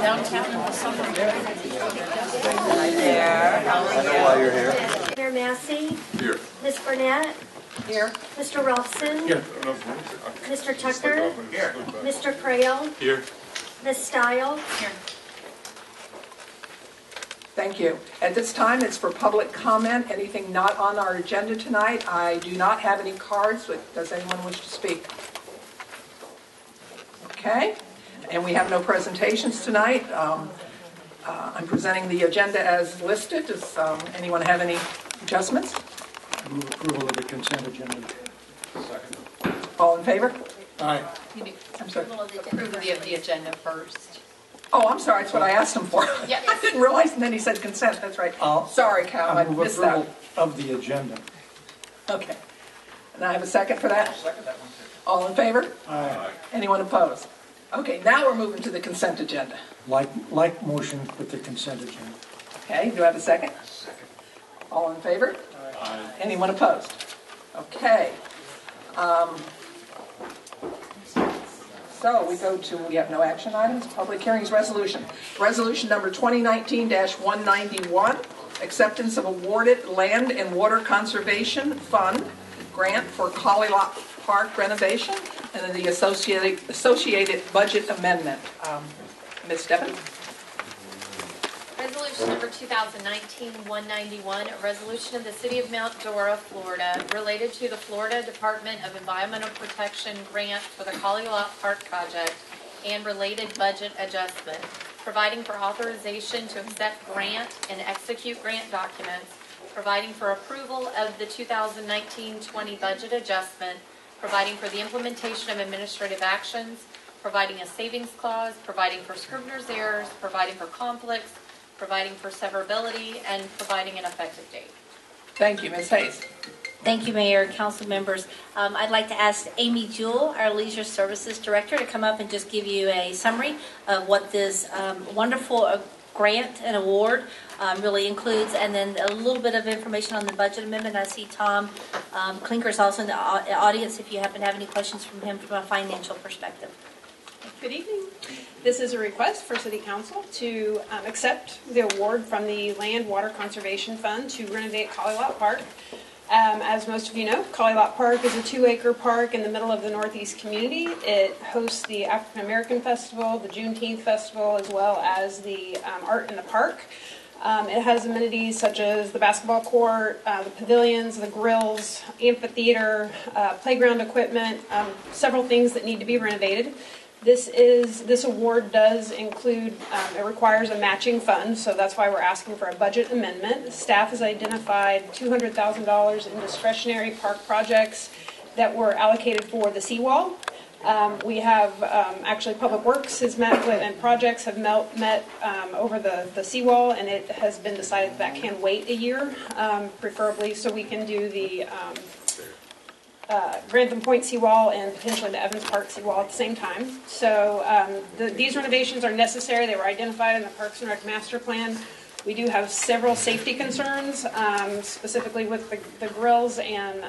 Downtown in the summer. I know why you're here. Mayor Massey, Here. Ms. Burnett, Here. Mr. Rolfson, Here. Mr. Tucker, Here. Mr. Creel, Here. Ms. Style, Here. Thank you. At this time, it's for public comment. Anything not on our agenda tonight? I do not have any cards, but does anyone wish to speak? Okay, and we have no presentations tonight. Um, uh, I'm presenting the agenda as listed. Does um, anyone have any adjustments? Move approval of the consent agenda. Second. All in favor? Aye. You do I'm sorry. approve of the, of the agenda first. Oh, I'm sorry, that's what I asked him for. Yes. I didn't realize, and then he said consent, that's right. I'll- Sorry, Cal, I I move missed that. approval of the agenda. Okay. And I have a second for that? Second that one. All in favor? Aye. Anyone opposed? Okay, now we're moving to the consent agenda. Like, like motion with the consent agenda. Okay, do I have a second? Second. All in favor? Aye. Anyone opposed? Okay. Um, So we go to, we have no action items, public hearings resolution. Resolution number 2019-191, acceptance of awarded land and water conservation fund grant for Collie Lot Park renovation and the associated, associated budget amendment. Um, Ms. Steppen? Resolution number 2019-191, a resolution of the City of Mount Dora, Florida, related to the Florida Department of Environmental Protection grant for the Collie Park project and related budget adjustment, providing for authorization to accept grant and execute grant documents, providing for approval of the 2019-20 budget adjustment, providing for the implementation of administrative actions, providing a savings clause, providing for scrivener's errors, providing for conflicts, providing for severability, and providing an effective date. Thank you, Ms. Hayes. Thank you, Mayor, and council members. Um, I'd like to ask Amy Jewell, our Leisure Services Director, to come up and just give you a summary of what this um, wonderful uh, grant and award um, really includes, and then a little bit of information on the budget amendment. I see Tom um, Klinker is also in the au- audience if you happen to have any questions from him from a financial perspective. Good evening. This is a request for City Council to um, accept the award from the Land Water Conservation Fund to renovate Collie Park. Um, As most of you know, Collie Park is a two-acre park in the middle of the northeast community. It hosts the African American Festival, the Juneteenth Festival, as well as the um, Art in the Park. Um, It has amenities such as the basketball court, uh, the pavilions, the grills, amphitheater, uh, playground equipment, um, several things that need to be renovated. This is, this award does include, um, it requires a matching fund, so that's why we're asking for a budget amendment. Staff has identified $200,000 in discretionary park projects that were allocated for the seawall. Um, We have, um, actually, Public Works has met with, and projects have mel- met um, over the the seawall, and it has been decided that can wait a year, um, preferably, so we can do the um, uh, Grantham Point seawall and potentially the Evans Park seawall at the same time. So um, the- these renovations are necessary. They were identified in the Parks and Rec master plan. We do have several safety concerns, specifically with the the grills and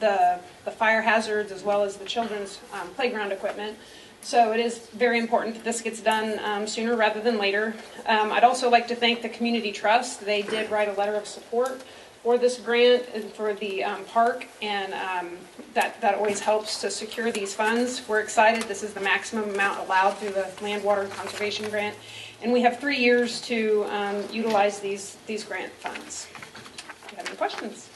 the the fire hazards, as well as the children's um, playground equipment. So it is very important that this gets done um, sooner rather than later. Um, I'd also like to thank the Community Trust. They did write a letter of support for this grant and for the um, park, and um, that, that always helps to secure these funds. We're excited, this is the maximum amount allowed through the Land Water Conservation Grant, and we have three years to um, utilize these, these grant funds. Do you have any questions?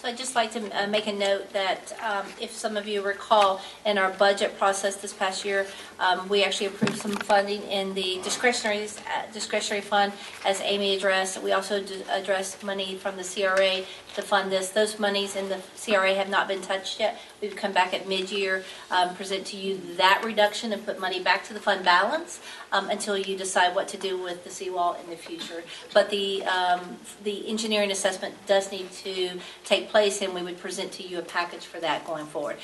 So I'd just like to uh, make a note that um, if some of you recall, in our budget process this past year, um, we actually approved some funding in the discretionary, uh, discretionary fund, as Amy addressed. We also addressed money from the CRA to fund this. Those monies in the CRA have not been touched yet. We've come back at mid-year, um, present to you that reduction and put money back to the fund balance um, until you decide what to do with the seawall in the future. But the, um, the engineering assessment does need to take place, and we would present to you a package for that going forward.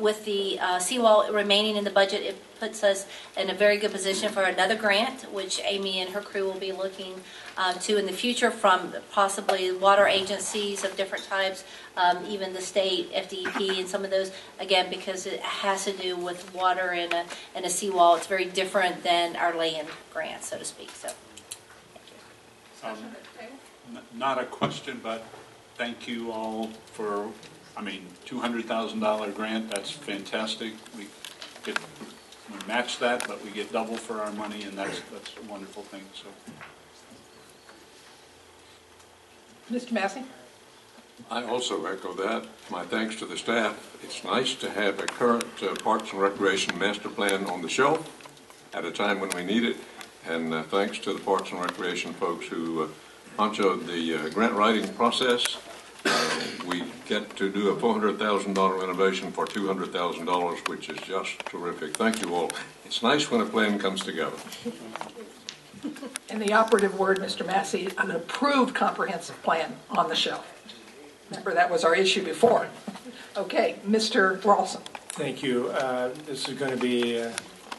With the uh, seawall remaining in the budget, it puts us in a very good position for another grant, which Amy and her crew will be looking uh, to in the future from possibly water agencies of different types, um, even the state, FDEP, and some of those, again, because it has to do with water and a, and a seawall. It's very different than our land grant, so to speak, so. Um, Not a question, but thank you all for, I mean, $200,000 grant, that's fantastic. We get, we match that, but we get double for our money, and that's, that's a wonderful thing, so. Mr. Massey? I also echo that. My thanks to the staff. It's nice to have a current uh, Parks and Recreation master plan on the shelf at a time when we need it. And uh, thanks to the Parks and Recreation folks who uh, honchoed the uh, grant writing process. Uh, We get to do a $400,000 renovation for $200,000, which is just terrific. Thank you all. It's nice when a plan comes together. And the operative word, Mr. Massey, an approved comprehensive plan on the shelf. Remember, that was our issue before. Okay, Mr. Rolfson. Thank you. Uh, This is going to be uh,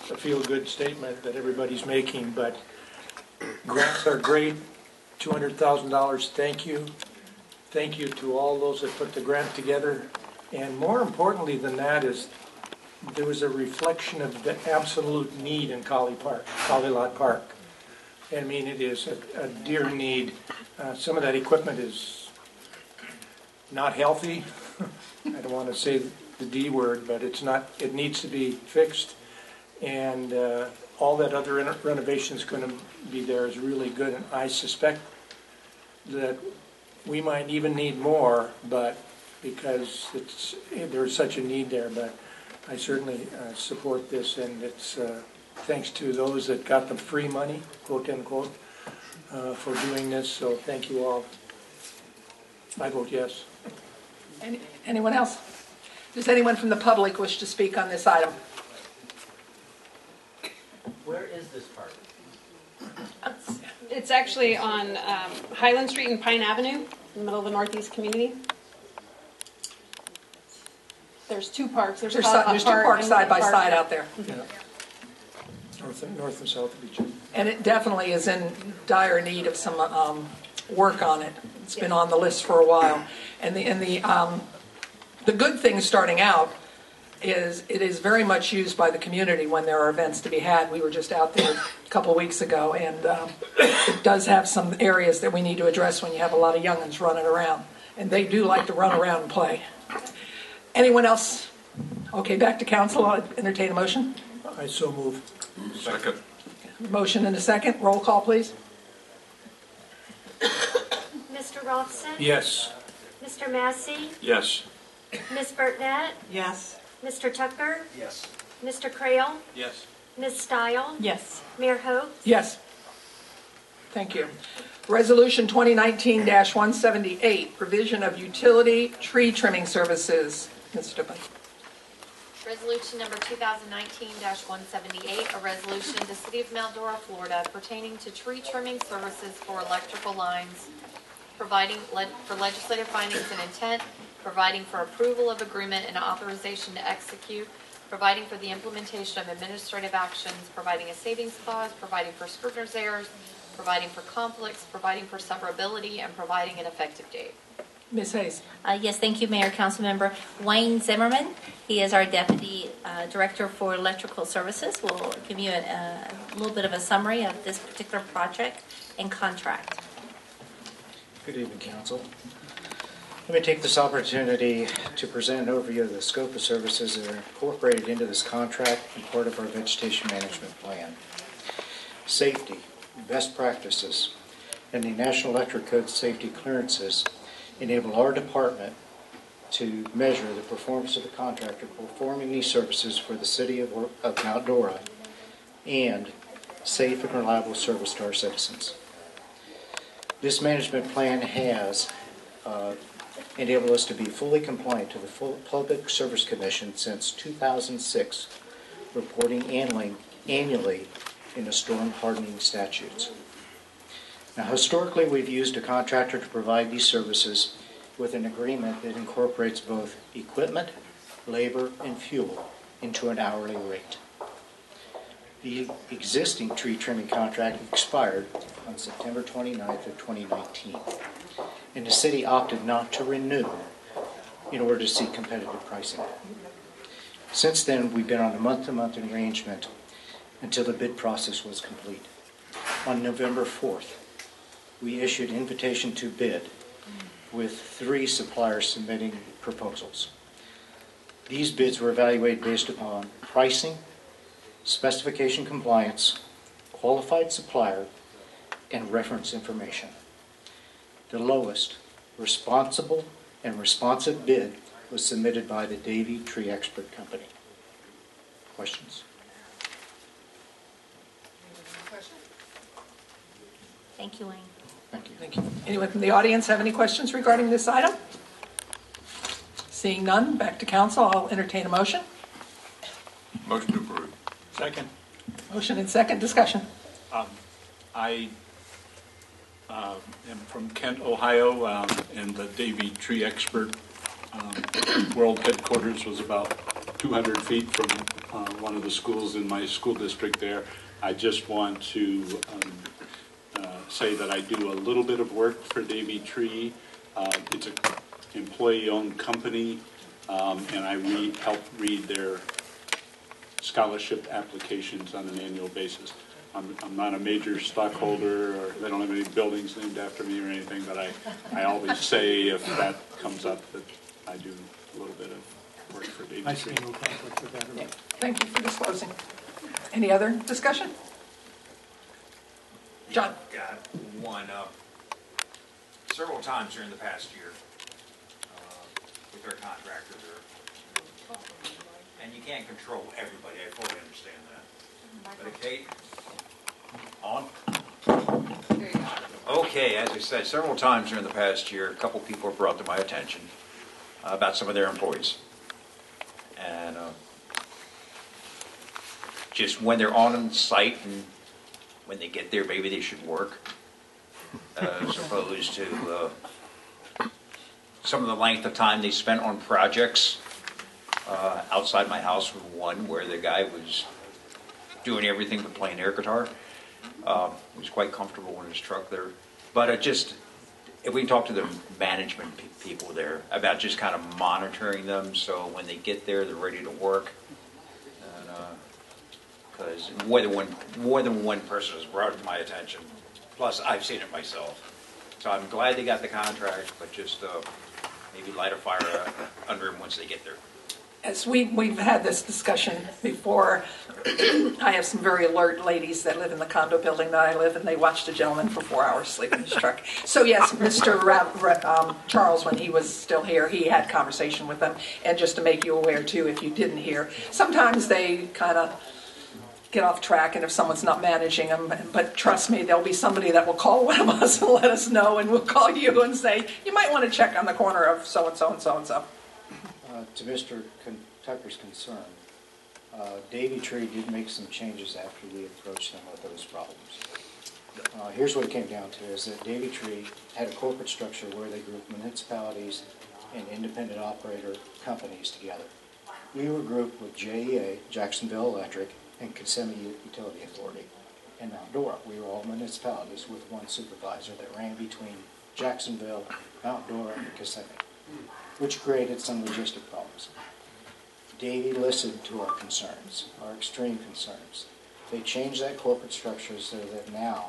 a feel-good statement that everybody's making, but grants are great. $200,000, thank you. Thank you to all those that put the grant together. And more importantly than that is, there was a reflection of the absolute need in Collie Park, Collie Lot Park. I mean, it is a- a dear need. Uh, Some of that equipment is not healthy. I don't want to say the D word, but it's not, it needs to be fixed. And uh, all that other reno- renovation is going to be there is really good. And I suspect that we might even need more, but because it's, there's such a need there. But I certainly uh, support this, and it's uh, thanks to those that got the free money, quote unquote, uh, for doing this. So thank you all. I vote yes. Any- Anyone else? Does anyone from the public wish to speak on this item? Where is this park? It's actually on um, Highland Street and Pine Avenue, in the middle of the northeast community. There's two parks. There's There's Collet some- there's two Park parks and side by Park. side out there. Yeah. North and, north and south of each other. And it definitely is in dire need of some um, work on it. It's been on the list for a while. And the, and the, um, the good thing starting out is it is very much used by the community when there are events to be had. We were just out there a couple weeks ago, and um, it does have some areas that we need to address when you have a lot of youngins running around. And they do like to run around and play. Anyone else? Okay, back to council. I'll entertain a motion. I so move. Second. Motion and a second. Roll call, please. Mr. Rolfson? Yes. Mr. Massey? Yes. Ms. Burtnett? Yes. Mr. Tucker? Yes. Mr. Creel? Yes. Ms. Style? Yes. Mayor Hope? Yes. Thank you. Resolution 2019-178, provision of utility tree trimming services. Ms. Stupin. Resolution number 2019-178, a resolution of the City of Mount Dora, Florida pertaining to tree trimming services for electrical lines, providing le- for legislative findings and intent, providing for approval of agreement and authorization to execute, providing for the implementation of administrative actions, providing a savings clause, providing for scrivener's errors, providing for conflicts, providing for severability, and providing an effective date. Ms. Hayes. Uh, Yes, thank you, Mayor, Councilmember. Wayne Zimmerman, he is our Deputy uh, Director for Electrical Services. We'll give you a a little bit of a summary of this particular project and contract. Good evening, council. Let me take this opportunity to present an overview of the scope of services that are incorporated into this contract and part of our vegetation management plan. Safety, best practices, and the National Electric Code safety clearances enable our department to measure the performance of the contractor performing these services for the city of of Mount Dora and safe and reliable service to our citizens. This management plan has uh, enabled us to be fully compliant to the full Public Service Commission since 2006, reporting annually, annually in the storm hardening statutes. Now, historically, we've used a contractor to provide these services with an agreement that incorporates both equipment labor, and fuel into an hourly rate. The existing tree trimming contract expired on September 29th of 2019, and the city opted not to renew in order to seek competitive pricing. Since then, we've been on a month-to-month arrangement until the bid process was complete. On November 4th, we issued invitation to bid with three suppliers submitting proposals. These bids were evaluated based upon pricing, specification compliance, qualified supplier, and reference information. The lowest responsible and responsive bid was submitted by the Davey Tree Expert Company. Questions? Thank you, Wayne. Thank you. Thank you. Anyone from the audience have any questions regarding this item? Seeing none, back to council, I'll entertain a motion. Motion to approve. Second. Motion and second, discussion. Um, I uh, am from Kent, Ohio, um, and the Davey Tree Expert um, World Headquarters was about 200 feet from uh, one of the schools in my school district there. I just want to um, uh, say that I do a little bit of work for Davey Tree. Uh, It's an employee-owned company, um, and I read, help read their scholarship applications on an annual basis. I'm, I'm not a major stockholder, or they don't have any buildings named after me or anything, but I, I always say if that comes up, that I do a little bit of work for Davey I see Tree. no conflict with that at all. Thank you for disclosing. Any other discussion? John? Got one up several times during the past year uh, with our contractors. or- And you can't control everybody, I fully understand that. But Kate, on? Okay, as I said, several times during the past year, a couple people have brought to my attention uh, about some of their employees. And uh, just when they're on site and when they get there, maybe they should work, uh, as opposed to uh, some of the length of time they spent on projects. Uh, Outside my house was one where the guy was doing everything but playing air guitar. Um, He was quite comfortable in his truck there. But it just, if we talk to the management pe- people there about just kind of monitoring them, so when they get there, they're ready to work. And, uh, because more than one, more than one person has brought it to my attention. Plus, I've seen it myself. So I'm glad they got the contract, but just uh, maybe light a fire under them once they get there. As we, we've had this discussion before, I have some very alert ladies that live in the condo building that I live in. They watched a gentleman for four hours sleep in his truck. So yes, Mr. Ra- Ra- um, Charles, when he was still here, he had conversation with them. And just to make you aware too, if you didn't hear, sometimes they kind of get off track and if someone's not managing them, but trust me, there'll be somebody that will call one of us and let us know and we'll call you and say, you might want to check on the corner of so-and-so and so-and-so. Uh, To Mr. Con- Tucker's concern, uh, Davey Tree did make some changes after we approached them with those problems. Uh, Here's what it came down to, is that Davey Tree had a corporate structure where they grouped municipalities and independent operator companies together. We were grouped with JEA, Jacksonville Electric, and Kissimmee Utility Authority, and Mount Dora. We were all municipalities with one supervisor that ran between Jacksonville, Mount Dora, and Kissimmee which created some logistic problems. Davey listened to our concerns, our extreme concerns. They changed that corporate structure so that now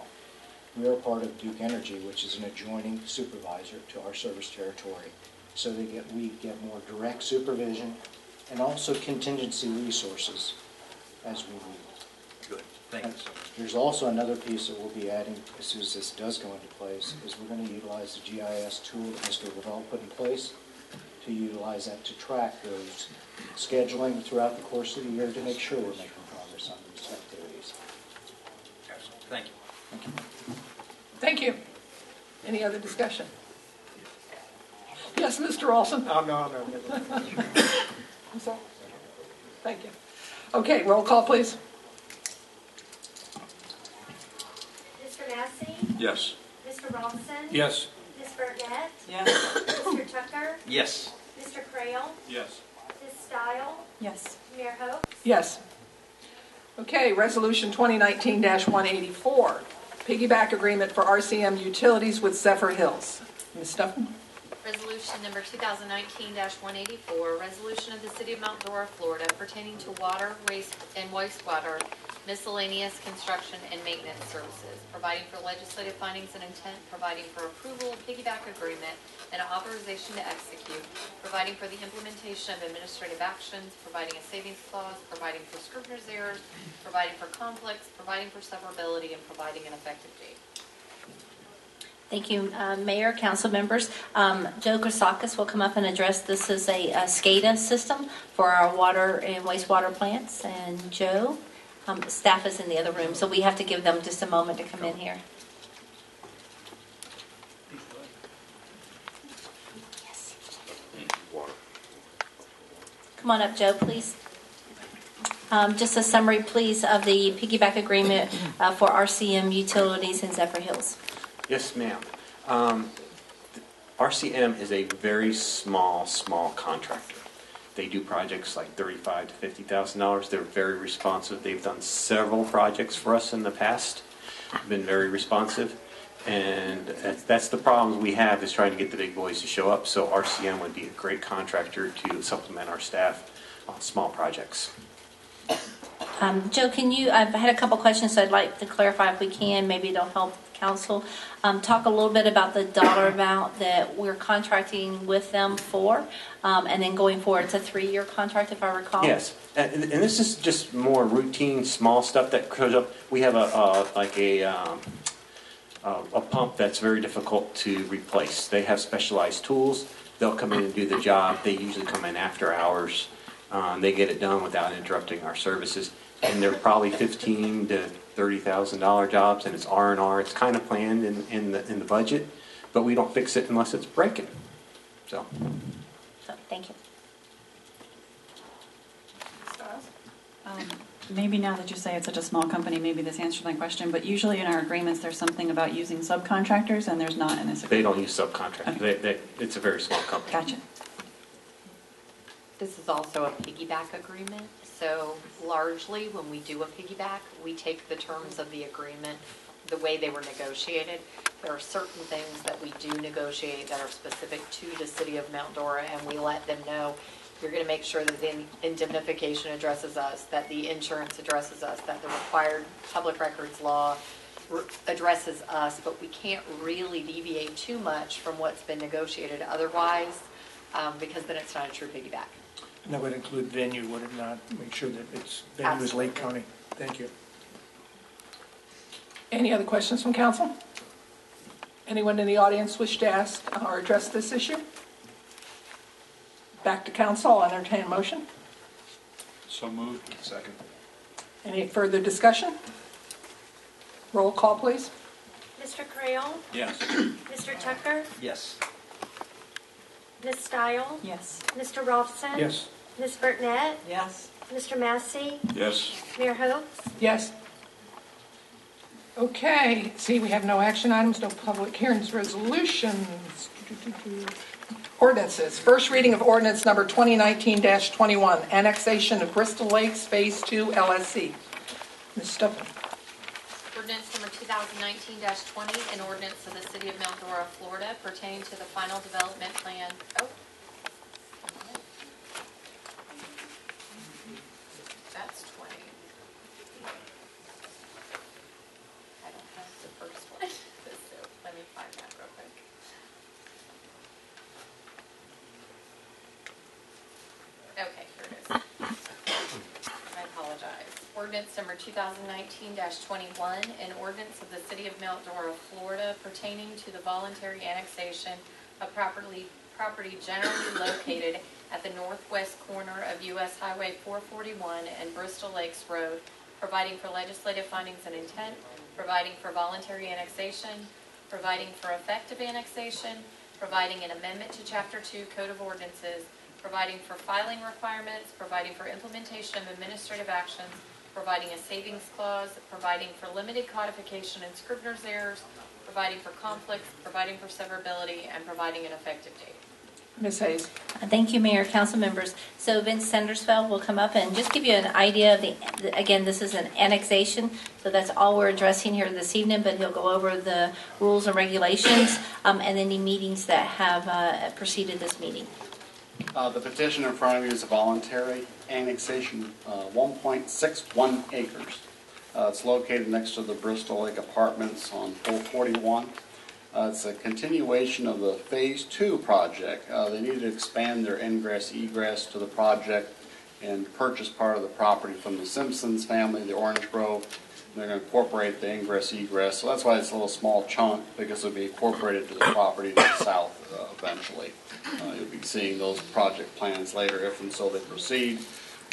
we are part of Duke Energy, which is an adjoining supervisor to our service territory. So they get, we get more direct supervision and also contingency resources as we need. Good, thank you. There's also another piece that we'll be adding as soon as this does go into place, is we're gonna utilize the GIS tool that Mr. Lavelle put in place to utilize that to track those scheduling throughout the course of the year to make sure we're making progress on these activities. Excellent. Thank you. Thank you. Any other discussion? Yes, Mr. Olson? Oh, no, no, never. I'm sorry. Thank you. Okay, roll call, please. Mr. Massey? Yes. Mr. Robinson? Yes. Ms. Burnett? Yes. Mr. Tucker? Yes. Mr. Krael? Yes. Ms. Style, Yes. Mayor Hope, Yes. Okay, Resolution 2019-184, piggyback agreement for RCM utilities with Zephyrhills. Ms. Stuffen? Resolution number 2019-184, resolution of the City of Mount Dora, Florida pertaining to water, waste, and wastewater miscellaneous construction and maintenance services, providing for legislative findings and intent, providing for approval piggyback agreement and authorization to execute, providing for the implementation of administrative actions, providing a savings clause, providing for scrivener's errors, providing for conflicts, providing for severability, and providing an effective date. Thank you, uh, Mayor, council members. Um, Joe Grasakis will come up and address, this is a uh, SCADA system for our water and wastewater plants. And Joe, um, staff is in the other room, so we have to give them just a moment to come in here. Yes. Come on up, Joe, please. Um, Just a summary, please, of the piggyback agreement uh, for RCM Utilities in Zephyrhills. Yes, ma'am. Um, RCM is a very small, small contractor. They do projects like thirty-five to fifty thousand dollars. They're very responsive. They've done several projects for us in the past. Been very responsive, and that's, the problems we have is trying to get the big boys to show up. So RCM would be a great contractor to supplement our staff on small projects. Um, Joe, can you, I've had a couple questions I'd like to clarify if we can, maybe it'll help council. Um, Talk a little bit about the dollar amount that we're contracting with them for, um, and then going forward, it's a three-year contract, if I recall? Yes, and, this is just more routine, small stuff that comes up. We have a, like a, um, a pump that's very difficult to replace. They have specialized tools. They'll come in and do the job. They usually come in after hours. Um, they get it done without interrupting our services. And they're probably fifteen to thirty thousand dollar jobs, and it's R and R. It's kind of planned in, in the, in the budget, but we don't fix it unless it's breaking. So. So, Thank you. Um, Maybe now that you say it's such a small company, maybe this answers my question, but usually in our agreements, there's something about using subcontractors, and there's not in this They don't use subcontractors. They, they, it's a very small company. Gotcha. This is also a piggyback agreement, so largely, when we do a piggyback, we take the terms of the agreement the way they were negotiated. There are certain things that we do negotiate that are specific to the city of Mount Dora, and we let them know, you're going to make sure that the indemnification addresses us, that the insurance addresses us, that the required public records law addresses us, but we can't really deviate too much from what's been negotiated otherwise, um, because then it's not a true piggyback. And that would include venue, would it not? Make sure that it's, venue is Lake County. Thank you. Any other questions from council? Anyone in the audience wish to ask or address this issue? Back to council, I'll entertain a motion. So moved. Second. Any further discussion? Roll call, please. Mr. Crayon, Yes. Mr. Tucker, Yes. Ms. Style, Yes. Mr. Rolfson. Yes. Ms. Burnett? Yes. Mr. Massey, Yes. Mayor Hope, Yes. Okay, see, we have no action items, no public hearings, resolutions. Ordinances. First reading of ordinance number 2019-21, annexation of Bristol Lakes Phase 2 LSC. Ms. Stuffen. Ordinance number 2019-20, an ordinance of the City of Mount Dora, Florida pertaining to the final development plan. Oh. That's 20. I don't have the first one, so let me find that real quick. Okay, here it is. I apologize. Ordinance number 2019-21, an ordinance of the City of Mount Dora, Florida pertaining to the voluntary annexation of property, property generally located at the northwest corner of US Highway 441 and Bristol Lakes Road, providing for legislative findings and intent, providing for voluntary annexation, providing for effective annexation, providing an amendment to Chapter 2 Code of Ordinances, providing for filing requirements, providing for implementation of administrative actions, providing a savings clause, providing for limited codification and scrivener's errors, providing for conflicts, providing for severability, and providing an effective date. Ms. Hayes? Uh, Thank you, Mayor, council members. So Vince Sandersfeld will come up and just give you an idea of the, the- again, this is an annexation, so that's all we're addressing here this evening, but he'll go over the rules and regulations um, and any meetings that have uh, preceded this meeting. Uh, The petition in front of you is a voluntary annexation, uh, 1.61 acres. Uh, It's located next to the Bristol Lake Apartments on 441. Uh, It's a continuation of the Phase Two project. Uh, They need to expand their ingress egress to the project and purchase part of the property from the Simpsons family, the Orange Grove. They're going to incorporate the ingress egress, so that's why it's a little small chunk, because it'll be incorporated to the property to the south uh, eventually. Uh, You'll be seeing those project plans later if and so they proceed.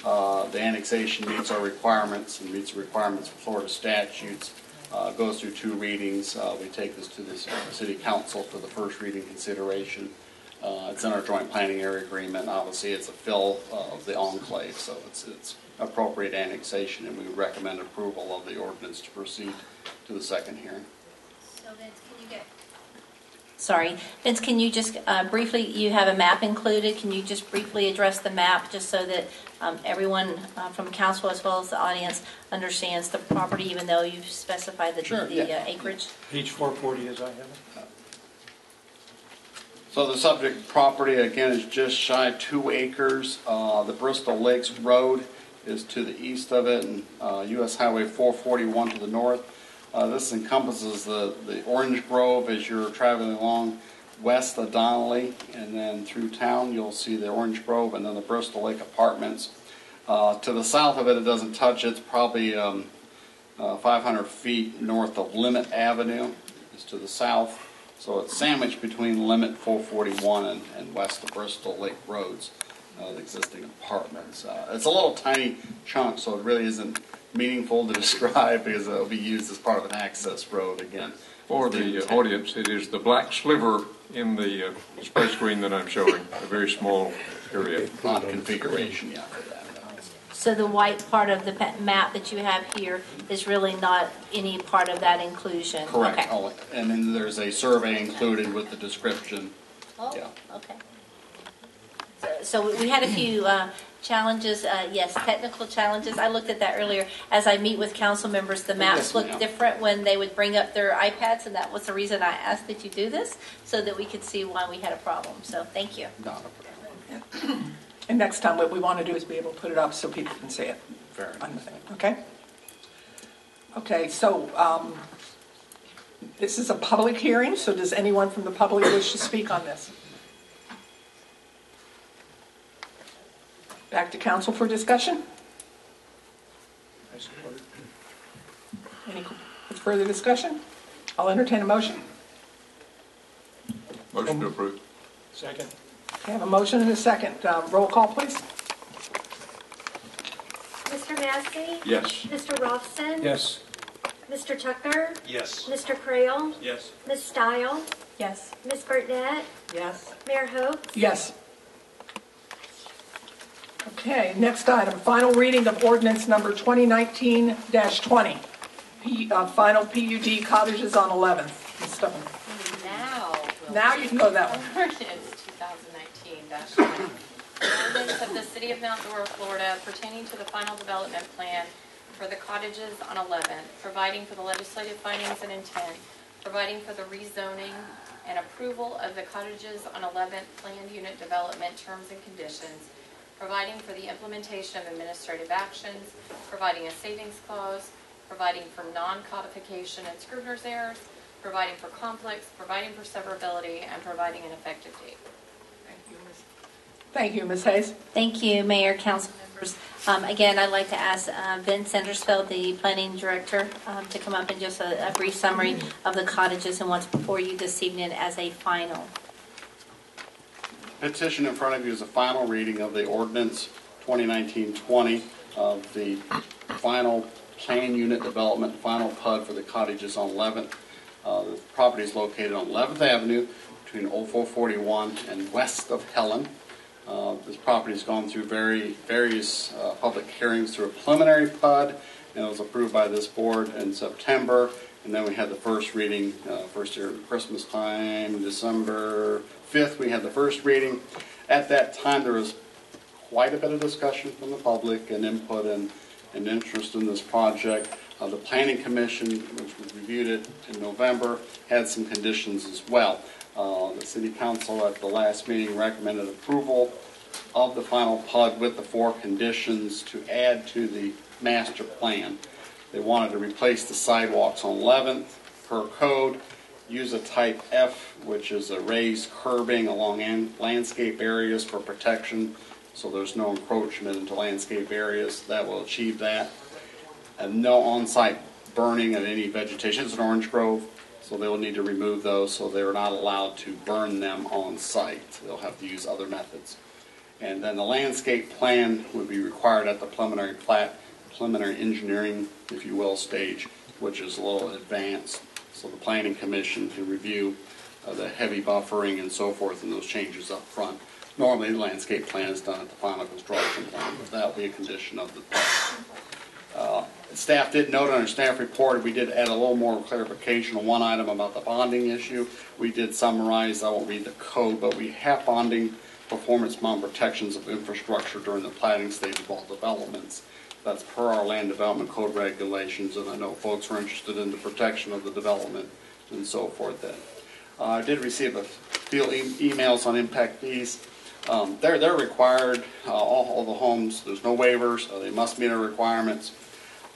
Uh, The annexation meets our requirements and meets the requirements of Florida statutes. Uh, Goes through two readings. Uh, We take this to the city council for the first reading consideration. Uh, It's in our joint planning area agreement. Obviously, it's a fill uh, of the enclave, so it's it's appropriate annexation, and we recommend approval of the ordinance to proceed to the second hearing. So Vince, can you get? Sorry, Vince, can you just uh, briefly, you have a map included, can you just briefly address the map, just so that um, everyone uh, from council as well as the audience understands the property, even though you've specified the Sure, the yeah. uh, acreage? Page 440 as I have it. So the subject property, again, is just shy of two acres. Uh, The Bristol Lakes Road is to the east of it, and uh, US Highway 441 to the north. Uh, This encompasses the the Orange Grove as you're traveling along west of Donnelly, and then through town, you'll see the Orange Grove and then the Bristol Lake Apartments. Uh, To the south of it, it doesn't touch, it's probably um, uh, 500 feet north of Limit Avenue, is to the south. So it's sandwiched between Limit 441 and, and west of Bristol Lake Roads, uh, the existing apartments. Uh, It's a little tiny chunk, so it really isn't meaningful to describe because it'll be used as part of an access road again. For the uh, audience, it is the black sliver in the uh, display screen that I'm showing, a very small area. Not configuration yet for that. So the white part of the pa- map that you have here is really not any part of that inclusion? Correct. Okay. Oh, And then there's a survey included with the description. Oh, Yeah. okay. So- So we had a few uh, challenges, uh, yes, technical challenges. I looked at that earlier. As I meet with council members, the maps Yes, look ma'am. different when they would bring up their iPads, and that was the reason I asked that you do this, so that we could see why we had a problem. So thank you. Not a problem. And next time, what we want to do is be able to put it up so people can see it. Very on the thing, Okay? Okay, so um, this is a public hearing, so does anyone from the public wish to speak on this? Back to council for discussion? I support it. Any further discussion? I'll entertain a motion. Motion to approve. Second. Okay, I have a motion and a second. Um, Roll call, please. Mr. Massey? Yes. Mr. Rolfson? Yes. Mr. Tucker? Yes. Mr. Creel? Yes. Ms. Stiles? Yes. Ms. Burtnett? Yes. Mayor Hope? Yes. Okay, next item, final reading of ordinance number 2019-20. P- uh, Final PUD cottages on 11th. Ms. Stone. Now. Now you can go that one. Ordinance 2019-20. Ordinance of the City of Mount Dora, Florida pertaining to the final development plan for the cottages on 11th, providing for the legislative findings and intent, providing for the rezoning and approval of the cottages on 11th planned unit development terms and conditions, providing for the implementation of administrative actions, providing a savings clause, providing for non-codification and Scrivener's errors, providing for conflicts, providing for severability, and providing an effective date. Thank you, Ms. Hayes. Thank you, Mayor, council members. Um, Again, I'd like to ask uh, Vince Sandersfeld, the planning director, um, to come up and just a a brief summary of the cottages and what's before you this evening as a final. Petition in front of you is a final reading of the ordinance 2019-20 of the final plan unit development, final PUD for the cottages on 11th. Uh, The property is located on 11th Avenue between 0441 and west of Helen. Uh, This property has gone through very, various uh, public hearings through a preliminary PUD, and it was approved by this board in September, And then we had the first reading, uh, first year Christmas time, December 5th, we had the first reading. At that time, there was quite a bit of discussion from the public and input and, and interest in this project. Uh, The Planning Commission, which reviewed it in November, had some conditions as well. Uh, The City Council at the last meeting recommended approval of the final PUD with the four conditions to add to the master plan. They wanted to replace the sidewalks on 11th per code, use a type F, which is a raised curbing along an- landscape areas for protection, so there's no encroachment into landscape areas. That will achieve that. And no on-site burning of any vegetation. It's an orange grove, so they will need to remove those, so they're not allowed to burn them on-site. They'll have to use other methods. And then the landscape plan would be required at the preliminary plat, preliminary engineering, if you will, stage, which is a little advanced. So the planning commission can review uh, the heavy buffering and so forth and those changes up front. Normally, the landscape plan is done at the final construction plan, but that will be a condition of the uh, Staff did note on our staff report, we did add a little more clarification on one item about the bonding issue. We did summarize, I won't read the code, but we have bonding performance bond protections of infrastructure during the planning stage of all developments. That's per our land development code regulations, and I know folks are interested in the protection of the development and so forth then. Uh, I did receive a few e- emails on impact fees. Um, They're, they're required, uh, all, all the homes, there's no waivers, uh, they must meet our requirements.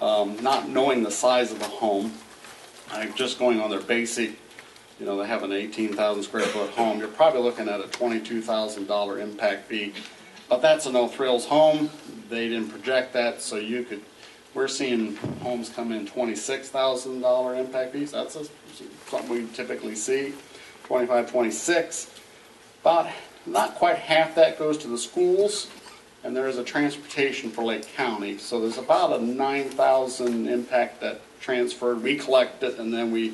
Um, Not knowing the size of the home, I'm just going on their basic, you know, they have an 18,000 square foot home, you're probably looking at a $22,000 impact fee. But that's a no thrills home, they didn't project that, so you could, we're seeing homes come in $26,000 impact fees, that's a- something we typically see, 25, 26. About, not quite half that goes to the schools, and there is a transportation for Lake County. So there's about a 9,000 impact that transferred. We collect it, and then we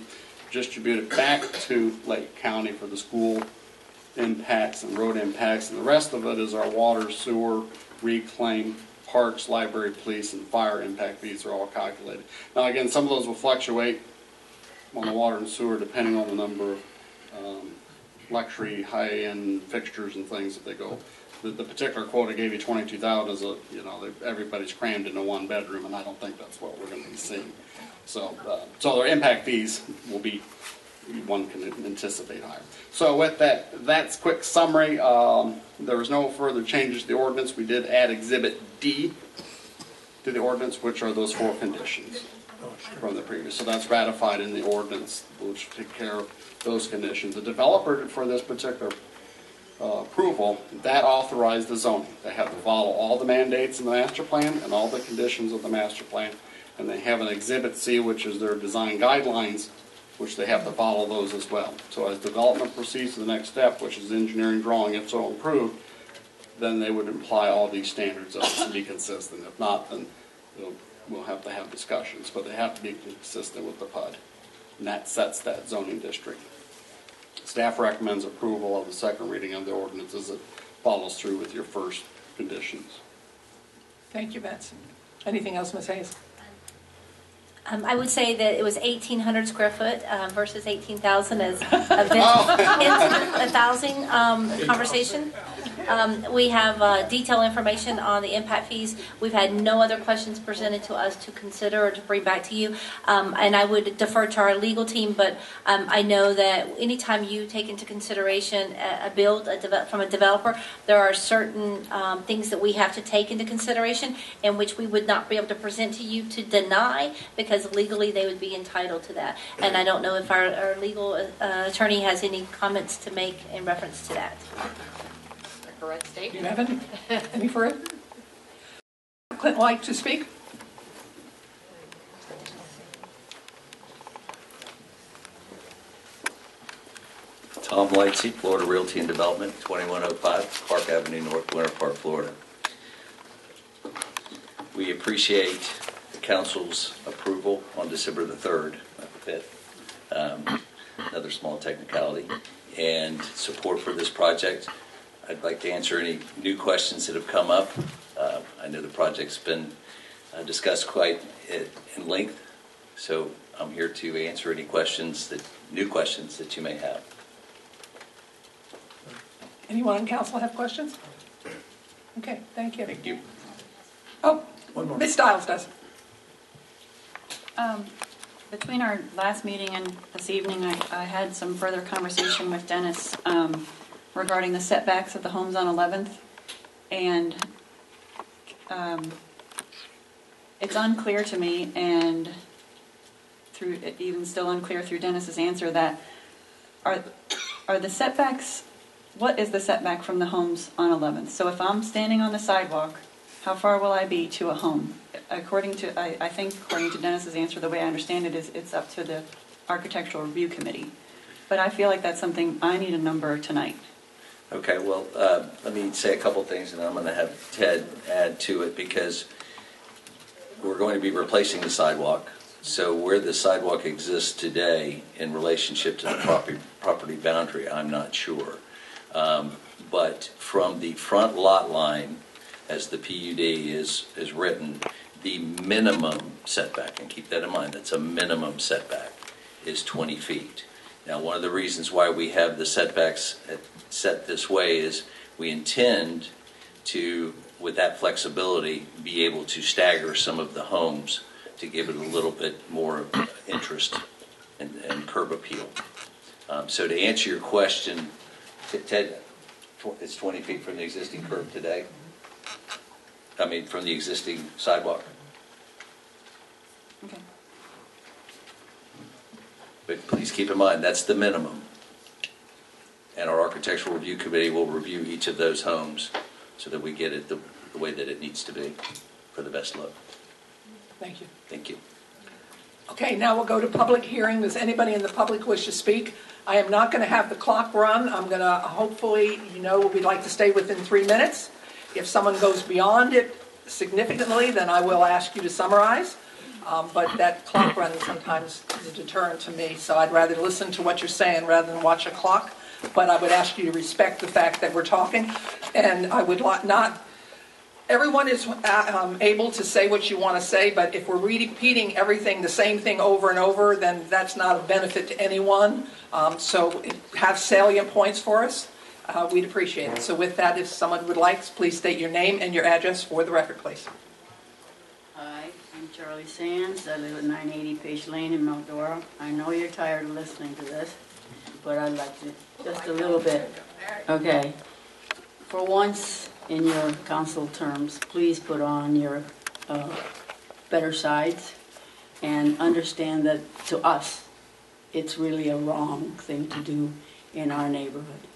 distribute it back to Lake County for the school impacts and road impacts. And the rest of it is our water, sewer, reclaim, parks, library, police, and fire impact fees are all calculated. Now, again, some of those will fluctuate on the water and sewer depending on the number of um, luxury, high-end fixtures and things that they go. The, the particular quote I gave you, twenty-two thousand, is a, you know, they- everybody's crammed into one bedroom, and I don't think that's what we're gonna be seeing. So, uh, so their impact fees will be, one can anticipate higher. So with that, that's quick summary. Um, there was no further changes to the ordinance. We did add Exhibit D to the ordinance, which are those four conditions from the previous. So that's ratified in the ordinance, which will take care of those conditions. The developer for this particular uh, approval, that authorized the zoning. They have to follow all the mandates in the master plan and all the conditions of the master plan. And they have an Exhibit C, which is their design guidelines, which they have to follow those as well. So as development proceeds to the next step, which is engineering drawing, if so approved, then they would imply all these standards to be consistent. If not, then we'll- we'll have to have discussions, but they have to be consistent with the PUD. And that sets that zoning district. Staff recommends approval of the second reading of the ordinance as it follows through with your first conditions. Thank you, Betsy. Anything else, Ms. Hayes? Um, I would say that it was 1,800 square foot um, versus 18,000 as a vent- a thousand um, conversation. Um, We have uh, detailed information on the impact fees. We've had no other questions presented to us to consider or to bring back to you. Um, And I would defer to our legal team, but um, I know that anytime you take into consideration a build a from a developer, there are certain um, things that we have to take into consideration in which we would not be able to present to you to deny because legally they would be entitled to that. And I don't know if our, our legal uh, attorney has any comments to make in reference to that. A correct Do you have any, any further? Clint like to speak? Tom Lightsey, Florida Realty and Development, 2105 Park Avenue North, Winter Park, Florida. We appreciate the council's approval on December the 3rd, not the 5th. Um, Another small technicality, and support for this project. I'd like to answer any new questions that have come up. Uh, I know the project's been uh, discussed quite in length, so I'm here to answer any questions that, new questions that you may have. Anyone on council have questions? Okay, thank you. Thank you. Oh, Ms. Stiles does. Um, Between our last meeting and this evening, I I had some further conversation with Dennis um, regarding the setbacks of the homes on 11th. And um, it's unclear to me, and through, even still unclear through Dennis's answer, that are, are the setbacks, what is the setback from the homes on 11th? So if I'm standing on the sidewalk, how far will I be to a home? According to, I, I think according to Dennis's answer, the way I understand it is it's up to the Architectural Review Committee. But I feel like that's something I need a number tonight. Okay, well, uh, let me say a couple things, and I'm going to have Ted add to it, because we're going to be replacing the sidewalk. So where the sidewalk exists today in relationship to the property, property boundary, I'm not sure. Um, But from the front lot line, as the PUD is, is written, the minimum setback, and keep that in mind, that's a minimum setback, is 20 feet. Now, one of the reasons why we have the setbacks set this way is we intend to, with that flexibility, be able to stagger some of the homes to give it a little bit more interest and and curb appeal. Um, So to answer your question, Ted, it's 20 feet from the existing curb today? I mean, from the existing sidewalk? Okay. But please keep in mind, that's the minimum. And our architectural review committee will review each of those homes so that we get it the, the way that it needs to be for the best look. Thank you. Thank you. Okay, now we'll go to public hearing. Does anybody in the public wish to speak? I am not going to have the clock run. I'm going to, hopefully, you know, we'd like to stay within three minutes. If someone goes beyond it significantly, then I will ask you to summarize. Um, But that clock run sometimes is a deterrent to me, so I'd rather listen to what you're saying rather than watch a clock. But I would ask you to respect the fact that we're talking, and I would not everyone is uh, um, able to say what you want to say, but if we're repeating everything, the same thing over and over, then that's not a benefit to anyone. Um, So have salient points for us. Uh, We'd appreciate it. So with that, if someone would like, please state your name and your address for the record, please. Charlie Sands. I live at 980 Page Lane in Mount Dora. I know you're tired of listening to this, but I'd like to, just a little bit. Okay. For once in your council terms, please put on your uh, better sides and understand that to us, it's really a wrong thing to do in our neighborhood.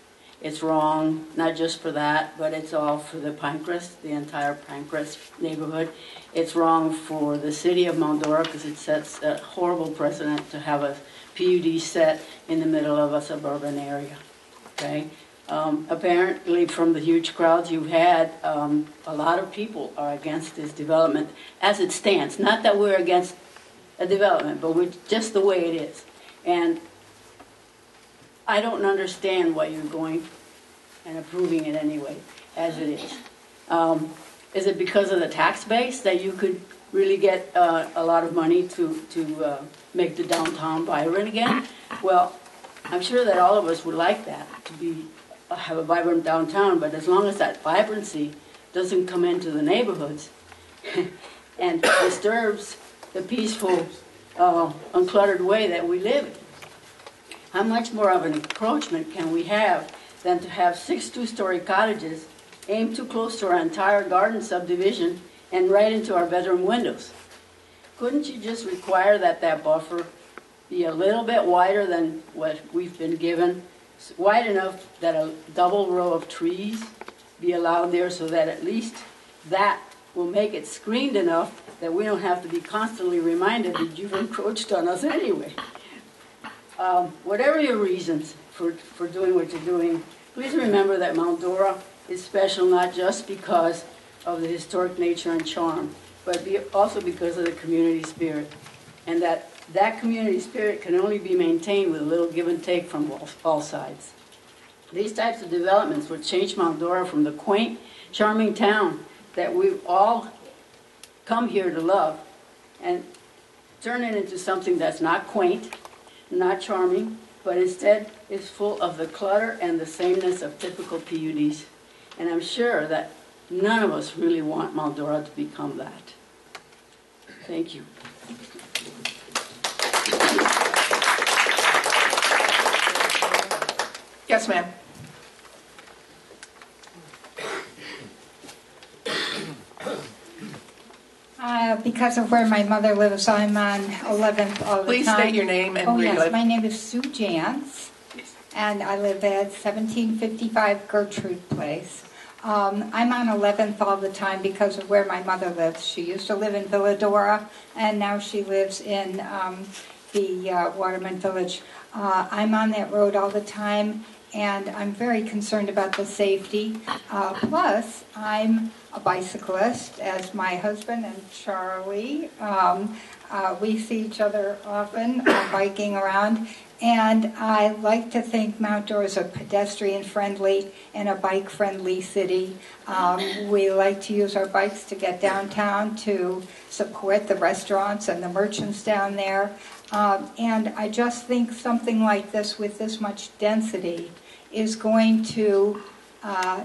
It's wrong, not just for that, but it's all for the Pinecrest, the entire Pinecrest neighborhood. It's wrong for the city of Mount because it sets a horrible precedent to have a PUD set in the middle of a suburban area, okay? Um, Apparently, from the huge crowds you've had, um, a lot of people are against this development as it stands. Not that we're against a development, but we're just the way it is. And I don't understand why you're going and approving it anyway, as it is. Um, Is it because of the tax base that you could really get uh, a lot of money to, to uh, make the downtown vibrant again? Well, I'm sure that all of us would like that, to be, uh, have a vibrant downtown, but as long as that vibrancy doesn't come into the neighborhoods and disturbs the peaceful, uh, uncluttered way that we live in, how much more of an encroachment can we have than to have six two-story cottages aimed too close to our entire garden subdivision and right into our bedroom windows? Couldn't you just require that that buffer be a little bit wider than what we've been given? Wide enough that a double row of trees be allowed there so that at least that will make it screened enough that we don't have to be constantly reminded that you've encroached on us anyway um, whatever your reasons for, for doing what you're doing, please remember that Mount Dora is special not just because of the historic nature and charm, but be, also because of the community spirit. And that that community spirit can only be maintained with a little give and take from all, all sides. These types of developments would change Mount Dora from the quaint, charming town that we've all come here to love and turn it into something that's not quaint, not charming, but instead is full of the clutter and the sameness of typical PUDs. And I'm sure that none of us really want Mount Dora to become that. Thank you. Yes, ma'am. Uh, Because of where my mother lives, I'm on 11th all the time. Please state your name and Oh, where you yes, live. my name is Sue Jantz, and I live at 1755 Gertrude Place. Um, I'm on 11th all the time because of where my mother lives. She used to live in Villadora, and now she lives in um, the uh, Waterman Village. Uh, I'm on that road all the time, and I'm very concerned about the safety. Uh, Plus, I'm a bicyclist, as my husband and Charlie. Um, uh, We see each other often uh, biking around, and I like to think Mount Dora is a pedestrian-friendly and a bike-friendly city. Um, We like to use our bikes to get downtown to support the restaurants and the merchants down there. Um, And I just think something like this with this much density is going to uh,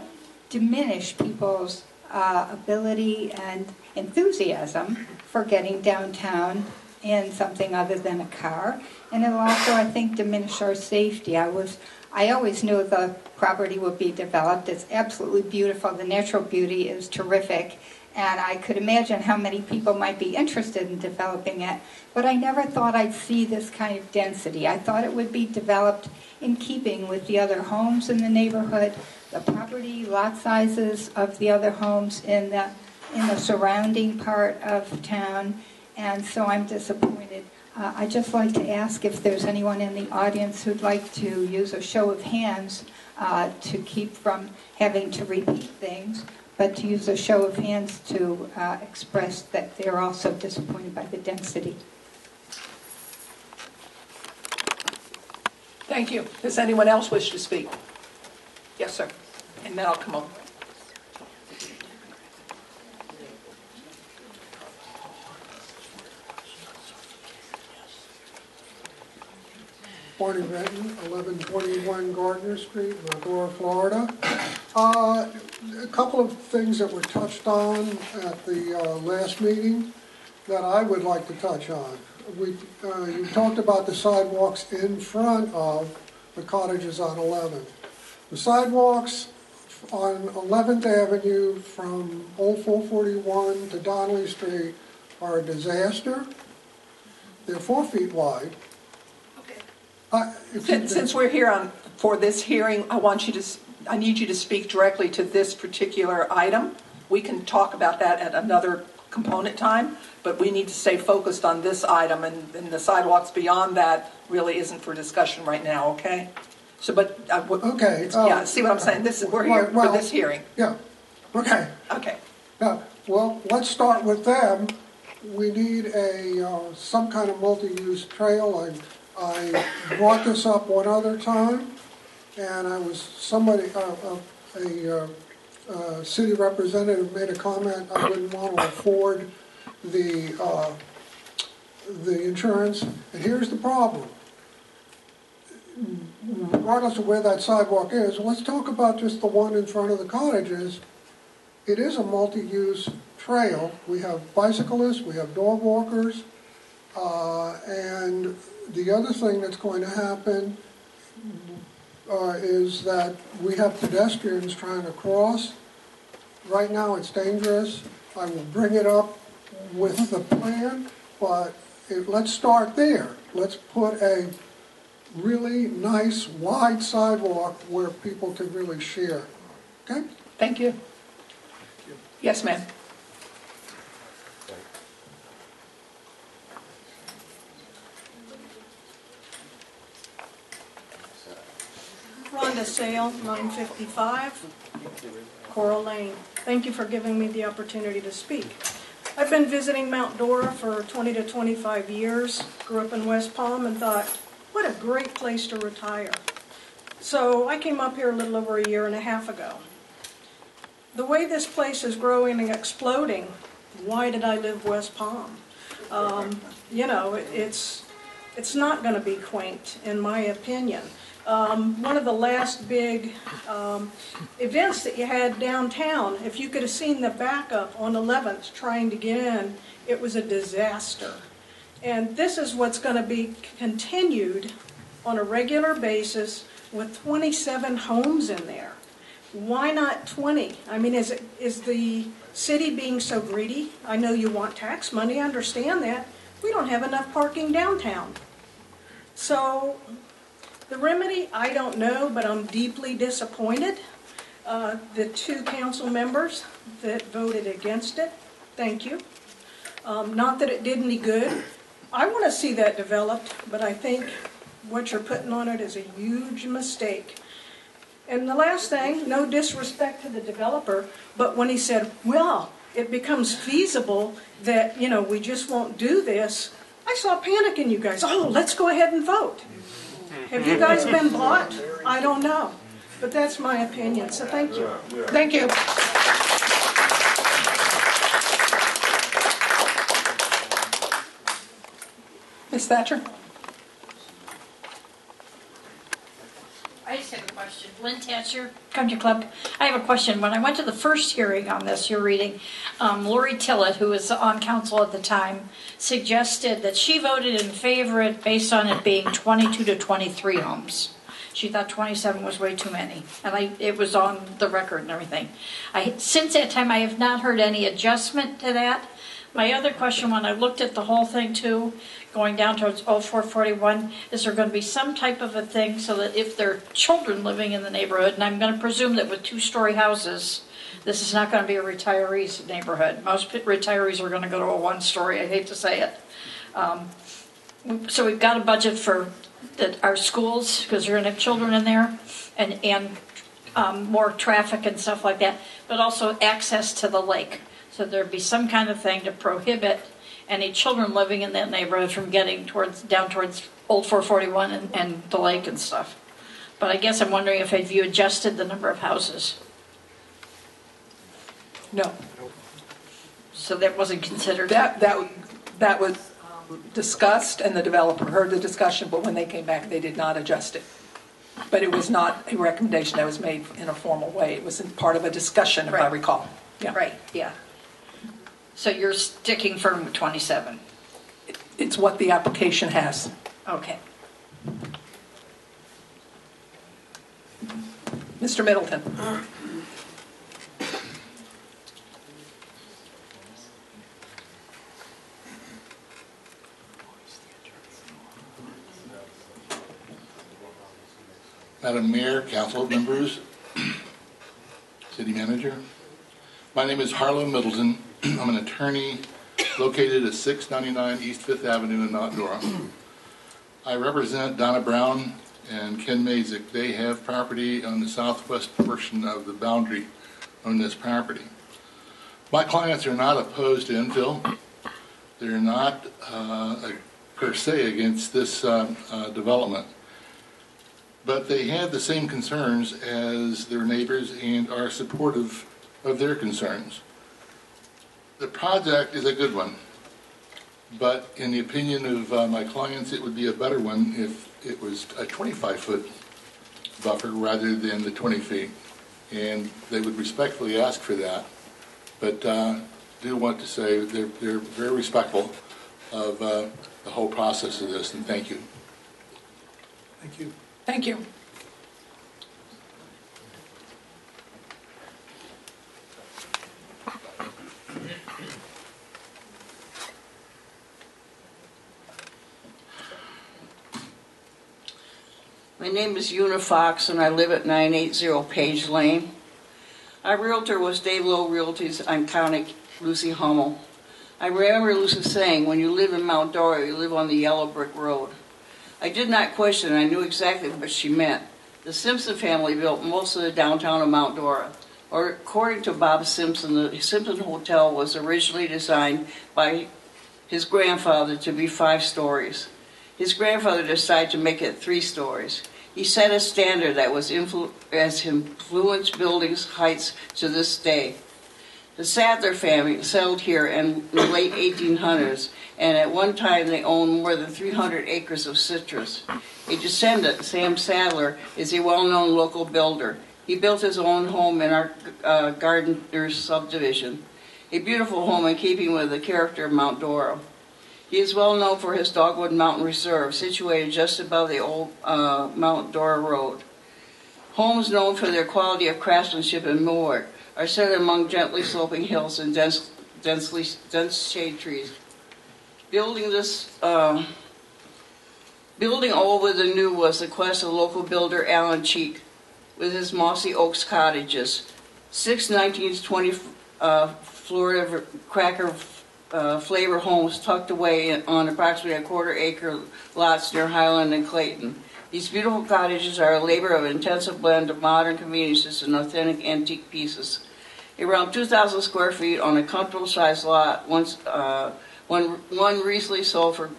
diminish people's uh, ability and enthusiasm for getting downtown in something other than a car. And it'll also, I think, diminish our safety. I was, I always knew the property would be developed. It's absolutely beautiful. The natural beauty is terrific. And I could imagine how many people might be interested in developing it. But I never thought I'd see this kind of density. I thought it would be developed in keeping with the other homes in the neighborhood, the property lot sizes of the other homes in the, in the surrounding part of town. And so I'm disappointed. Uh, I'd just like to ask if there's anyone in the audience who'd like to use a show of hands uh, to keep from having to repeat things, but to use a show of hands to uh, express that they're also disappointed by the density. Thank you. Does anyone else wish to speak? Yes, sir. And then I'll come over. Barney Benton, 1121 Gardner Street, Mount Dora, Florida. Uh, A couple of things that were touched on at the uh, last meeting that I would like to touch on. We, uh, you talked about the sidewalks in front of the cottages on 11th. The sidewalks on 11th Avenue from Old 441 to Donnelly Street are a disaster. They're four feet wide. Uh, Since, since we're here on, for this hearing, I want you to, s- I need you to speak directly to this particular item. We can talk about that at another component time, but we need to stay focused on this item, and, and the sidewalks beyond that really isn't for discussion right now, okay? So, but, uh, Okay. yeah, uh, see what I'm saying? This is, we're here for well, this hearing. Yeah, okay. Okay. Now, well, let's start with them. We need a, uh, some kind of multi-use trail. I, I brought this up one other time, and I was, somebody, uh, a, uh, uh, city representative made a comment, I wouldn't want to afford the, uh, the insurance. And here's the problem. Regardless of where that sidewalk is, let's talk about just the one in front of the cottages. It is a multi-use trail. We have bicyclists, we have dog walkers, uh, and the other thing that's going to happen uh, is that we have pedestrians trying to cross. Right now, it's dangerous. I will bring it up with the plan, but it- let's start there. Let's put a really nice, wide sidewalk where people can really share. Okay? Thank you. Yes, ma'am. Rhonda Sale, 955 Coral Lane. Thank you for giving me the opportunity to speak. I've been visiting Mount Dora for 20 to 25 years, grew up in West Palm, and thought, what a great place to retire. So I came up here a little over a year and a half ago. The way this place is growing and exploding, why did I live West Palm? Um, You know, it- it's, it's not going to be quaint, in my opinion. Um, One of the last big um, events that you had downtown, if you could have seen the backup on 11th trying to get in, it was a disaster. And this is what's going to be continued on a regular basis with 27 homes in there. Why not 20? I mean, is it, is the city being so greedy? I know you want tax money, I understand that. We don't have enough parking downtown. So, the remedy, I don't know, but I'm deeply disappointed. Uh, The two council members that voted against it, thank you. Um, Not that it did any good. I want to see that developed, but I think what you're putting on it is a huge mistake. And the last thing, no disrespect to the developer, but when he said, well, it becomes feasible that, you know, we just won't do this, I saw panic in you guys. Oh, let's go ahead and vote. Mm-hmm. Have you guys been bought? I don't know. But that's my opinion, so thank you. Thank you. Ms. Thatcher? I just have a question. Lynn Thatcher, Country Club. I have a question. When I went to the first hearing on this, you're reading, um, Lori Tillett, who was on council at the time, suggested that she voted in favor of it based on it being 22 to 23 homes. She thought 27 was way too many, and I, it was on the record and everything. I, since that time, I have not heard any adjustment to that. My other question, when I looked at the whole thing too, going down towards 0441, is there going to be some type of a thing so that if there are children living in the neighborhood, and I'm going to presume that with two-story houses, this is not going to be a retirees neighborhood. Most retirees are going to go to a one-story, I hate to say it. Um, So we've got a budget for that our schools, because you're going to have children in there, and, and um, more traffic and stuff like that, but also access to the lake. So there'd be some kind of thing to prohibit any children living in that neighborhood from getting towards, down towards Old 441 and, and the lake and stuff. But I guess I'm wondering if have you adjusted the number of houses? No. So that wasn't considered? That, that, that was discussed, and the developer heard the discussion, but when they came back, they did not adjust it. But it was not a recommendation that was made in a formal way. It was part of a discussion, if I Right. recall. Yeah. Right, yeah. So you're sticking firm with 27? It's what the application has. Okay. Mr. Middleton? Madam Mayor, council members, city manager. My name is Harlow Middleton. I'm an attorney located at 699 East Fifth Avenue in Mount Dora. I represent Donna Brown and Ken Mazik. They have property on the southwest portion of the boundary on this property. My clients are not opposed to infill. They're not uh, per se against this uh, uh, development but they have the same concerns as their neighbors and are supportive of their concerns. The project is a good one, but in the opinion of uh, my clients, it would be a better one if it was a 25-foot buffer rather than the 20 feet. And they would respectfully ask for that, but uh, do want to say they're, they're very respectful of uh, the whole process of this, and thank you. Thank you. Thank you. My name is Una Fox, and I live at 980 Page Lane. Our realtor was Dave Lowe Realties on County, Lucy Hummel. I remember Lucy saying, when you live in Mount Dora, you live on the yellow brick road. I did not question, I knew exactly what she meant. The Simpson family built most of the downtown of Mount Dora. Or according to Bob Simpson, the Simpson Hotel was originally designed by his grandfather to be five stories. His grandfather decided to make it three stories. He set a standard that was influ- has influenced buildings' heights to this day. The Sadler family settled here in the late 1800s, and at one time they owned more than 300 acres of citrus. A descendant, Sam Sadler, is a well-known local builder. He built his own home in our uh, Gardeners subdivision, a beautiful home in keeping with the character of Mount Dora. He is well known for his Dogwood Mountain Reserve, situated just above the old uh, Mount Dora Road. Homes known for their quality of craftsmanship and millwork are set among gently sloping hills and dense, densely, dense shade trees. Building this, uh, building old with the new was the quest of local builder Alan Cheek with his mossy oaks cottages. Six 1920 uh, Florida cracker uh, flavor homes tucked away on approximately a quarter acre lots near Highland and Clayton. These beautiful cottages are a labor of intensive blend of modern conveniences and authentic antique pieces. Around 2,000 square feet on a comfortable sized lot, once, uh, one, one recently sold for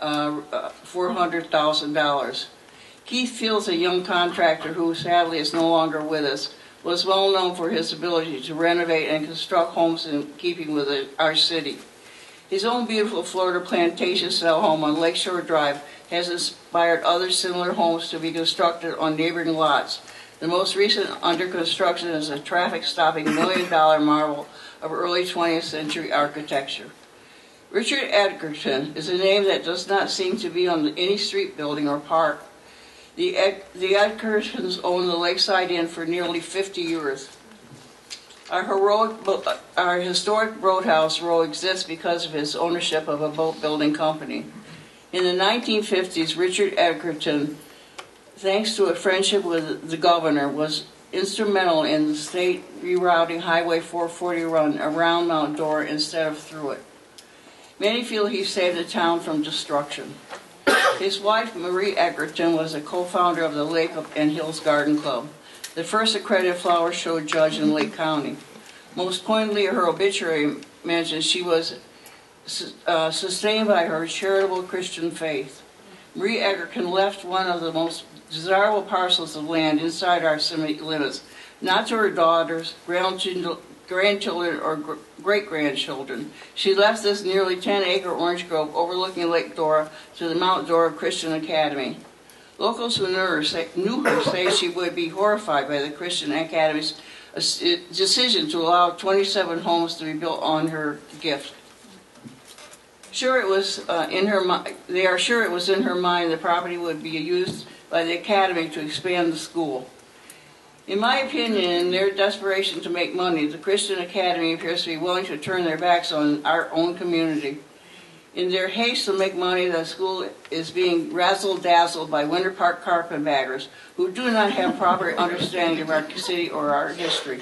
uh, $400,000. Keith Fields, a young contractor who sadly is no longer with us, was well known for his ability to renovate and construct homes in keeping with the, our city. His own beautiful Florida plantation style home on Lakeshore Drive has inspired other similar homes to be constructed on neighboring lots. The most recent under construction is a traffic stopping million dollar marvel of early 20th century architecture. Richard Edgerton is a name that does not seem to be on any street building or park. The, Ed, owned the Lakeside Inn for nearly 50 years. Our, heroic, our historic boathouse row exists because of his ownership of a boat building company. In the 1950s, Richard Edgerton, thanks to a friendship with the governor, was instrumental in the state rerouting Highway 440 run around Mount Dora instead of through it. Many feel he saved the town from destruction. His wife, Marie Edgerton, was a co-founder of the Lake and Hills Garden Club, the first accredited flower show judge in Lake County. Most poignantly, her obituary mentions she was uh, sustained by her charitable Christian faith. Marie Edgerton left one of the most desirable parcels of land inside our city limits, not to her daughters, grandchildren, grandchildren or great grandchildren. She left this nearly 10 acre orange grove overlooking Lake Dora to the Mount Dora Christian Academy. Locals who knew her, say, knew her say she would be horrified by the Christian Academy's uh, decision to allow 27 homes to be built on her gift. Sure, it was uh, in her. They are sure it was in her mind the property would be used by the academy to expand the school. In my opinion, in their desperation to make money, the Christian Academy appears to be willing to turn their backs on our own community. In their haste to make money, the school is being razzle-dazzled by Winter Park carpetbaggers who do not have proper understanding of our city or our history.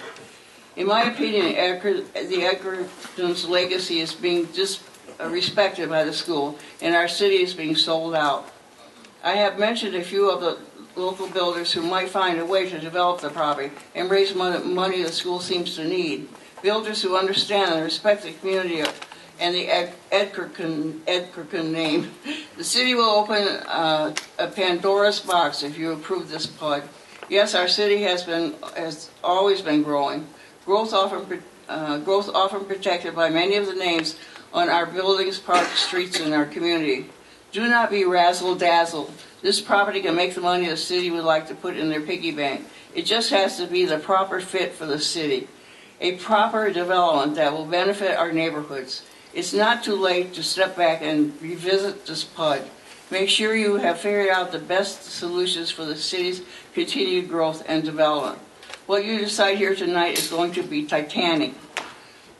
In my opinion, the Edgerton's legacy is being disrespected by the school, and our city is being sold out. I have mentioned a few of the local builders who might find a way to develop the property and raise money the school seems to need. Builders who understand and respect the community and the Edgerton, Edgerton name. The city will open uh, a Pandora's box if you approve this PUD. Yes, our city has been has always been growing. Growth often uh, growth often protected by many of the names on our buildings, parks, streets, and our community. Do not be razzle dazzled this property can make the money the city would like to put in their piggy bank. It just has to be the proper fit for the city, a proper development that will benefit our neighborhoods. It's not too late to step back and revisit this PUD. Make sure you have figured out the best solutions for the city's continued growth and development. What you decide here tonight is going to be titanic.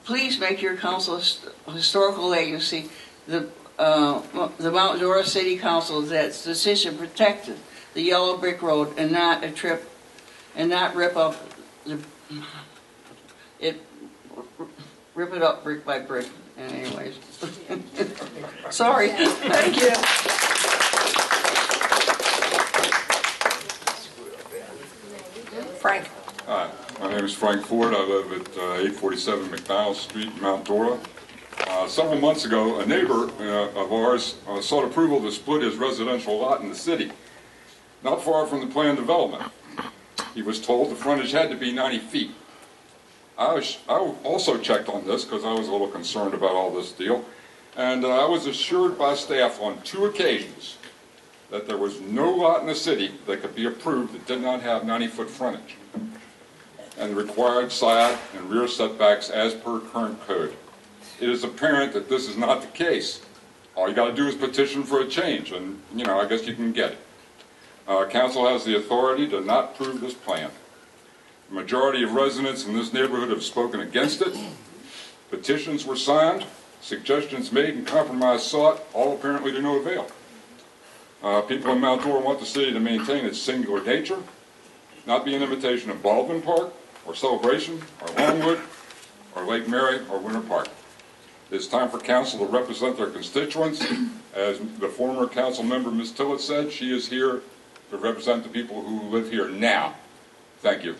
Please make your council's historical legacy the uh, the Mount Dora City Council that decision protected the yellow brick road and not a trip and not rip up the it rip it up brick by brick. And anyways, sorry. Thank you. Frank. Hi, my name is Frank Ford. I live at uh, 847 McDowell Street, Mount Dora. Uh, several months ago, a neighbor uh, of ours uh, sought approval to split his residential lot in the city, not far from the planned development. He was told the frontage had to be 90 feet. I was- I also checked on this because I was a little concerned about all this deal. And uh, I was assured by staff on two occasions that there was no lot in the city that could be approved that did not have 90-foot frontage and required side and rear setbacks as per current code. It is apparent that this is not the case. All you got to do is petition for a change, and, you know, I guess you can get it. Uh, Council has the authority to not approve this plan. The majority of residents in this neighborhood have spoken against it. Petitions were signed, suggestions made, and compromise sought, all apparently to no avail. Uh, People in Mount Dora want the city to maintain its singular nature, not be an imitation of Baldwin Park, or Celebration, or Longwood, or Lake Mary, or Winter Park. It's time for council to represent their constituents. As the former council member, Ms. Tillett said, she is here to represent the people who live here now. Thank you.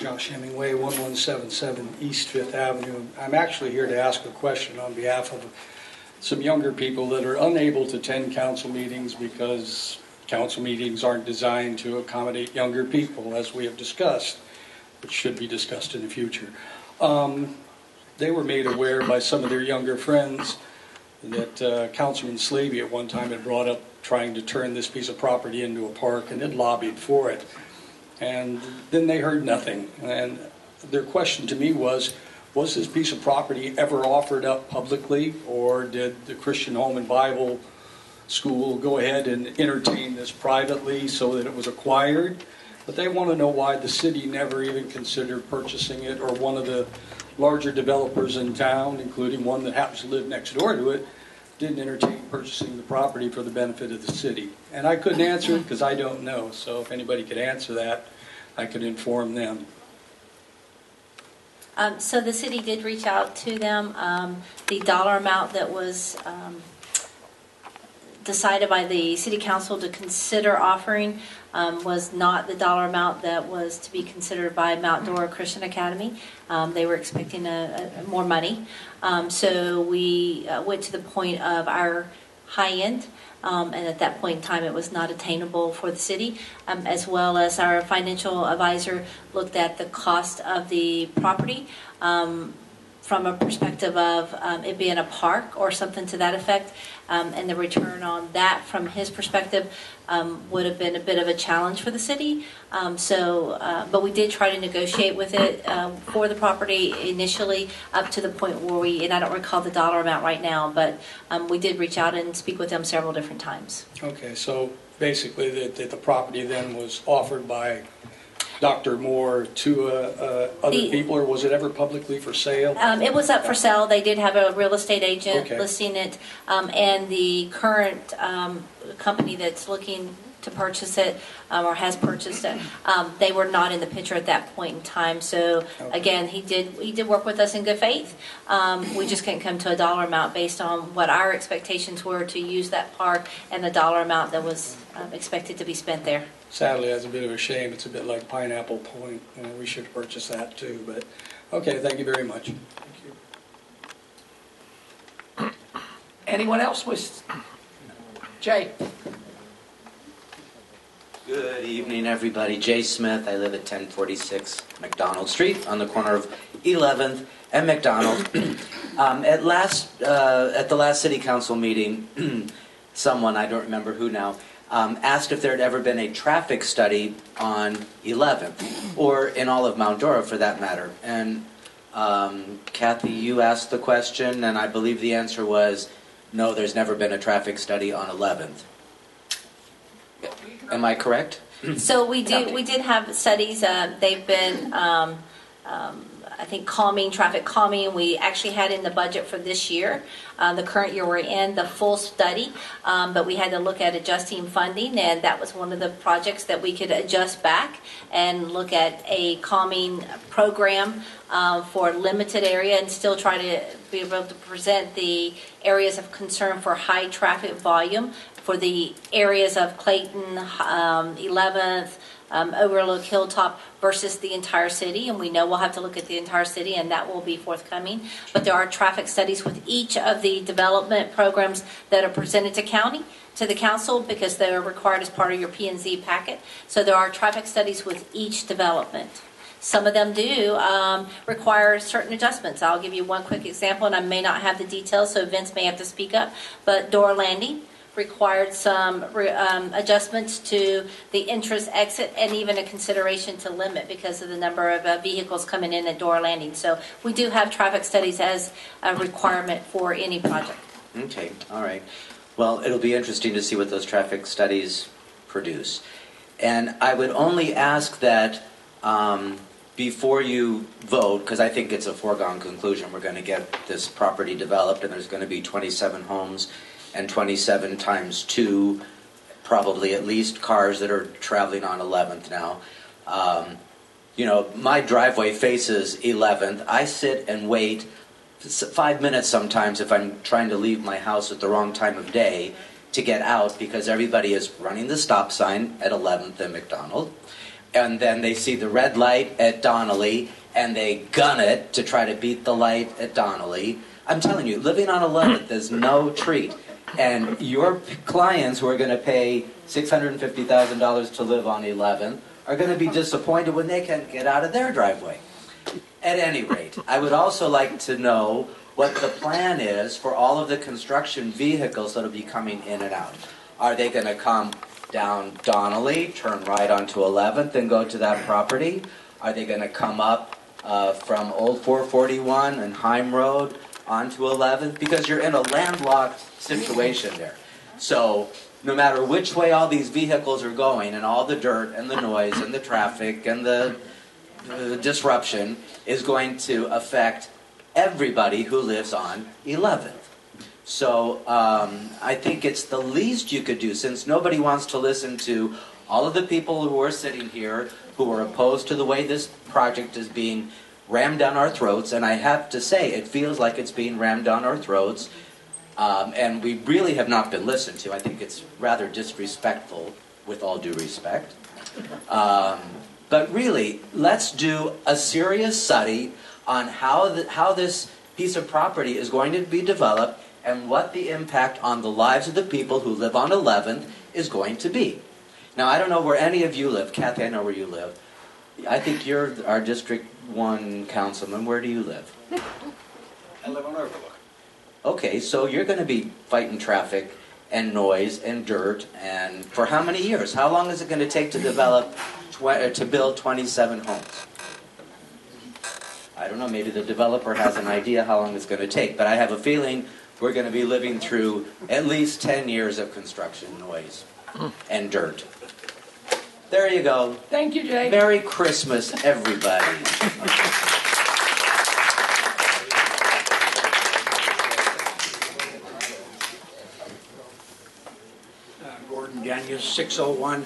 Josh Hemingway, 1177 East Fifth Avenue. I'm actually here to ask a question on behalf of some younger people that are unable to attend council meetings because council meetings aren't designed to accommodate younger people, as we have discussed, which should be discussed in the future. Um, They were made aware by some of their younger friends that uh, Councilman Slavy at one time had brought up trying to turn this piece of property into a park and had lobbied for it. And then they heard nothing. And their question to me was, was this piece of property ever offered up publicly? Or did the Christian Home and Bible School go ahead and entertain this privately so that it was acquired? But they want to know why the city never even considered purchasing it, or one of the larger developers in town, including one that happens to live next door to it, didn't entertain purchasing the property for the benefit of the city. And I couldn't answer it because I don't know. So if anybody could answer that, I could inform them. Um, So the city did reach out to them. Um, The dollar amount that was um, decided by the city council to consider offering um, was not the dollar amount that was to be considered by Mount Dora Christian Academy. Um, They were expecting a- a- more money. Um, So we uh, went to the point of our high end, um, and at that point in time, it was not attainable for the city, um, as well as our financial advisor looked at the cost of the property. Um, from a perspective of um, it being a park or something to that effect, um, and the return on that from his perspective um, would have been a bit of a challenge for the city. Um, So, uh, but we did try to negotiate with it um, for the property initially up to the point where we, and I don't recall the dollar amount right now, but um, we did reach out and speak with them several different times. Okay, so basically that, that the property then was offered by Dr. Moore to uh, uh, other The- people, or was it ever publicly for sale? Um, It was up for sale. They did have a real estate agent Okay. listing it, um, and the current um, company that's looking to purchase it um, or has purchased it, um, they were not in the picture at that point in time. So again, he did he did work with us in good faith. Um, we just couldn't come to a dollar amount based on what our expectations were to use that park and the dollar amount that was um, expected to be spent there. Sadly, that's a bit of a shame. It's a bit like Pineapple Point. You know, we should purchase that too, but, okay, thank you very much. Anyone else was, Jay? Good evening, everybody. Jay Smith. I live at 1046 McDonald Street on the corner of 11th and McDonald. um, at last, uh, at the last city council meeting, someone I don't remember who now um, asked if there had ever been a traffic study on 11th, or in all of Mount Dora for that matter. And um, Kathy, you asked the question, and I believe the answer was no. There's never been a traffic study on 11th. Am I correct? So we do, we did have studies, uh, they've been, um, um, I think calming, traffic calming, we actually had in the budget for this year, uh, the current year we're in, the full study, um, but we had to look at adjusting funding, and that was one of the projects that we could adjust back and look at a calming program uh, for a limited area and still try to be able to present the areas of concern for high traffic volume for the areas of Clayton, um, 11th, um, Overlook Hilltop versus the entire city, and we know we'll have to look at the entire city, and that will be forthcoming. But there are traffic studies with each of the development programs that are presented to county, to the council, because they're required as part of your P and Z packet. So there are traffic studies with each development. Some of them do um, require certain adjustments. I'll give you one quick example, and I may not have the details, so Vince may have to speak up. But Door Landing required some um, adjustments to the entrance exit and even a consideration to limit because of the number of uh, vehicles coming in at Door Landing. So we do have traffic studies as a requirement for any project. Okay, all right. Well, it'll be interesting to see what those traffic studies produce. And I would only ask that um, before you vote, because I think it's a foregone conclusion, we're going to get this property developed and there's going to be 27 homes and 27 times two, probably at least cars that are traveling on 11th now. Um, you know, my driveway faces 11th. I sit and wait five minutes sometimes if I'm trying to leave my house at the wrong time of day to get out because everybody is running the stop sign at 11th and McDonald. And then they see the red light at Donnelly and they gun it to try to beat the light at Donnelly. I'm telling you, living on 11th is no treat. And your clients who are going to pay $650,000 to live on 11 are going to be disappointed when they can't get out of their driveway. At any rate, I would also like to know what the plan is for all of the construction vehicles that'll be coming in and out. Are they going to come down Donnelly, turn right onto 11th, and go to that property? Are they going to come up uh, from Old 441 and Heim Road onto 11th? Because you're in a landlocked situation there. So no matter which way all these vehicles are going, and all the dirt and the noise and the traffic and the the disruption is going to affect everybody who lives on 11th. So um, I think it's the least you could do, since nobody wants to listen to all of the people who are sitting here who are opposed to the way this project is being rammed down our throats. And I have to say, it feels like it's being rammed down our throats. Um, and we really have not been listened to. I think it's rather disrespectful, with all due respect. Um, but really, let's do a serious study on how, the, how this piece of property is going to be developed and what the impact on the lives of the people who live on 11th is going to be. Now, I don't know where any of you live. Kathy, I know where you live. I think you're our District 1 councilman. Where do you live? I live on Overlook. Okay, so you're going to be fighting traffic and noise and dirt and for how many years? How long is it going to take to develop, tw- uh, to build 27 homes? I don't know, maybe the developer has an idea how long it's going to take, but I have a feeling we're going to be living through at least 10 years of construction noise and dirt. There you go. Thank you, Jay. Merry Christmas, everybody. Uh, Gordon Daniels, 601,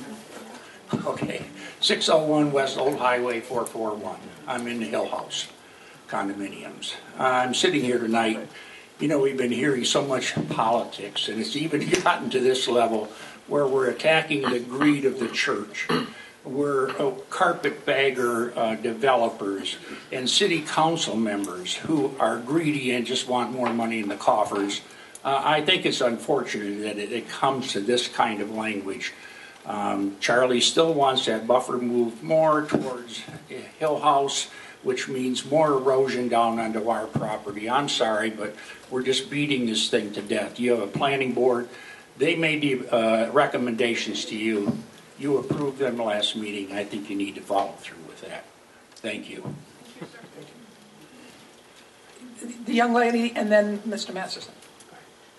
okay, 601 West Old Highway 441. I'm in the Hill House condominiums. I'm sitting here tonight, you know, we've been hearing so much politics, and it's even gotten to this level where we're attacking the greed of the church. We're uh, carpetbagger uh, developers and city council members who are greedy and just want more money in the coffers. Uh, I think it's unfortunate that it, it comes to this kind of language. Um, Charlie still wants that buffer moved more towards Hill House, which means more erosion down onto our property. I'm sorry, but we're just beating this thing to death. You have a planning board. They made the uh, recommendations to you. You approved them last meeting. I think you need to follow through with that. Thank you. The young lady and then Mr. Masterson.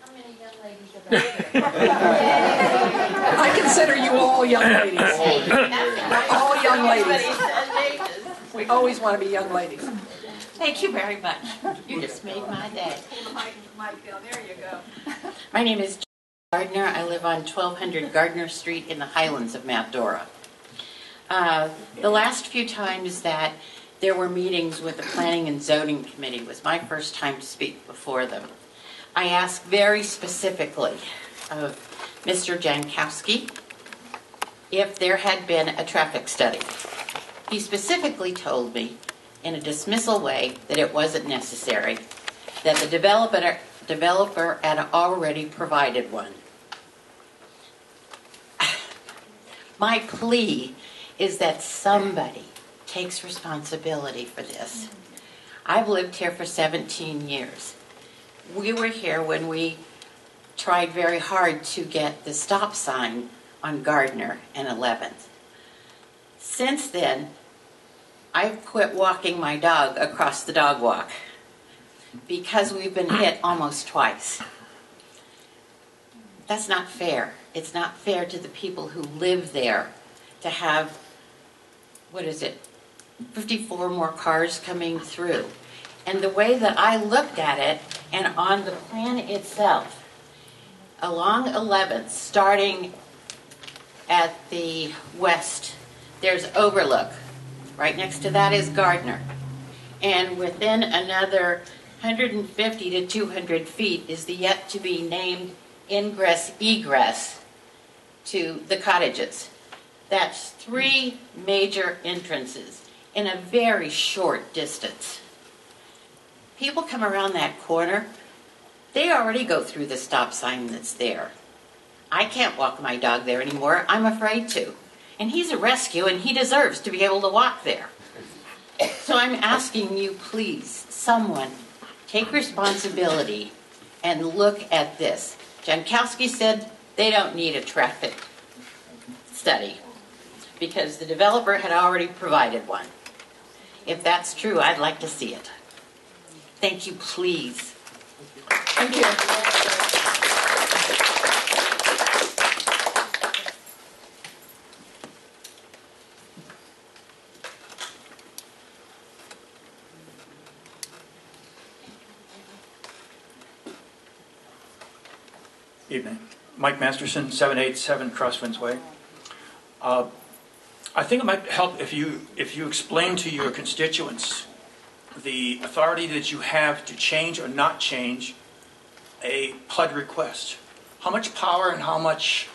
How many young ladies are there? I consider you all young ladies. All young ladies. We always want to be young ladies. Thank you very much. You just made my day. there you go. My name is Gardner. I live on 1200 Gardner Street in the Highlands of Mount Dora. Uh, The last few times that there were meetings with the Planning and Zoning Committee was my first time to speak before them. I asked very specifically of Mr. Jankowski if there had been a traffic study. He specifically told me, in a dismissal way, that it wasn't necessary, that the developer, developer had already provided one. My plea is that somebody takes responsibility for this. I've lived here for 17 years. We were here when we tried very hard to get the stop sign on Gardner and 11th. Since then, I've quit walking my dog across the dog walk because we've been hit almost twice. That's not fair. It's not fair to the people who live there to have, what is it, 54 more cars coming through. And the way that I looked at it, and on the plan itself, along 11th, starting at the west, there's Overlook. Right next to that is Gardner. And within another 150 to 200 feet is the yet to be named ingress egress to the cottages. That's three major entrances in a very short distance. People come around that corner, they already go through the stop sign that's there. I can't walk my dog there anymore. I'm afraid to. And he's a rescue and he deserves to be able to walk there. So I'm asking you, please, someone, take responsibility and look at this. Jankowski said they don't need a traffic study because the developer had already provided one. If that's true, I'd like to see it. Thank you, please. Thank you. Evening. Mike Masterson, 787 Crosswinds Way. Uh, I think it might help if you, if you explain to your constituents the authority that you have to change or not change a PUD request. How much power and how much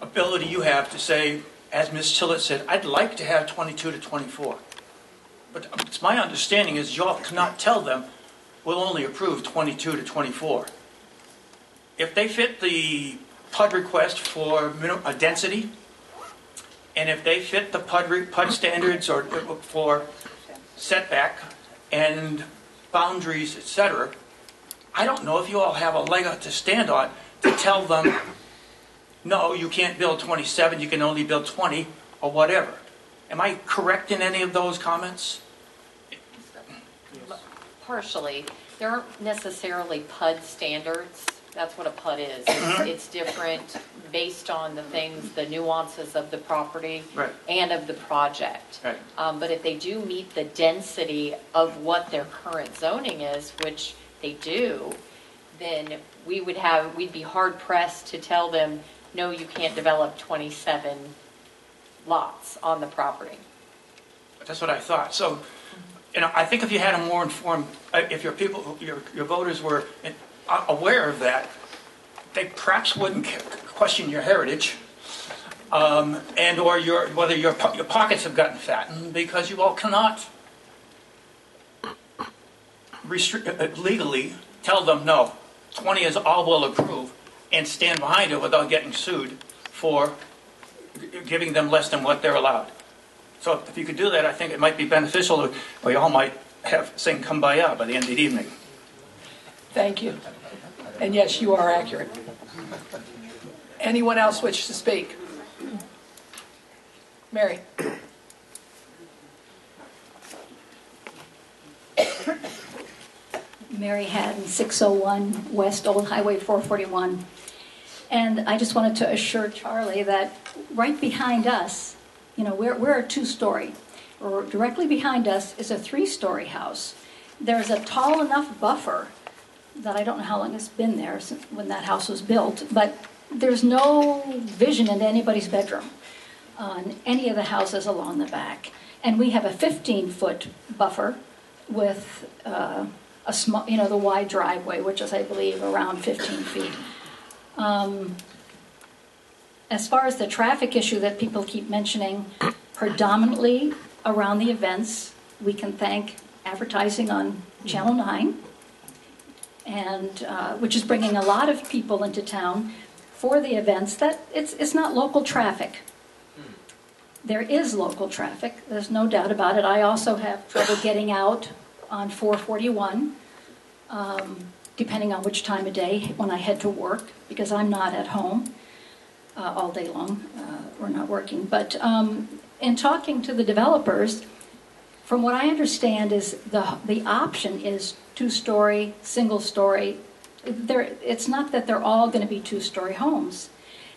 ability you have to say, as Ms. Tillett said, I'd like to have 22 to 24. But it's my understanding is y'all cannot tell them, we'll only approve 22 to 24. If they fit the PUD request for a uh, density, and if they fit the PUD, PUD standards or uh, for setback and boundaries, et cetera, I don't know if you all have a leg to stand on to tell them, no, you can't build 27, you can only build 20, or whatever. Am I correct in any of those comments? Partially. There aren't necessarily PUD standards. That's what a PUD is. It's- It's different based on the things, the nuances of the property Right. and of the project. Right. Um, But if they do meet the density of what their current zoning is, which they do, then we would have, we'd be hard pressed to tell them, no, you can't develop 27 lots on the property. That's what I thought. So, you know, I think if you had a more informed, uh, if your people, your, your voters were in- aware of that, they perhaps wouldn't question your heritage, um, and or your, whether your, po- your pockets have gotten fattened, because you all cannot restrict, uh, legally tell them, no, 20 is all we'll approve, and stand behind it without getting sued for giving them less than what they're allowed. So if you could do that, I think it might be beneficial, you all might have by out by the end of the evening. Thank you. And yes, you are accurate. Anyone else wish to speak? Mary? Mary Haddon, 601 West Old Highway 441. And I just wanted to assure Charlie that right behind us, you know, we're, we're a two-story. Or Directly behind us is a three-story house. There's a tall enough buffer that I don't know how long it's been there since when that house was built, but there's no vision into anybody's bedroom on any of the houses along the back. And we have a 15-foot buffer with uh, a small, you know, the wide driveway, which is, I believe, around 15 feet. Um, as far as the traffic issue that people keep mentioning, predominantly around the events, we can thank advertising on Channel 9, and, uh, which is bringing a lot of people into town for the events, that, it's, it's not local traffic. There is local traffic, there's no doubt about it. I also have trouble getting out on 441, um, depending on which time of day when I head to work, because I'm not at home uh, all day long. Uh, We're not working. But um, in talking to the developers, from what I understand is the, the option is two-story, single-story. There, it's not that they're all going to be two-story homes.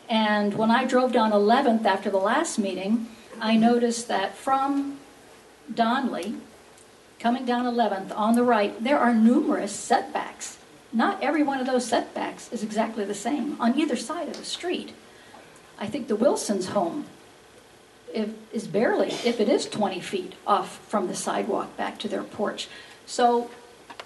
And when I drove down 11th after the last meeting, I noticed that from Donnelly, coming down 11th on the right, there are numerous setbacks. Not every one of those setbacks is exactly the same on either side of the street. I think the Wilson's home if, is barely, if it is 20 feet off from the sidewalk back to their porch. So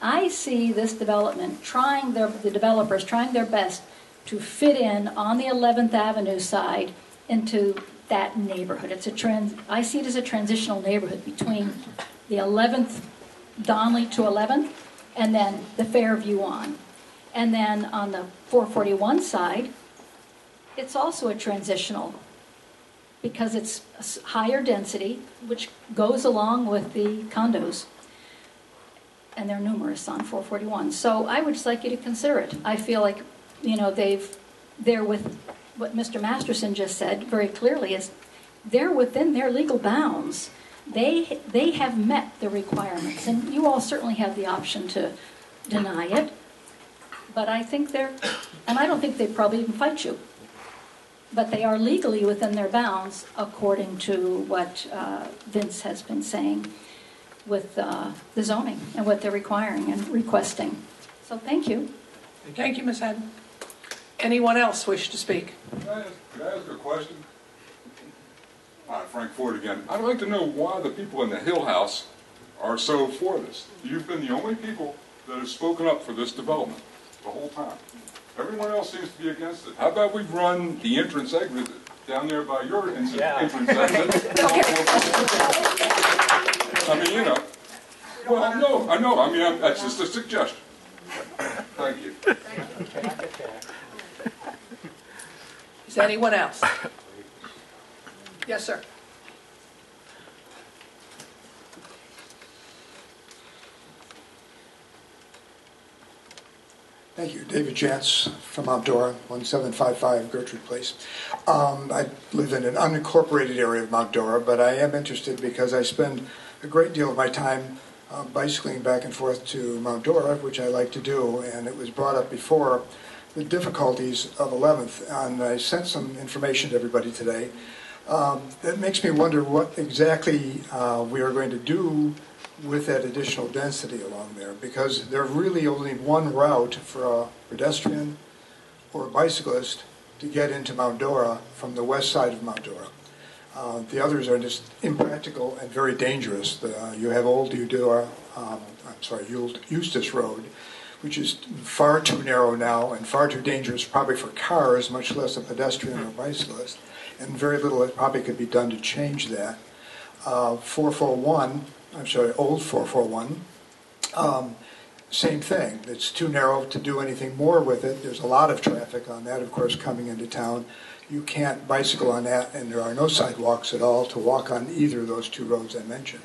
I see this development trying their, the developers trying their best to fit in on the 11th Avenue side into that neighborhood. It's a trans, I see it as a transitional neighborhood between the 11th, Donnelly to 11th, and then the Fairview on. And then on the 441 side, it's also a transitional because it's higher density, which goes along with the condos. And they're numerous on 441. So I would just like you to consider it. I feel like, you know, they've, they're with, what Mr. Masterson just said very clearly is, they're within their legal bounds. They, they have met the requirements, and you all certainly have the option to deny it. But I think they're, and I don't think they'd probably even fight you. But they are legally within their bounds, according to what uh, Vince has been saying with uh, the zoning and what they're requiring and requesting. So thank you. Thank you, Ms. Haddon. Anyone else wish to speak? Could I ask, could I ask a question? Hi, Frank Ford again. I'd like to know why the people in the Hill House are so for this. You've been the only people that have spoken up for this development the whole time. Everyone else seems to be against it. How about we run the entrance exit down there by your en- entrance exit? I mean, you know, well, no, I know, I mean, I'm- that's just a suggestion. Thank you. Is there anyone else? Yes, sir. Thank you. David Jantz from Mount Dora, 1755 Gertrude Place. Um, I live in an unincorporated area of Mount Dora, but I am interested because I spend a great deal of my time uh, bicycling back and forth to Mount Dora, which I like to do, and it was brought up before the difficulties of 11th, and I sent some information to everybody today. Um, that makes me wonder what exactly uh, we are going to do with that additional density along there, because there's really only one route for a pedestrian or a bicyclist to get into Mount Dora from the west side of Mount Dora. Uh, the others are just impractical and very dangerous. The, uh, you have Old Eudora, um, I'm sorry, Eustis Road, which is far too narrow now and far too dangerous probably for cars, much less a pedestrian or bicyclist. And very little that probably could be done to change that. Uh, 441, I'm sorry, Old 441, um, same thing. It's too narrow to do anything more with it. There's a lot of traffic on that, of course, coming into town. You can't bicycle on that, and there are no sidewalks at all to walk on either of those two roads I mentioned,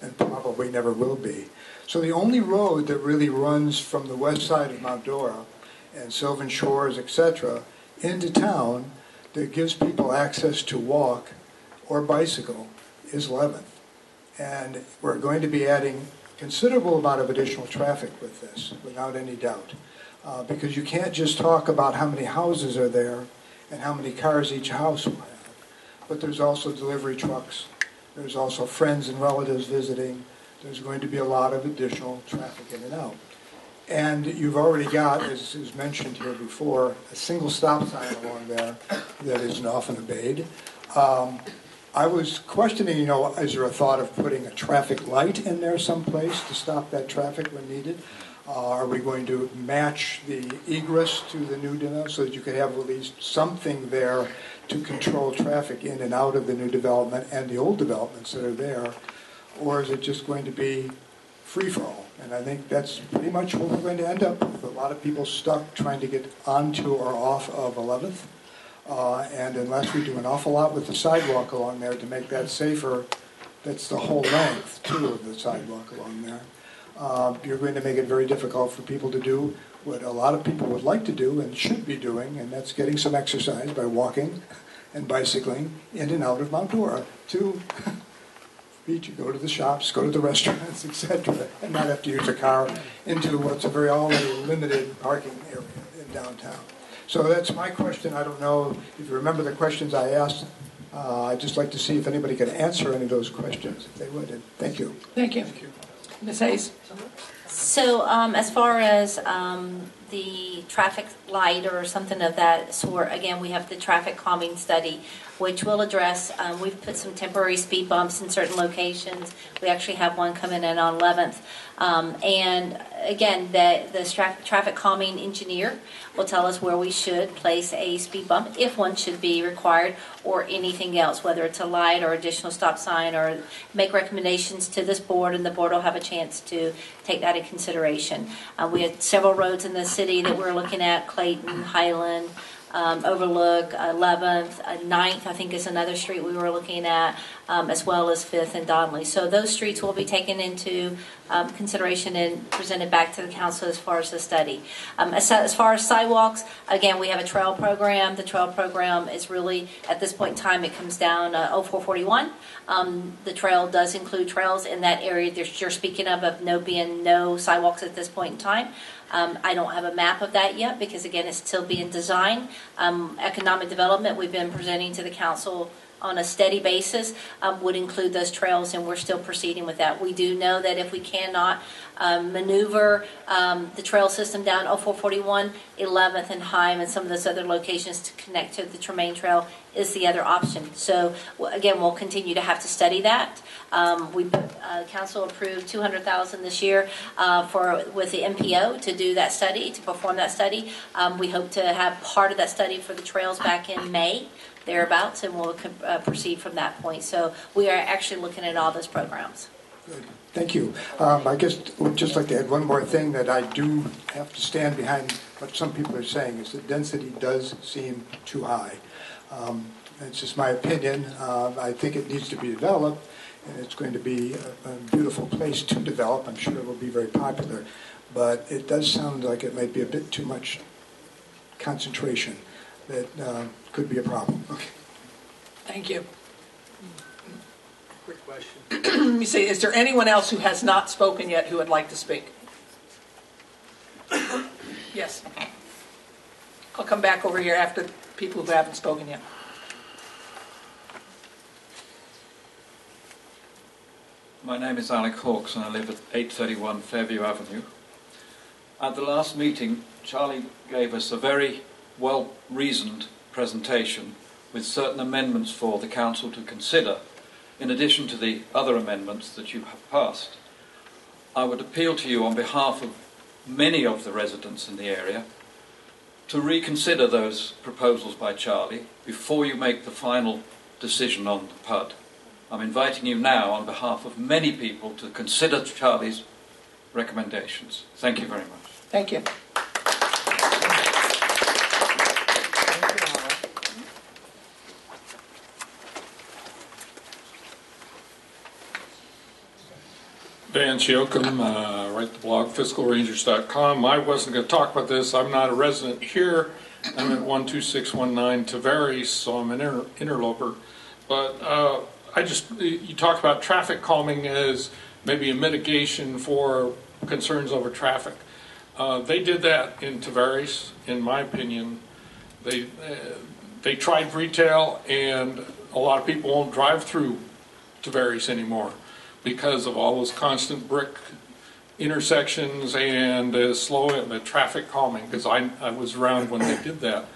and probably never will be. So the only road that really runs from the west side of Mount Dora and Sylvan Shores, etc., into town that gives people access to walk or bicycle is 11th. And we're going to be adding considerable amount of additional traffic with this, without any doubt. Uh, because you can't just talk about how many houses are there and how many cars each house will have. But there's also delivery trucks. There's also friends and relatives visiting. There's going to be a lot of additional traffic in and out. And you've already got, as is mentioned here before, a single stop sign along there that isn't often obeyed. Um, I was questioning, you know, is there a thought of putting a traffic light in there someplace to stop that traffic when needed? Uh, Are we going to match the egress to the new development so that you could have at least something there to control traffic in and out of the new development and the old developments that are there? Or is it just going to be free-for-all? And I think that's pretty much what we're going to end up with, a lot of people stuck trying to get onto or off of 11th. Uh, And unless we do an awful lot with the sidewalk along there to make that safer, that's the whole length, too, of the sidewalk along there. Uh, You're going to make it very difficult for people to do what a lot of people would like to do and should be doing, and that's getting some exercise by walking and bicycling in and out of Mount Dora to beach, you go to the shops, go to the restaurants, etc., and not have to use a car into what's a very already limited parking area in downtown. So that's my question. I don't know if you remember the questions I asked. Uh, I'd just like to see if anybody could answer any of those questions, if they would. And thank you. Thank you. Ms. Hayes? So um, as far as um, the traffic light or something of that sort, again, we have the traffic calming study, which will address, um, we've put some temporary speed bumps in certain locations. We actually have one coming in on 11th. Um, And again, the, the stra- traffic calming engineer will tell us where we should place a speed bump, if one should be required, or anything else, whether it's a light or additional stop sign, or make recommendations to this board, and the board will have a chance to take that in consideration. Uh, We had several roads in the city that we're looking at, Clayton, Highland, um, Overlook, 11th, uh, 9th, I think is another street we were looking at, um, as well as 5th and Donnelly. So those streets will be taken into um, consideration and presented back to the council as far as the study. Um, As as far as sidewalks, again, we have a trail program. The trail program is really, at this point in time, it comes down uh, 0441. Um, The trail does include trails in that area that you're speaking of, of no being no sidewalks at this point in time. Um, I don't have a map of that yet because again, it's still being designed. Um, economic development, we've been presenting to the council on a steady basis, um, would include those trails and we're still proceeding with that. We do know that if we cannot um, maneuver um, the trail system down 0441, 11th and Heim and some of those other locations to connect to the Tremaine Trail is the other option. So again, we'll continue to have to study that. Um, We, uh, council approved 200,000 this year uh, for, with the MPO to do that study, to perform that study. Um, We hope to have part of that study for the trails back in May, thereabouts, and we'll uh, proceed from that point. So we are actually looking at all those programs. Thank you. Um, I guess would just like to add one more thing that I do have to stand behind what some people are saying is that density does seem too high. Um, It's just my opinion. Uh, I think it needs to be developed, and it's going to be a, a beautiful place to develop. I'm sure it will be very popular, but it does sound like it might be a bit too much concentration that uh, could be a problem. Okay. Thank you. Question. Let me see, is there anyone else who has not spoken yet who would like to speak? Yes. I'll come back over here after people who haven't spoken yet. My name is Alec Hawkes and I live at 831 Fairview Avenue. At the last meeting, Charlie gave us a very well-reasoned presentation with certain amendments for the council to consider, in addition to the other amendments that you have passed. I would appeal to you on behalf of many of the residents in the area to reconsider those proposals by Charlie before you make the final decision on the PUD. I'm inviting you now on behalf of many people to consider Charlie's recommendations. Thank you very much. Thank you. Vance Jochim, uh, write the blog fiscalrangers.com. I wasn't going to talk about this. I'm not a resident here. I'm at 12619 Tavares, so I'm an inter- interloper. But uh, I just, you talked about traffic calming as maybe a mitigation for concerns over traffic. Uh, they did that in Tavares, in my opinion. They, uh, they tried retail, and a lot of people won't drive through Tavares anymore because of all those constant brick intersections and uh, slow and the traffic calming, because I, I was around when they did that.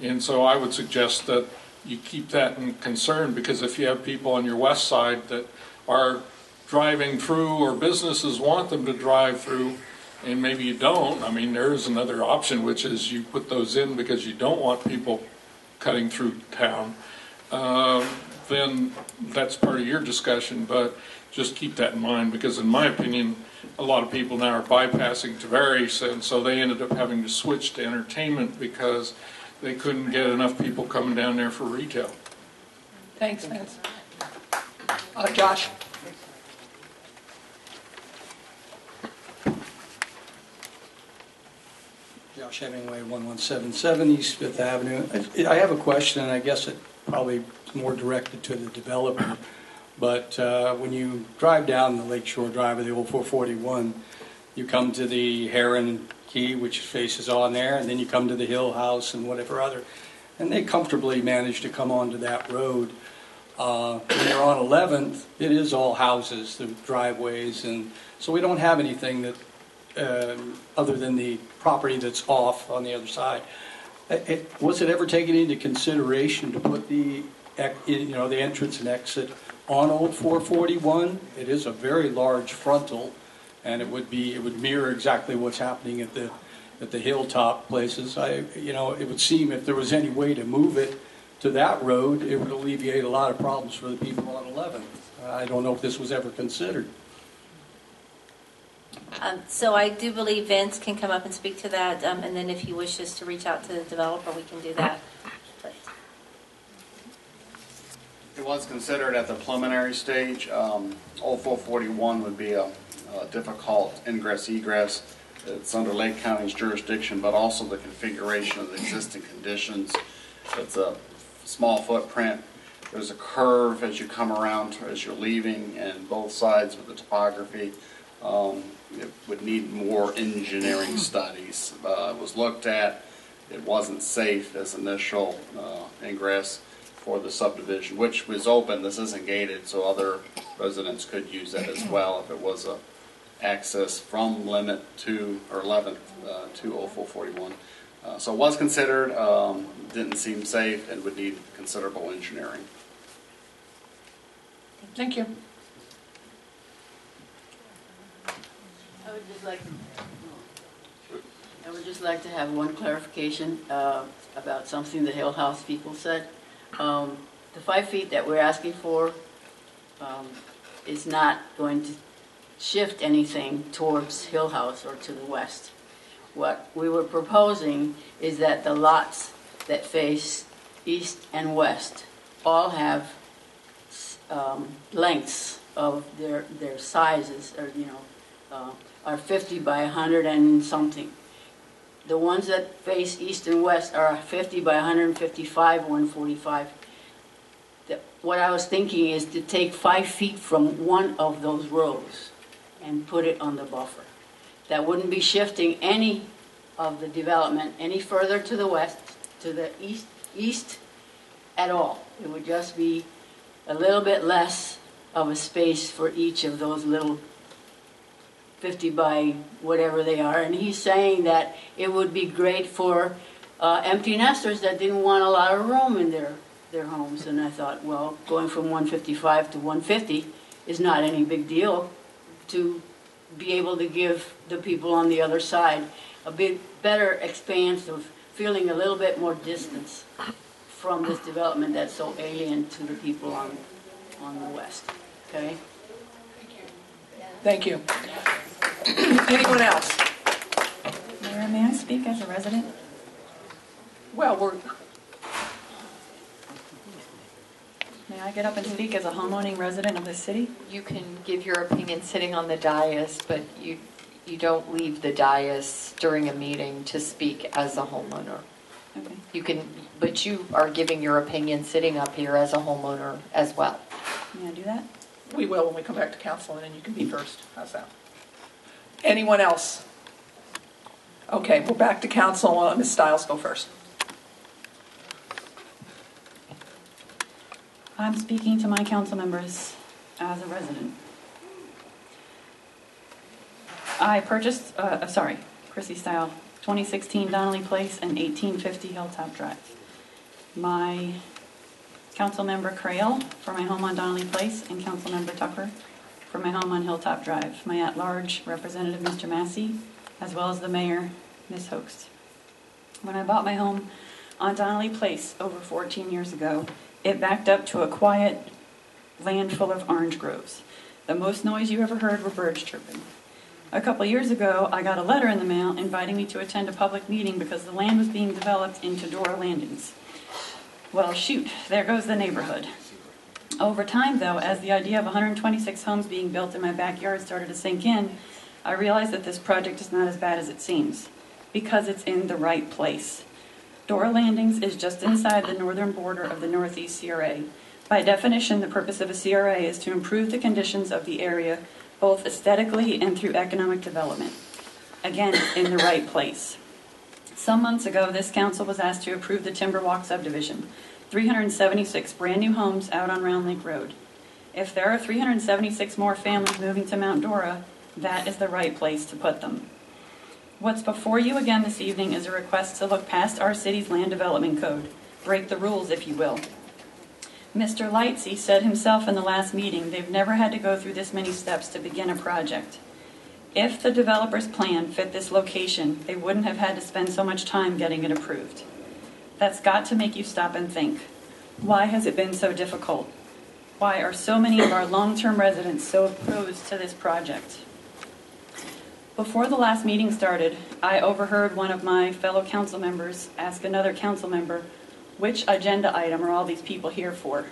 And so I would suggest that you keep that in concern, because if you have people on your west side that are driving through, or businesses want them to drive through, and maybe you don't. I mean, there is another option, which is you put those in because you don't want people cutting through town. Uh, Then that's part of your discussion, but just keep that in mind, because in my opinion, a lot of people now are bypassing Tavares, and so they ended up having to switch to entertainment because they couldn't get enough people coming down there for retail. Thanks, Vince. Uh, Josh? Josh Hemingway, 1177 East Fifth Avenue. I I have a question, and I guess it probably is more directed to the developer. But uh, when you drive down the Lake Shore Drive or the old 441, you come to the Heron Key, which faces on there, and then you come to the Hill House and whatever other. And they comfortably manage to come onto that road. Uh, When you're on 11th, it is all houses, the driveways, and so we don't have anything that um, other than the property that's off on the other side. Uh, it- Was it ever taken into consideration to put the, you know, the entrance and exit on Old 441? It is a very large frontal, and it would be, it would mirror exactly what's happening at the, at the hilltop places. I, you know, it would seem if there was any way to move it to that road, it would alleviate a lot of problems for the people on 11th. I don't know if this was ever considered. Um, So I do believe Vince can come up and speak to that, um, and then if he wishes to reach out to the developer, we can do that. But It was considered at the preliminary stage. Um, 441 would be a a difficult ingress egress. It's under Lake County's jurisdiction, but also the configuration of the existing conditions. It's a small footprint. There's a curve as you come around, as you're leaving, and both sides with the topography. Um, It would need more engineering studies. Uh, It was looked at. It wasn't safe as initial uh, ingress for the subdivision, which was open, this isn't gated, so other residents could use that as well if it was a access from limit to, or 11th uh, to 0441. Uh, So it was considered, um, didn't seem safe, and would need considerable engineering. Thank you. I would just like, I would just like to have one clarification uh, about something the Hill House people said. Um, The five feet that we're asking for um, is not going to shift anything towards Hill House or to the west. What we were proposing is that the lots that face east and west all have um, lengths of their, their sizes, or, you know, uh, are 50 by 100 and something. The ones that face east and west are 50 by 155, 145. The- What I was thinking is to take five feet from one of those rows and put it on the buffer. That wouldn't be shifting any of the development any further to the west, to the east, east at all. It would just be a little bit less of a space for each of those little 50 by whatever they are. And he's saying that it would be great for uh, empty nesters that didn't want a lot of room in their, their homes. And I thought, well, going from 155 to 150 is not any big deal to be able to give the people on the other side a bit better expanse of feeling a little bit more distance from this development that's so alien to the people on, on the west. Okay? Thank you. Anyone else? Mayor, may I speak as a resident? Well, we're, May I get up and speak as a homeowning resident of this city? You can give your opinion sitting on the dais, but you, you don't leave the dais during a meeting to speak as a homeowner. Okay. You can, but you are giving your opinion sitting up here as a homeowner as well. May I do that? We will when we come back to council, and then you can be first. How's that? Anyone else? Okay, we're back to council. Uh, Ms. Stiles, go first. I'm speaking to my council members as a resident. I purchased, uh, uh, sorry, Chrissy Stile, 2016 Donnelly Place and 1850 Hilltop Drive. My council member Crail for my home on Donnelly Place and council member Tucker for my home on Hilltop Drive. My at-large representative, Mr. Massey, as well as the mayor, Ms. Hoechst. When I bought my home on Donnelly Place over 14 years ago, it backed up to a quiet land full of orange groves. The most noise you ever heard were birds chirping. A couple years ago, I got a letter in the mail inviting me to attend a public meeting because the land was being developed into Dora Landings. Well, shoot, there goes the neighborhood. Over time, though, as the idea of 126 homes being built in my backyard started to sink in, I realized that this project is not as bad as it seems, because it's in the right place. Dora Landings is just inside the northern border of the Northeast CRA. By definition, the purpose of a CRA is to improve the conditions of the area, both aesthetically and through economic development. Again, in the right place. Some months ago, this council was asked to approve the Timberwalk subdivision, 376 brand-new homes out on Round Lake Road. If there are 376 more families moving to Mount Dora, that is the right place to put them. What's before you again this evening is a request to look past our city's land development code, break the rules, if you will. Mr. Lightsey said himself in the last meeting they've never had to go through this many steps to begin a project. If the developer's plan fit this location, they wouldn't have had to spend so much time getting it approved. That's got to make you stop and think. Why has it been so difficult? Why are so many of our long-term residents so opposed to this project? Before the last meeting started, I overheard one of my fellow council members ask another council member, which agenda item are all these people here for?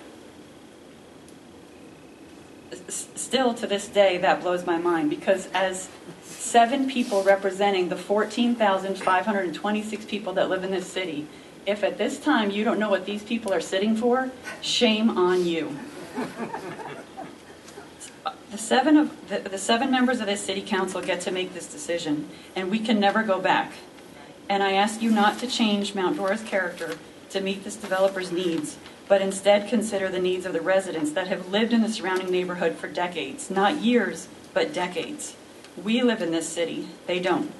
Still to this day, that blows my mind because as seven people representing the 14,526 people that live in this city, if at this time you don't know what these people are sitting for, shame on you. The seven of, the, the seven members of this city council get to make this decision, and we can never go back. And I ask you not to change Mount Dora's character to meet this developer's needs, but instead consider the needs of the residents that have lived in the surrounding neighborhood for decades, not years, but decades. We live in this city, they don't.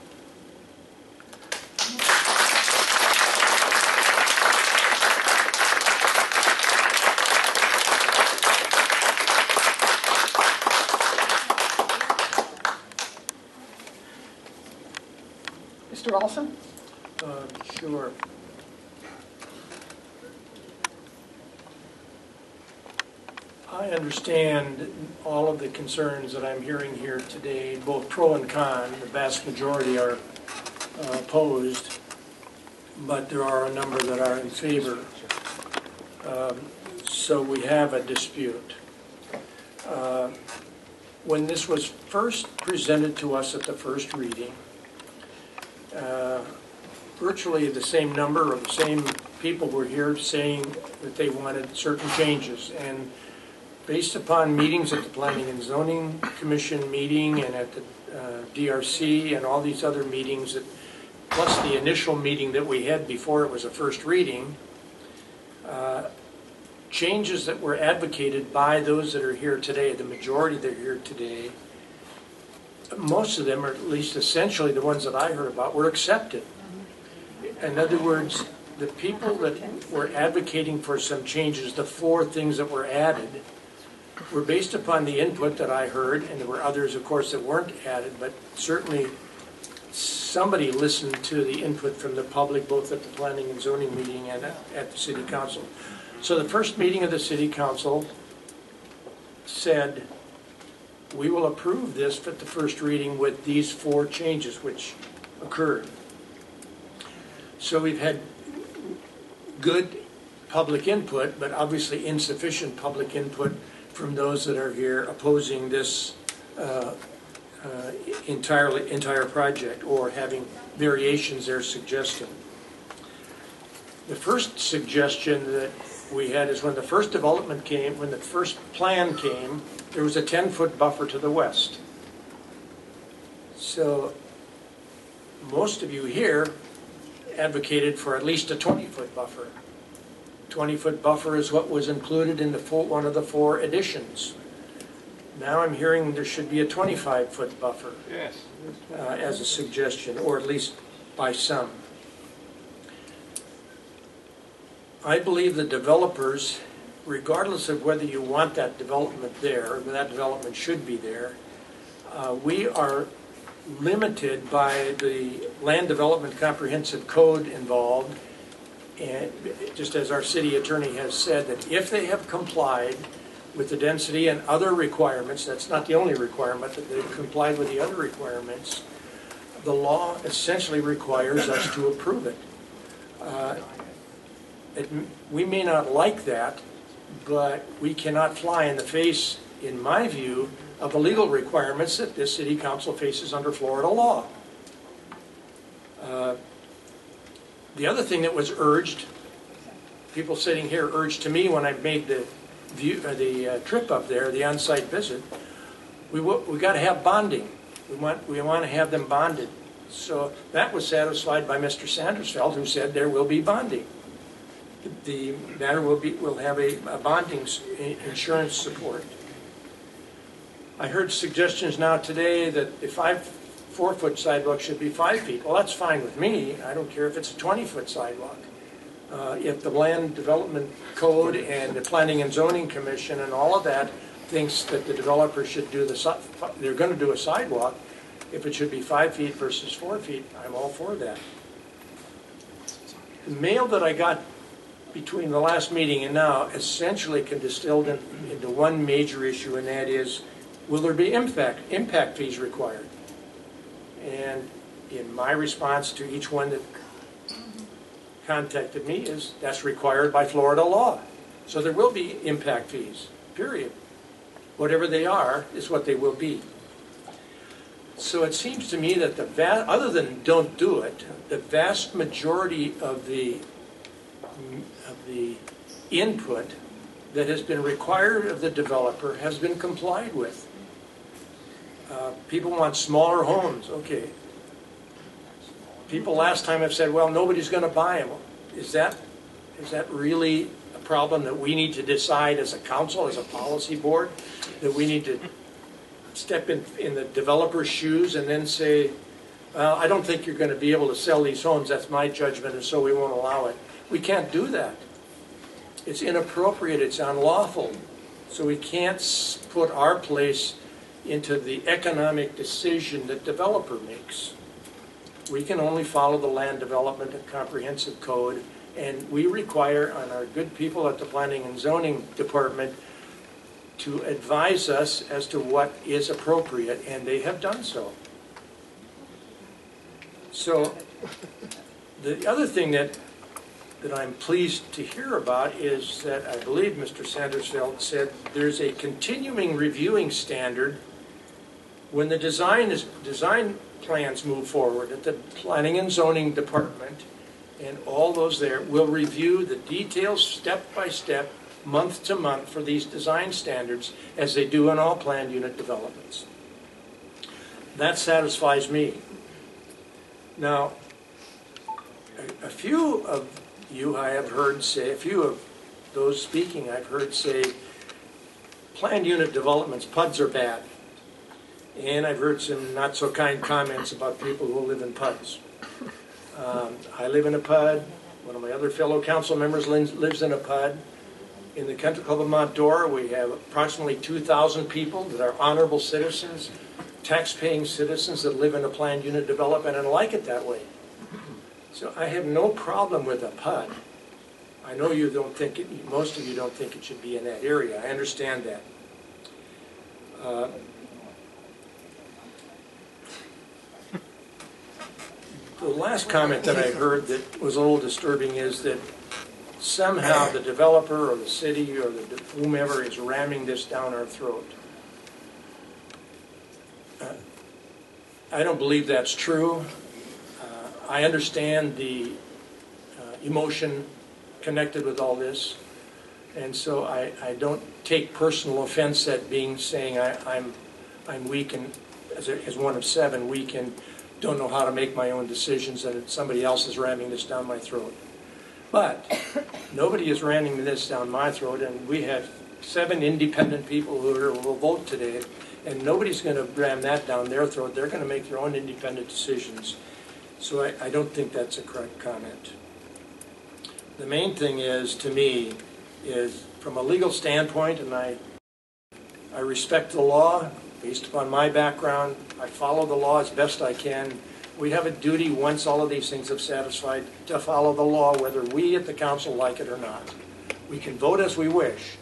Mr. Rolfson? Uh, Sure. I understand all of the concerns that I'm hearing here today, both pro and con. The vast majority are uh, opposed, but there are a number that are in favor. Um, So we have a dispute. Uh, When this was first presented to us at the first reading, uh, virtually the same number of the same people were here saying that they wanted certain changes. And based upon meetings at the Planning and Zoning Commission meeting and at the uh, DRC and all these other meetings, that- plus the initial meeting that we had before it was a first reading, uh, changes that were advocated by those that are here today, the majority that are here today, most of them, or at least essentially the ones that I heard about, were accepted. In other words, the people that were advocating for some changes, the four things that were added, were based upon the input that I heard, and there were others, of course, that weren't added, but certainly somebody listened to the input from the public, both at the planning and zoning meeting and at the city council. So the first meeting of the city council said, we will approve this at the first reading with these four changes which occurred. So we've had good public input, but obviously insufficient public input from those that are here opposing this uh, uh, entirely, entire project or having variations they're suggesting. The first suggestion that we had is when the first development came, when the first plan came, there was a 10-foot buffer to the west. So most of you here advocated for at least a 20-foot buffer. 20-foot buffer is what was included in the full, one of the four additions. Now I'm hearing there should be a 25-foot buffer. Yes. uh, as a suggestion, or at least by some. I believe the developers, regardless of whether you want that development there, or that development should be there, uh, we are limited by the Land Development Comprehensive Code involved. And just as our city attorney has said, that if they have complied with the density and other requirements, that's not the only requirement, that they've complied with the other requirements, the law essentially requires us to approve it. Uh, it. We may not like that, but we cannot fly in the face, in my view, of the legal requirements that this city council faces under Florida law. Uh, The other thing that was urged, people sitting here urged to me when I made the view, uh, the uh, trip up there, the on-site visit, we, we gotta have bonding. We want, we want to have them bonded. So that was satisfied by Mr. Sandersfeld, who said there will be bonding. The matter will be, will have a a bonding insurance support. I heard suggestions now today that the five, four-foot sidewalk should be five feet. Well, that's fine with me. I don't care if it's a 20-foot sidewalk. Uh, If the Land Development Code and the Planning and Zoning Commission and all of that thinks that the developer should do the, they're going to do a sidewalk, if it should be five feet versus four feet, I'm all for that. The mail that I got between the last meeting and now essentially can distilled in- into one major issue, and that is, will there be impact, impact fees required? And in my response to each one that contacted me is, that's required by Florida law. So there will be impact fees, period. Whatever they are is what they will be. So it seems to me that the va, other than don't do it, the vast majority of the, of the input that has been required of the developer has been complied with. Uh, People want smaller homes, okay. People last time have said, well, nobody's going to buy them. Is that, is that really a problem that we need to decide as a council, as a policy board? That we need to step in, in the developer's shoes and then say, well, I don't think you're going to be able to sell these homes, that's my judgment, and so we won't allow it. We can't do that. It's inappropriate, it's unlawful. So we can't put our place into the economic decision that developer makes. We can only follow the Land Development and Comprehensive Code, and we require on our good people at the Planning and Zoning Department to advise us as to what is appropriate, and they have done so. So, the other thing that, that I'm pleased to hear about is that I believe Mr. Sandersfeld said there's a continuing reviewing standard when the design is, design plans move forward at the Planning and Zoning Department, and all those there will review the details step by step, month to month for these design standards as they do in all planned unit developments. That satisfies me. Now, a, a few of you I have heard say, a few of those speaking I've heard say, planned unit developments, PUDs are bad. And I've heard some not so kind comments about people who live in PUDs. Um, I live in a PUD. One of my other fellow council members lives in a PUD. In the country club of Mount Dora, we have approximately 2,000 people that are honorable citizens, tax-paying citizens that live in a planned unit development and like it that way. So I have no problem with a PUD. I know you don't think, it- most of you don't think it should be in that area. I understand that. Uh, The last comment that I heard that was a little disturbing is that somehow the developer or the city or the whomever is ramming this down our throat. Uh, I don't believe that's true. Uh, I understand the uh, emotion connected with all this, and so I, I don't take personal offense at being saying I, I'm, I'm weak and, as, a, as one of seven, weak and don't know how to make my own decisions, and somebody else is ramming this down my throat. But nobody is ramming this down my throat, and we have seven independent people who will vote today, and nobody's going to ram that down their throat. They're going to make their own independent decisions. So I, I don't think that's a correct comment. The main thing is, to me, is from a legal standpoint, and I, I respect the law based upon my background. I follow the law as best I can. We have a duty, once all of these things have satisfied, to follow the law, whether we at the council like it or not. We can vote as we wish,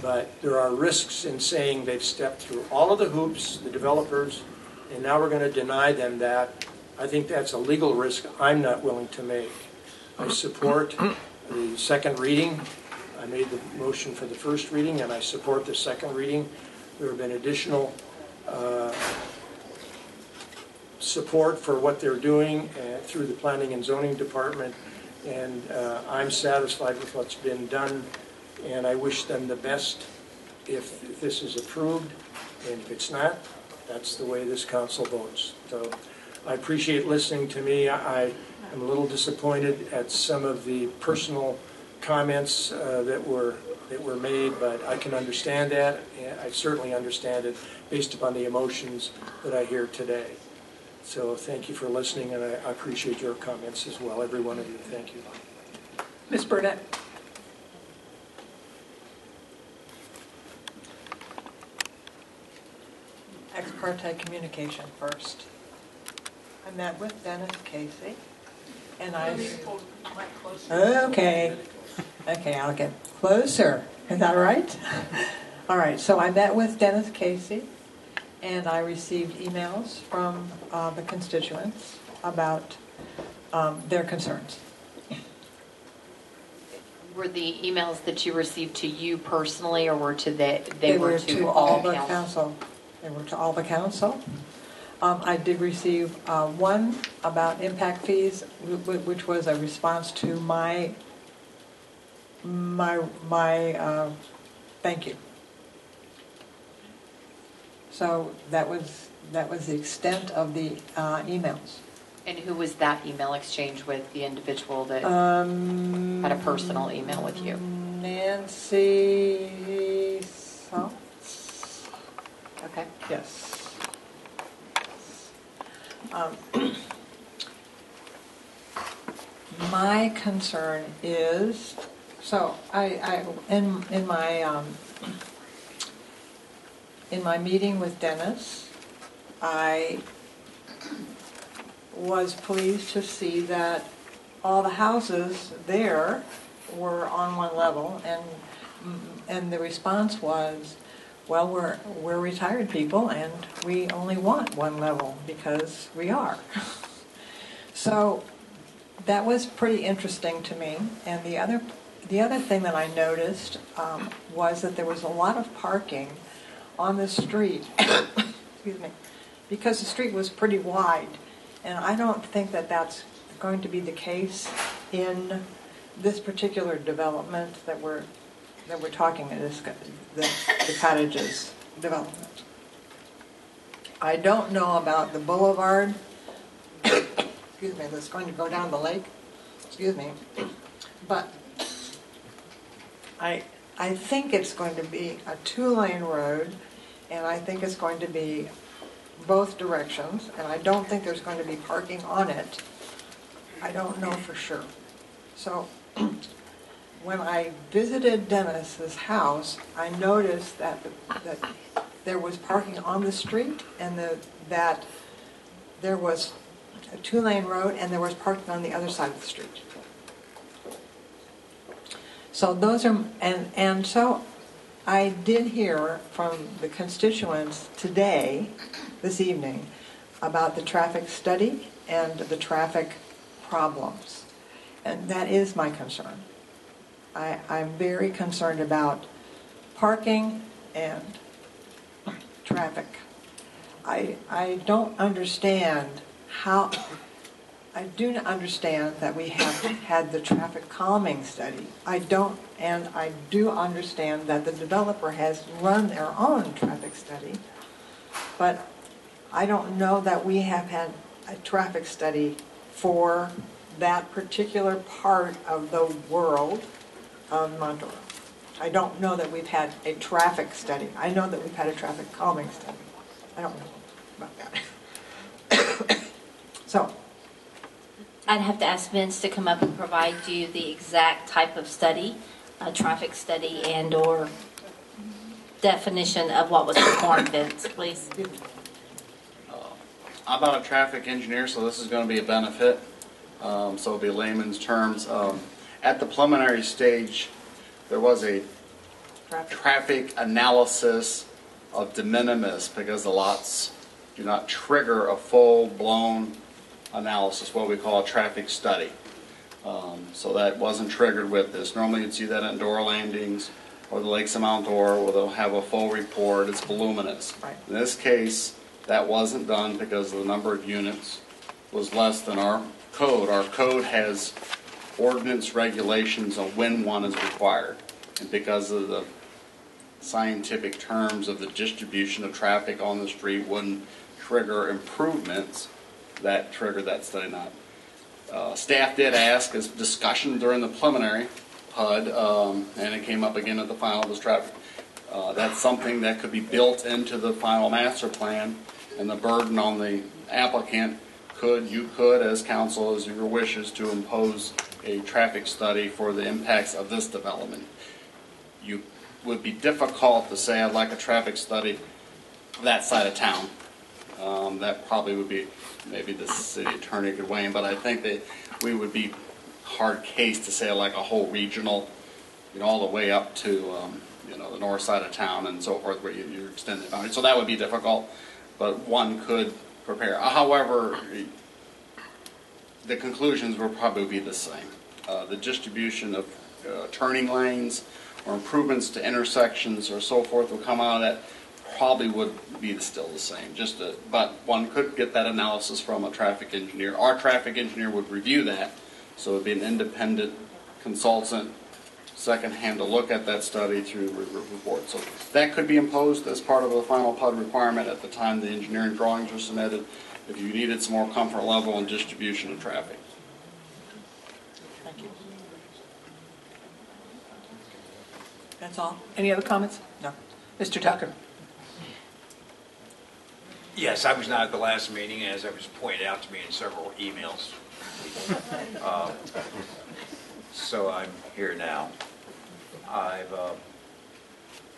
but there are risks in saying they've stepped through all of the hoops, the developers, and now we're going to deny them that. I think that's a legal risk I'm not willing to make. I support the second reading. I made the motion for the first reading, and I support the second reading. There have been additional uh, support for what they're doing uh, through the Planning and Zoning Department, and uh, I'm satisfied with what's been done, and I wish them the best if this is approved, and if it's not, that's the way this council votes. So I appreciate listening to me. I am a little disappointed at some of the personal comments uh, that were that were made, but I can understand that. I certainly understand it based upon the emotions that I hear today. So thank you for listening, and I I appreciate your comments as well, every one of you. Thank you. Ms. Burnett? Ex parte communication first. I met with Dennis Casey, and I... Okay, okay, I'll get closer. Is that right? All right, so I met with Dennis Casey, and I received emails from uh, the constituents about um, their concerns. Were the emails that you received to you personally, or were to the, they They were were to to all all the council? council. They were to all the council. Um, I did receive uh, one about impact fees, wh- wh- which was a response to my, my, my, uh, thank you. So that was, that was the extent of the uh, emails. And who was that email exchange with, the individual that Um, had a personal email with you? Nancy? Okay. Yes. Um, My concern is, so I, I, in, in my, um, in my meeting with Dennis, I was pleased to see that all the houses there were on one level, and, and the response was, well, we're, we're retired people, and we only want one level, because we are. So, that was pretty interesting to me, and the other, the other thing that I noticed um, was that there was a lot of parking on the street, excuse me, because the street was pretty wide, and I don't think that that's going to be the case in this particular development that we're, that we're talking, this, the the cottages development. I don't know about the boulevard, excuse me, that's going to go down the lake, excuse me, but I, I think it's going to be a two-lane road, and I think it's going to be both directions, and I don't think there's going to be parking on it. I don't know for sure. So, when I visited Dennis's house, I noticed that, that there was parking on the street, and the, that there was a two-lane road, and there was parking on the other side of the street. So those are, and, and so I did hear from the constituents today, this evening, about the traffic study and the traffic problems. And that is my concern. I, I'm very concerned about parking and traffic. I, I don't understand how, I do not understand that we have had the traffic calming study. I don't, and I do understand that the developer has run their own traffic study, but I don't know that we have had a traffic study for that particular part of the world of Mount Dora. I don't know that we've had a traffic study. I know that we've had a traffic calming study. I don't know about that. So, I'd have to ask Vince to come up and provide you the exact type of study, a traffic study and/or definition of what was performed, Vince, please. I'm not a traffic engineer, so this is going to be a benefit. Um, So it'll be layman's terms. Um, At the preliminary stage, there was a traffic analysis of de minimis because the lots do not trigger a full-blown analysis, what we call a traffic study. Um, So that wasn't triggered with this. Normally you'd see that at Dora Landings or the Lakes of Mount Dora where they'll have a full report, it's voluminous. In this case, that wasn't done because the number of units was less than our code. Our code has ordinance regulations on when one is required. And because of the scientific terms of the distribution of traffic on the street wouldn't trigger improvements, that triggered that study not. Uh, Staff did ask, as discussion during the preliminary PUD, um, and it came up again at the final, was traffic. Uh, That's something that could be built into the final master plan, and the burden on the applicant could, you could, as council, as your wishes, to impose a traffic study for the impacts of this development. You, would be difficult to say, I'd like a traffic study that side of town. Um, That probably would be, maybe the city attorney could weigh in, but I think that we would be hard case to say like a whole regional, you know, all the way up to, um, you know, the north side of town and so forth, where you, you extend the boundary. So that would be difficult, but one could prepare. However, the conclusions will probably be the same. Uh, The distribution of uh, turning lanes or improvements to intersections or so forth will come out of that, probably would be still the same, just, a- but one could get that analysis from a traffic engineer. Our traffic engineer would review that, so it'd be an independent consultant, secondhand to look at that study through re- re- report. So that could be imposed as part of the final PUD requirement at the time the engineering drawings are submitted, if you needed some more comfort level and distribution of traffic. Thank you. That's all. Any other comments? No. Mr. Tucker? Yes, I was not at the last meeting, as it was pointed out to me in several emails. Uh, So I'm here now. I've, uh,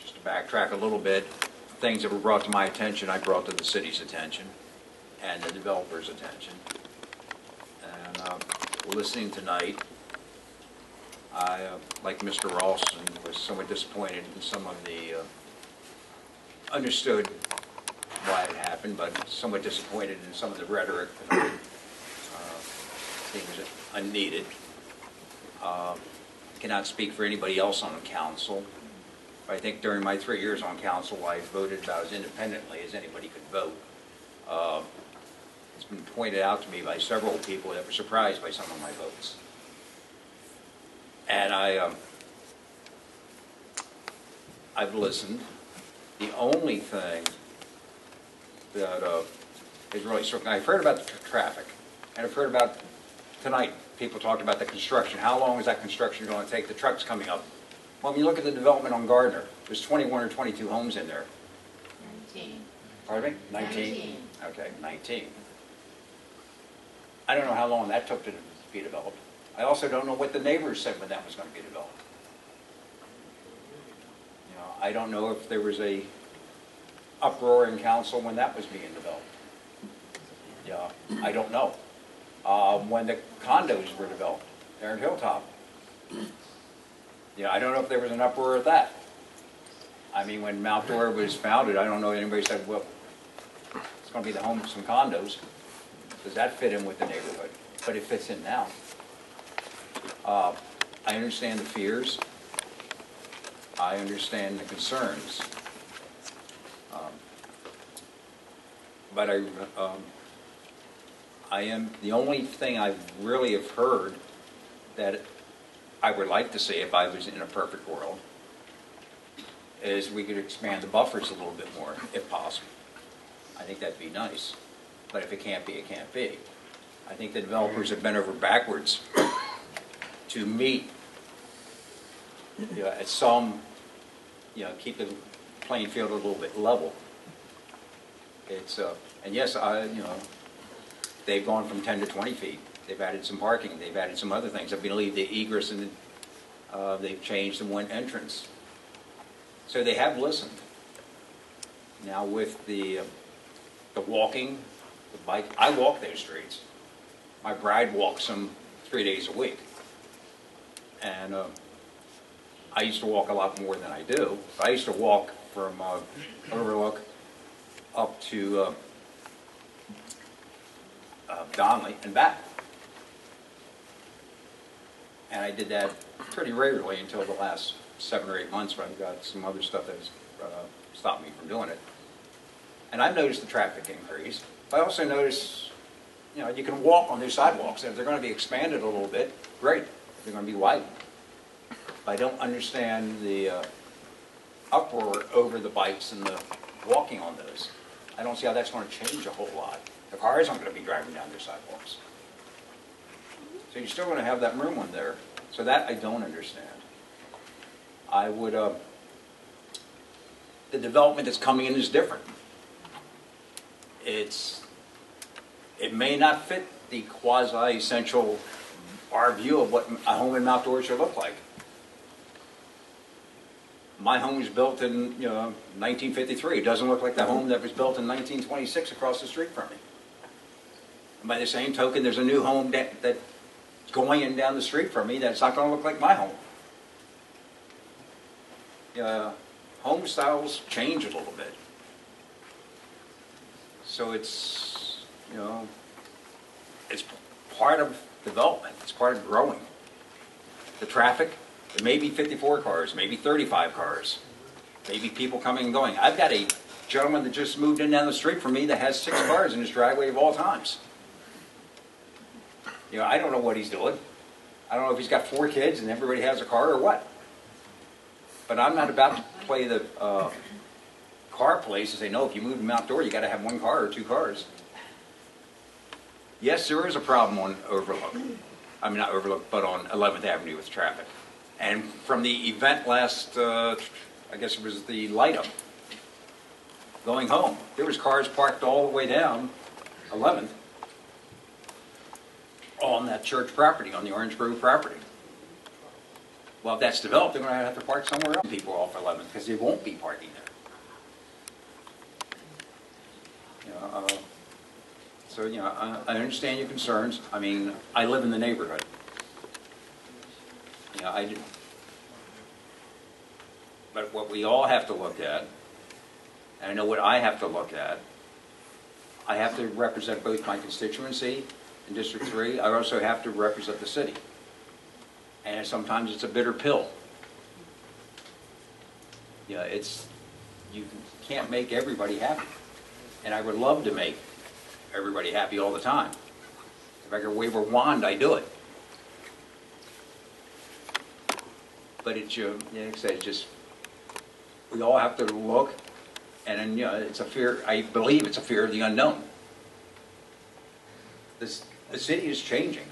just to backtrack a little bit, things that were brought to my attention, I brought to the city's attention and the developer's attention. And uh, listening tonight, I, uh, like Mr. Rolfson, was somewhat disappointed in some of the, uh, understood why it happened, but somewhat disappointed in some of the rhetoric uh, seems unneeded. Uh, Cannot speak for anybody else on the council. I think during my three years on council, I voted about as independently as anybody could vote. Uh, It's been pointed out to me by several people that were surprised by some of my votes. And I, um, I've listened. The only thing that uh, has really struck me, I've heard about the tra- traffic, and I've heard about, tonight, people talked about the construction. How long is that construction going to take? The trucks coming up. Well, when you look at the development on Gardner, there's 21 or 22 homes in there. 19. Pardon me? 19? Okay, 19. I don't know how long that took to be developed. I also don't know what the neighbors said when that was going to be developed. You know, I don't know if there was a uproar in council when that was being developed. Yeah, I don't know. Um, When the condos were developed there in Hilltop. Yeah, I don't know if there was an uproar at that. I mean, when Mount Dora was founded, I don't know, anybody said, well, it's going to be the home of some condos. Does that fit in with the neighborhood? But it fits in now. Uh, I understand the fears. I understand the concerns. But I, um, I am, the only thing I really have heard that I would like to see if I was in a perfect world is we could expand the buffers a little bit more, if possible. I think that'd be nice. But if it can't be, it can't be. I think the developers have bent over backwards to meet, you know, at some, you know, keep the playing field a little bit level. It's, uh, and yes, I, you know, they've gone from 10 to 20 feet. They've added some parking, they've added some other things. I believe the egress and, uh, they've changed the one entrance. So they have listened. Now with the, uh, the walking the bike, I walk those streets. My bride walks them three days a week. And uh, I used to walk a lot more than I do. I used to walk from uh, Overlook up to uh, Donnelly and back. And I did that pretty regularly until the last seven or eight months when I got some other stuff that's uh, stopped me from doing it. And I've noticed the traffic increase. I also notice, you know, you can walk on these sidewalks, and if they're going to be expanded a little bit, great. They're going to be widened. But I don't understand the uh, uproar over the bikes and the walking on those. I don't see how that's going to change a whole lot. The cars aren't going to be driving down their sidewalks. So you're still going to have that room on there. So that I don't understand. I would, uh, the development that's coming in is different. It's, it may not fit the quasi-essential, our view of what a home in Mount Dora should look like. My home was built in, you know, 1953. It doesn't look like the home that was built in 1926 across the street from me. By the same token, there's a new home that, that going in down the street from me that's not going to look like my home. Uh, home styles change a little bit. So it's, you know, it's part of development, it's part of growing. The traffic, it may be 54 cars, maybe 35 cars, maybe people coming and going. I've got a gentleman that just moved in down the street from me that has six cars in his driveway of all times. You know, I don't know what he's doing. I don't know if he's got four kids and everybody has a car or what. But I'm not about to play the uh, car place and say, no, if you move to Mount Dora, you got to have one car or two cars. Yes, there is a problem on Overlook. I mean, not Overlook, but on 11th Avenue with traffic. And from the event last, uh, I guess it was the light up, going home, there was cars parked all the way down 11th on that church property, on the Orange Grove property. Well, if that's developed, they're going to have to park somewhere else. People are off 11th because they won't be parking there. You know, uh, so, you know, I, I understand your concerns. I mean, I live in the neighborhood. You know, I do. But what we all have to look at, and I know what I have to look at, I have to represent both my constituency in District 3. I also have to represent the city. And sometimes it's a bitter pill. Yeah, it's, you can't make everybody happy. And I would love to make everybody happy all the time. If I could wave a wand, I'd do it. But it's, uh, like I said, just, we all have to look, and then, you know, it's a fear, I believe it's a fear of the unknown. This, the city is changing.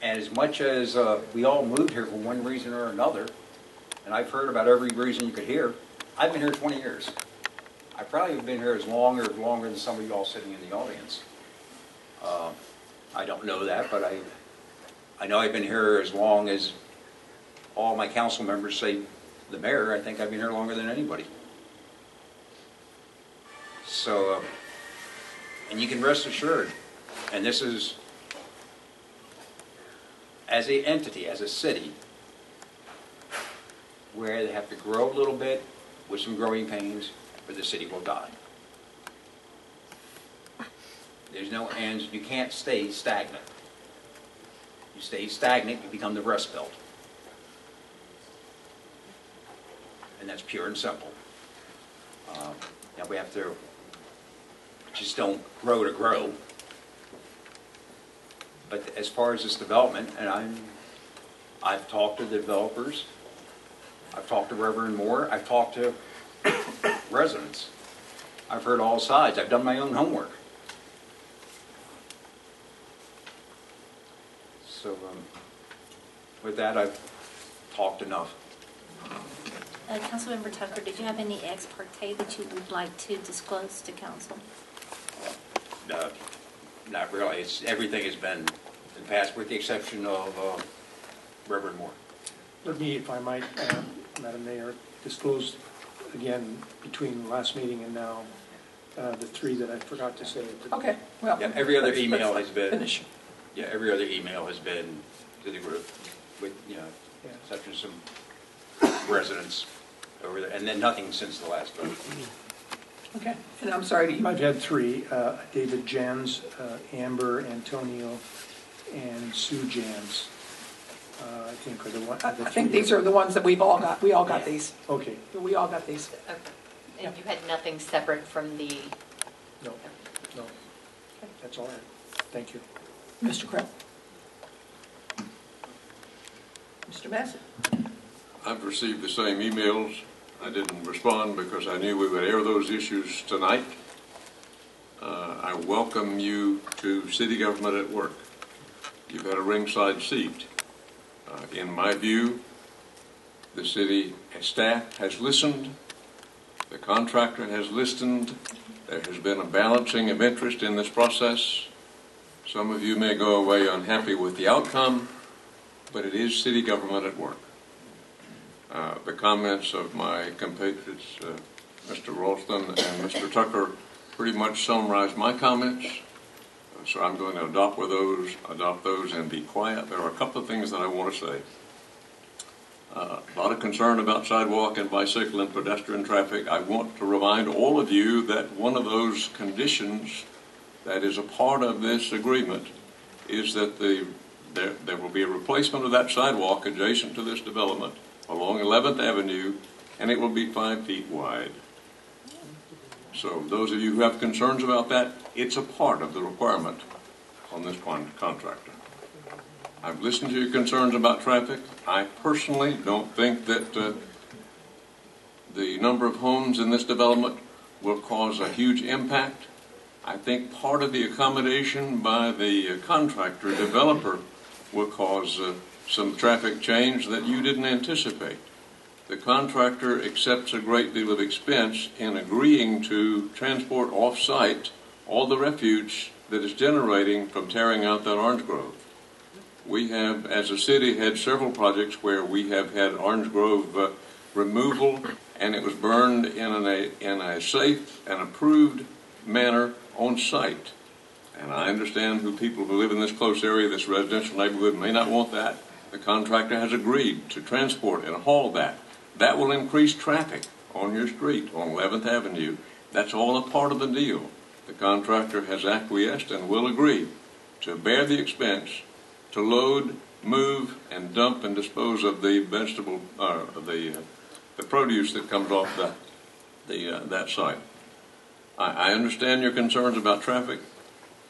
And as much as uh, we all moved here for one reason or another, and I've heard about every reason you could hear, I've been here 20 years. I probably have been here as long or longer than some of you all sitting in the audience. Uh, I don't know that, but I, I know I've been here as long as all my council members say the mayor. I think I've been here longer than anybody. So, uh, and you can rest assured, and this is as a entity, as a city, where they have to grow a little bit with some growing pains, or the city will die. There's no ends. You can't stay stagnant. You stay stagnant, you become the Rust Belt. And that's pure and simple. Um, Now, we have to, just don't grow to grow. But as far as this development, and I'm, I've talked to the developers, I've talked to Reverend Moore, I've talked to residents. I've heard all sides, I've done my own homework. So, um, with that, I've talked enough. Uh, Councilmember Tucker, did you have any ex parte that you would like to disclose to council? Uh, Not really, it's, everything has been, been passed with the exception of uh, Reverend Moore. Let me, if I might, uh, Madam Mayor, disclose again, between last meeting and now, uh, the three that I forgot to say. Okay, well. Yeah, every other let's- email let's has been, Finish. yeah, every other email has been to the group with, you know, Yeah. such as some residents over there, and then nothing since the last vote. Okay, and I'm sorry, you- I've had three, uh, David Jans, uh, Amber Antonio, and Sue Jans, uh, I think are the one. I I think these are the ones that we've all got, we all got these. Okay, We all got these. Okay. And you had nothing separate from the, no, no, that's all right. Thank you. Mr. Crail? Mr. Bassett? I've received the same emails. I didn't respond because I knew we would air those issues tonight. Uh, I welcome you to city government at work. You've had a ringside seat. Uh, In my view, the city staff has listened, the contractor has listened, there has been a balancing of interest in this process. Some of you may go away unhappy with the outcome, but it is city government at work. Uh, The comments of my compatriots, uh, Mr. Rolfson and Mr. Tucker, pretty much summarize my comments. So I'm going to adopt with those, adopt those and be quiet. There are a couple of things that I want to say. Uh, A lot of concern about sidewalk and bicycle and pedestrian traffic. I want to remind all of you that one of those conditions that is a part of this agreement is that the, there, there will be a replacement of that sidewalk adjacent to this development along 11th Avenue, and it will be five feet wide. So those of you who have concerns about that, it's a part of the requirement on this con- contractor. I've listened to your concerns about traffic. I personally don't think that uh, the number of homes in this development will cause a huge impact. I think part of the accommodation by the contractor developer will cause uh, some traffic change that you didn't anticipate. The contractor accepts a great deal of expense in agreeing to transport off-site all the refuge that is generating from tearing out that orange grove. We have, as a city, had several projects where we have had orange grove uh, removal, and it was burned in a, in a safe and approved manner on site. And I understand who people who live in this close area, this residential neighborhood, may not want that. The contractor has agreed to transport and haul that. That will increase traffic on your street on 11th Avenue. That's all a part of the deal. The contractor has acquiesced and will agree to bear the expense to load, move, and dump and dispose of the vegetable, uh, the, uh, the produce that comes off the, the, uh, that site. I, I understand your concerns about traffic,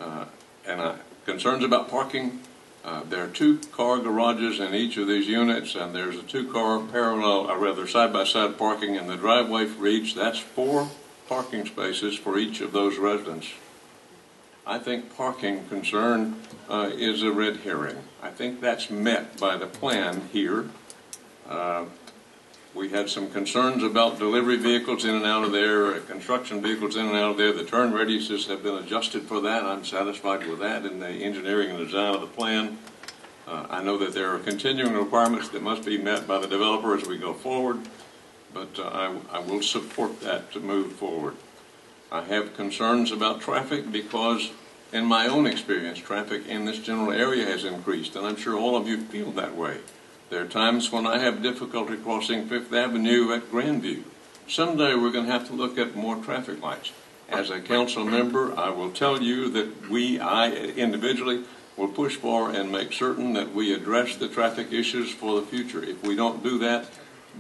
uh, and uh, concerns about parking. Uh, there are two car garages in each of these units, and there's a two car parallel, or rather side by side parking in the driveway for each. That's four parking spaces for each of those residents. I think parking concern uh, is a red herring. I think that's met by the plan here. Uh, we had some concerns about delivery vehicles in and out of there, uh, construction vehicles in and out of there. The turn radiuses have been adjusted for that. I'm satisfied with that in the engineering and design of the plan. Uh, I know that there are continuing requirements that must be met by the developer as we go forward, but uh, I, I will support that to move forward. I have concerns about traffic because, in my own experience, traffic in this general area has increased, and I'm sure all of you feel that way. There are times when I have difficulty crossing Fifth Avenue at Grandview. Someday we're going to have to look at more traffic lights. As a council member, I will tell you that we, I individually, will push for and make certain that we address the traffic issues for the future. If we don't do that,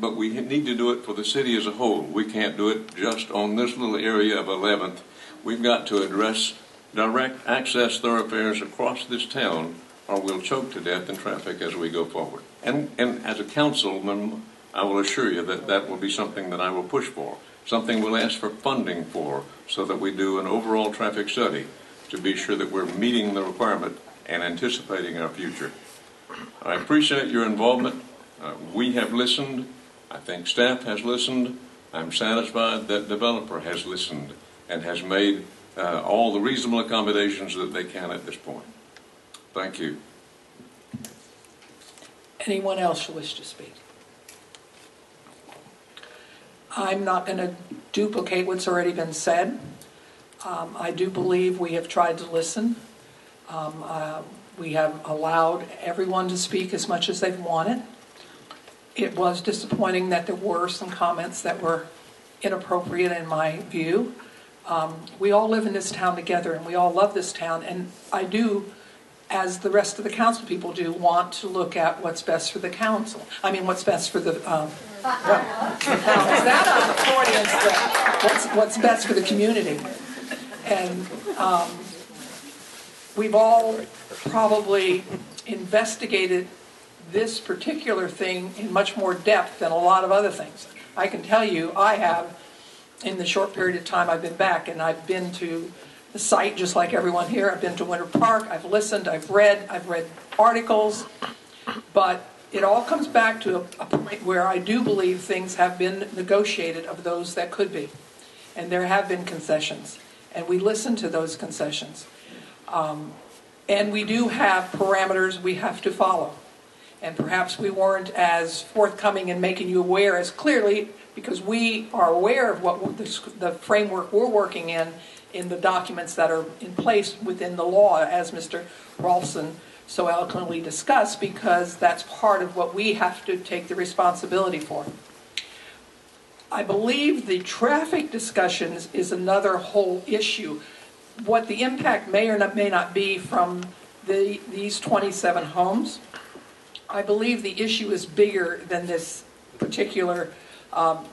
but we need to do it for the city as a whole. We can't do it just on this little area of 11th. We've got to address direct access thoroughfares across this town or we'll choke to death in traffic as we go forward. And, and as a councilman, I will assure you that that will be something that I will push for, something we'll ask for funding for, so that we do an overall traffic study to be sure that we're meeting the requirement and anticipating our future. I appreciate your involvement. Uh, we have listened. I think staff has listened. I'm satisfied that developer has listened and has made uh, all the reasonable accommodations that they can at this point. Thank you. Anyone else wish to speak? I'm not going to duplicate what's already been said. Um, I do believe we have tried to listen. Um, uh, We have allowed everyone to speak as much as they've wanted. It was disappointing that there were some comments that were inappropriate in my view. Um, We all live in this town together, and we all love this town, and I do, as the rest of the council people do, want to look at what's best for the council. I mean, what's best for the, um, well, that slip? What's, what's best for the community? And um, we've all probably investigated this particular thing in much more depth than a lot of other things. I can tell you, I have, in the short period of time I've been back, and I've been to the site just like everyone here. I've been to Winter Park, I've listened, I've read, I've read articles, but it all comes back to a, a point where I do believe things have been negotiated of those that could be. And there have been concessions, and we listen to those concessions. Um, and we do have parameters we have to follow. And perhaps we weren't as forthcoming in making you aware as clearly because we are aware of what the, the framework we're working in, in the documents that are in place within the law, as Mr. Rolfson so eloquently discussed, because that's part of what we have to take the responsibility for. I believe the traffic discussions is another whole issue. What the impact may or not, may not be from the, these 27 homes, I believe the issue is bigger than this particular um,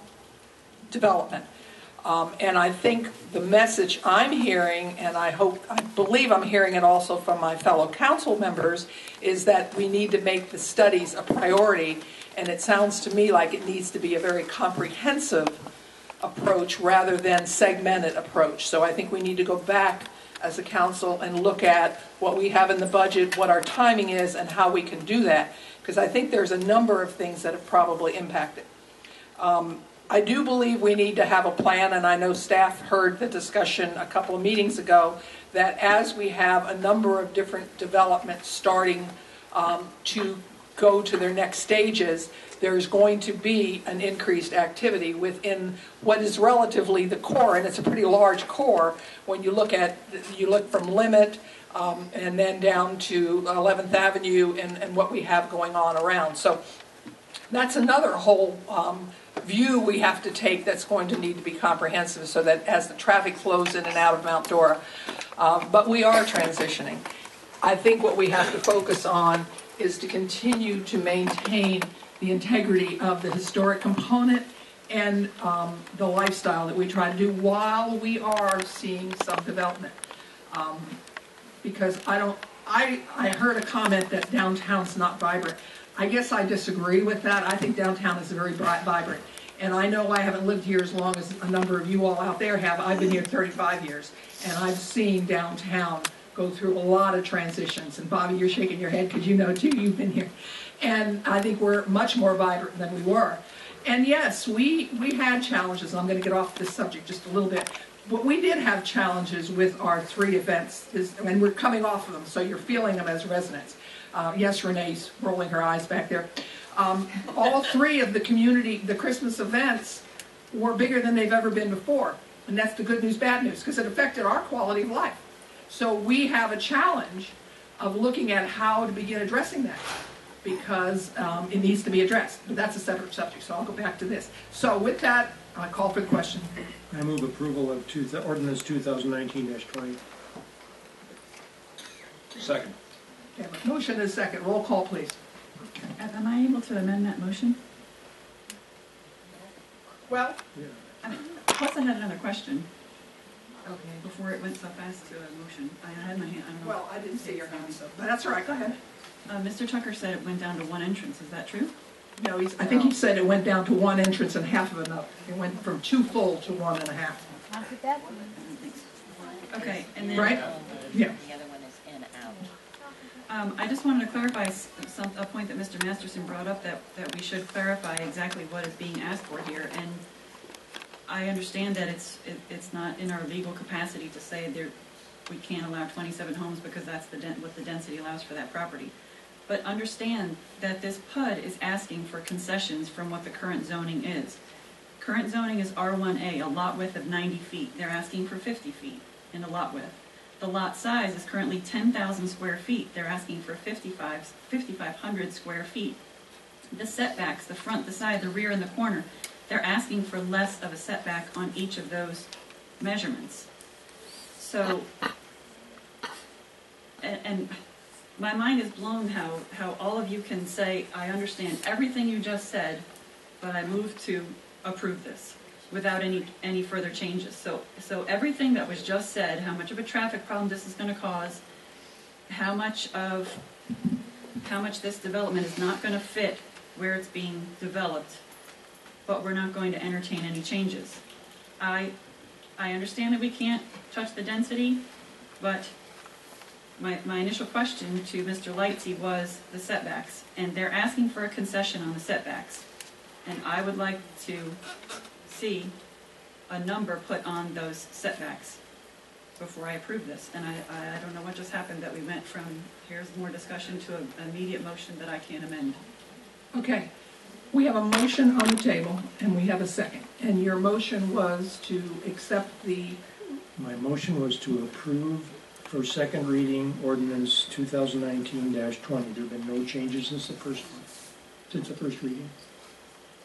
development. Um, And I think the message I'm hearing, and I hope, I believe I'm hearing it also from my fellow council members, is that we need to make the studies a priority. And it sounds to me like it needs to be a very comprehensive approach rather than segmented approach. So I think we need to go back as a council and look at what we have in the budget, what our timing is, and how we can do that. Because I think there's a number of things that have probably impacted. Um, I do believe we need to have a plan, and I know staff heard the discussion a couple of meetings ago, that as we have a number of different developments starting um, to go to their next stages, there's going to be an increased activity within what is relatively the core, and it's a pretty large core when you look at, you look from Limit um, and then down to 11th Avenue and, and what we have going on around. So that's another whole um, view we have to take that's going to need to be comprehensive so that as the traffic flows in and out of Mount Dora. Uh, but we are transitioning. I think what we have to focus on is to continue to maintain the integrity of the historic component and um, the lifestyle that we try to do while we are seeing some development. Um, because I don't, I, I heard a comment that downtown's not vibrant. I guess I disagree with that. I think downtown is very vibrant. And I know I haven't lived here as long as a number of you all out there have. I've been here 35 years, and I've seen downtown go through a lot of transitions. And Bobby, you're shaking your head because you know too, you've been here. And I think we're much more vibrant than we were. And yes, we, we had challenges. I'm going to get off this subject just a little bit. But we did have challenges with our three events, and we're coming off of them, so you're feeling them as residents. Uh, yes, Renee's rolling her eyes back there. Um, all three of the community, the Christmas events were bigger than they've ever been before. And that's the good news, bad news, because it affected our quality of life. So we have a challenge of looking at how to begin addressing that because um, it needs to be addressed. But that's a separate subject, so I'll go back to this. So with that, I call for the question. I move approval of two, ordinance 2019-20. Second. Okay, Motion is second. Roll call, please. Am I able to amend that motion? Well, I mean, Plus, I had another question. Okay. Before it went so fast to a motion. I had my hand, I don't know. Well, I didn't see your hand, so, but that's all right, go ahead. Uh, Mr. Tucker said it went down to one entrance, is that true? No, he's, I think he said it went down to one entrance and half of another. It went from two full to one and a half. Okay, and then. Right? Yeah. The other one is in, out. Um, I just wanted to clarify some, a point that Mr. Masterson brought up, that, that we should clarify exactly what is being asked for here. And I understand that it's, it- it's not in our legal capacity to say there, we can't allow twenty-seven homes because that's the, what the density allows for that property. But understand that this PUD is asking for concessions from what the current zoning is. Current zoning is R1A, a lot width of 90 feet. They're asking for 50 feet. in a lot width. The lot size is currently 10,000 square feet. They're asking for 55 5,500 square feet. The setbacks, the front, the side, the rear, and the corner, they're asking for less of a setback on each of those measurements. So, and, and my mind is blown how, how all of you can say, I understand everything you just said, but I move to approve this without any, any further changes. So, so everything that was just said, how much of a traffic problem this is gonna cause, how much of, how much this development is not gonna fit where it's being developed, but we're not going to entertain any changes. I, I understand that we can't touch the density, but my, my initial question to Mr. Lightsey was the setbacks, and they're asking for a concession on the setbacks. And I would like to see a number put on those setbacks before I approve this. And I, I I don't know what just happened, that we went from, here's more discussion to an immediate motion that I can't amend. Okay, we have a motion on the table, and we have a second. And your motion was to accept the, My motion was to approve for second reading ordinance 2019-20. There have been no changes since the first, since the first reading.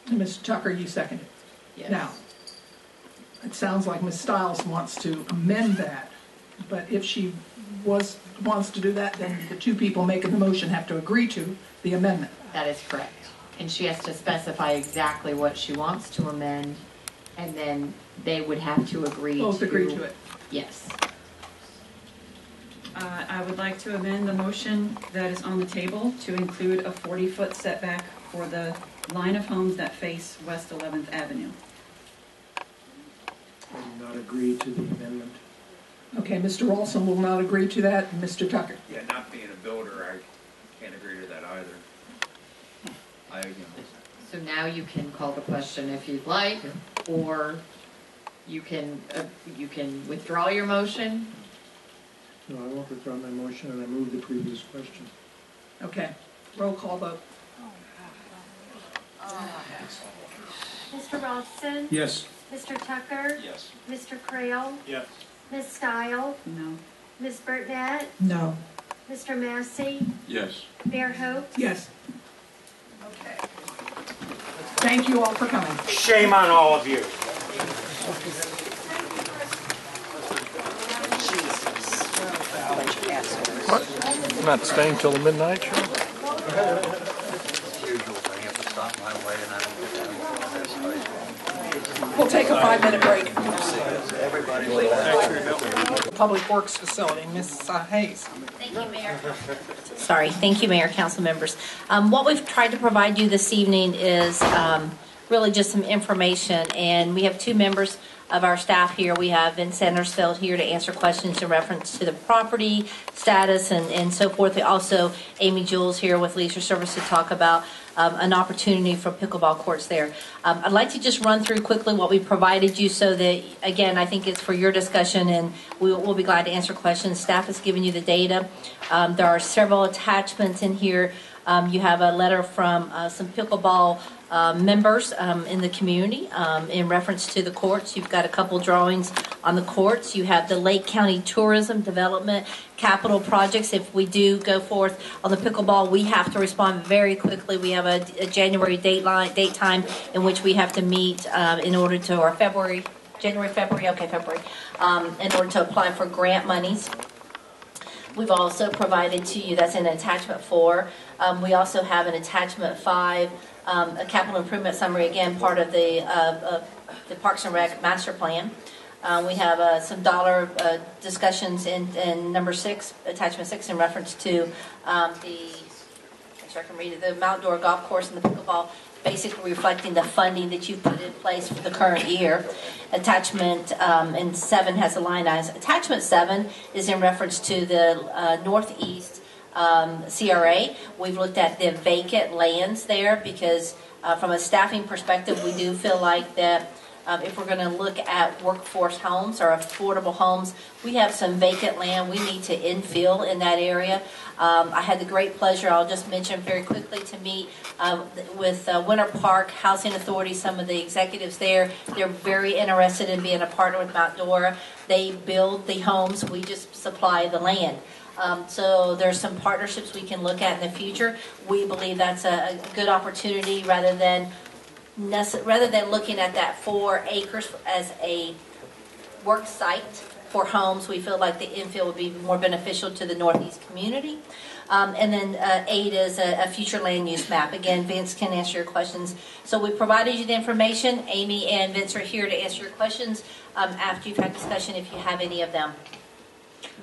Mr. Tucker, you seconded. Yes. Now, it sounds like Ms. Stiles wants to amend that, but if she was, wants to do that, then the two people making the motion have to agree to the amendment. That is correct. And she has to specify exactly what she wants to amend, and then they would have to agree to. Both agree to it. Yes. Uh, I would like to amend the motion that is on the table to include a 40-foot setback for the line of homes that face West 11th Avenue. I do not agree to the amendment. Okay, Mr. Rolfson will not agree to that, and Mr. Tucker. Yeah, not being a builder, I can't agree to that either. I, you know, So now you can call the question if you'd like, or you can, uh, you can withdraw your motion. No, I won't withdraw my motion, and I move the previous question. Okay, roll call vote. Oh, Mr. Rolfson? Yes. Mr. Tucker? Yes. Mr. Crail? Yes. Ms. Stile? No. Ms. Burnett? No. Mr. Massey? Yes. Mayor Hoechst? Yes. Okay. Thank you all for coming. Shame on all of you. What? Not staying till the midnight show? We'll take a five-minute break. Public Works Facility, Ms. Hayes. Thank you, Mayor. Sorry, thank you, Mayor, council members. Um, What we've tried to provide you this evening is um, really just some information, and we have two members of our staff here. We have Vince Sandersfeld here to answer questions in reference to the property status and and so forth. Also, Amy Jules here with Leisure Service to talk about um, an opportunity for pickleball courts there. Um, I'd like to just run through quickly what we provided you so that, again, I think it's for your discussion and we'll, we'll be glad to answer questions. Staff has given you the data. Um, there are several attachments in here. Um, you have a letter from uh, some pickleball uh, members um, in the community um, in reference to the courts. You've got a couple drawings on the courts. You have the Lake County Tourism Development Capital Projects. If we do go forth on the pickleball, we have to respond very quickly. We have a, a January date line, date time in which we have to meet uh, in order to, or February, January, February, okay, February, um, in order to apply for grant monies. We've also provided to you, that's in attachment four. Um, we also have an attachment five, um, a capital improvement summary, again, part of the, uh, uh, the Parks and Rec master plan. Uh, we have, uh, some dollar, uh, discussions in, in number six, attachment six in reference to, um, the, sure I can read it, the Mount Dora Golf Course and the pickleball, basically reflecting the funding that you've put in place for the current year. Attachment, um, and seven has a line item. Attachment seven is in reference to the, uh, northeast, um, CRA. We've looked at the vacant lands there because, uh, from a staffing perspective, we do feel like that, um, if we're going to look at workforce homes or affordable homes, we have some vacant land we need to infill in that area. Um, I had the great pleasure, I'll just mention very quickly, to meet um, with uh, Winter Park Housing Authority, some of the executives there. They're very interested in being a partner with Mount Dora. They build the homes, we just supply the land. Um, So there's some partnerships we can look at in the future. We believe that's a a good opportunity rather than, rather than looking at that four acres as a work site for homes, we feel like the infill would be more beneficial to the northeast community. Um, And then uh, eight is a a future land use map. Again, Vince can answer your questions. So we provided you the information. Amy and Vince are here to answer your questions um, after you've had discussion, if you have any of them.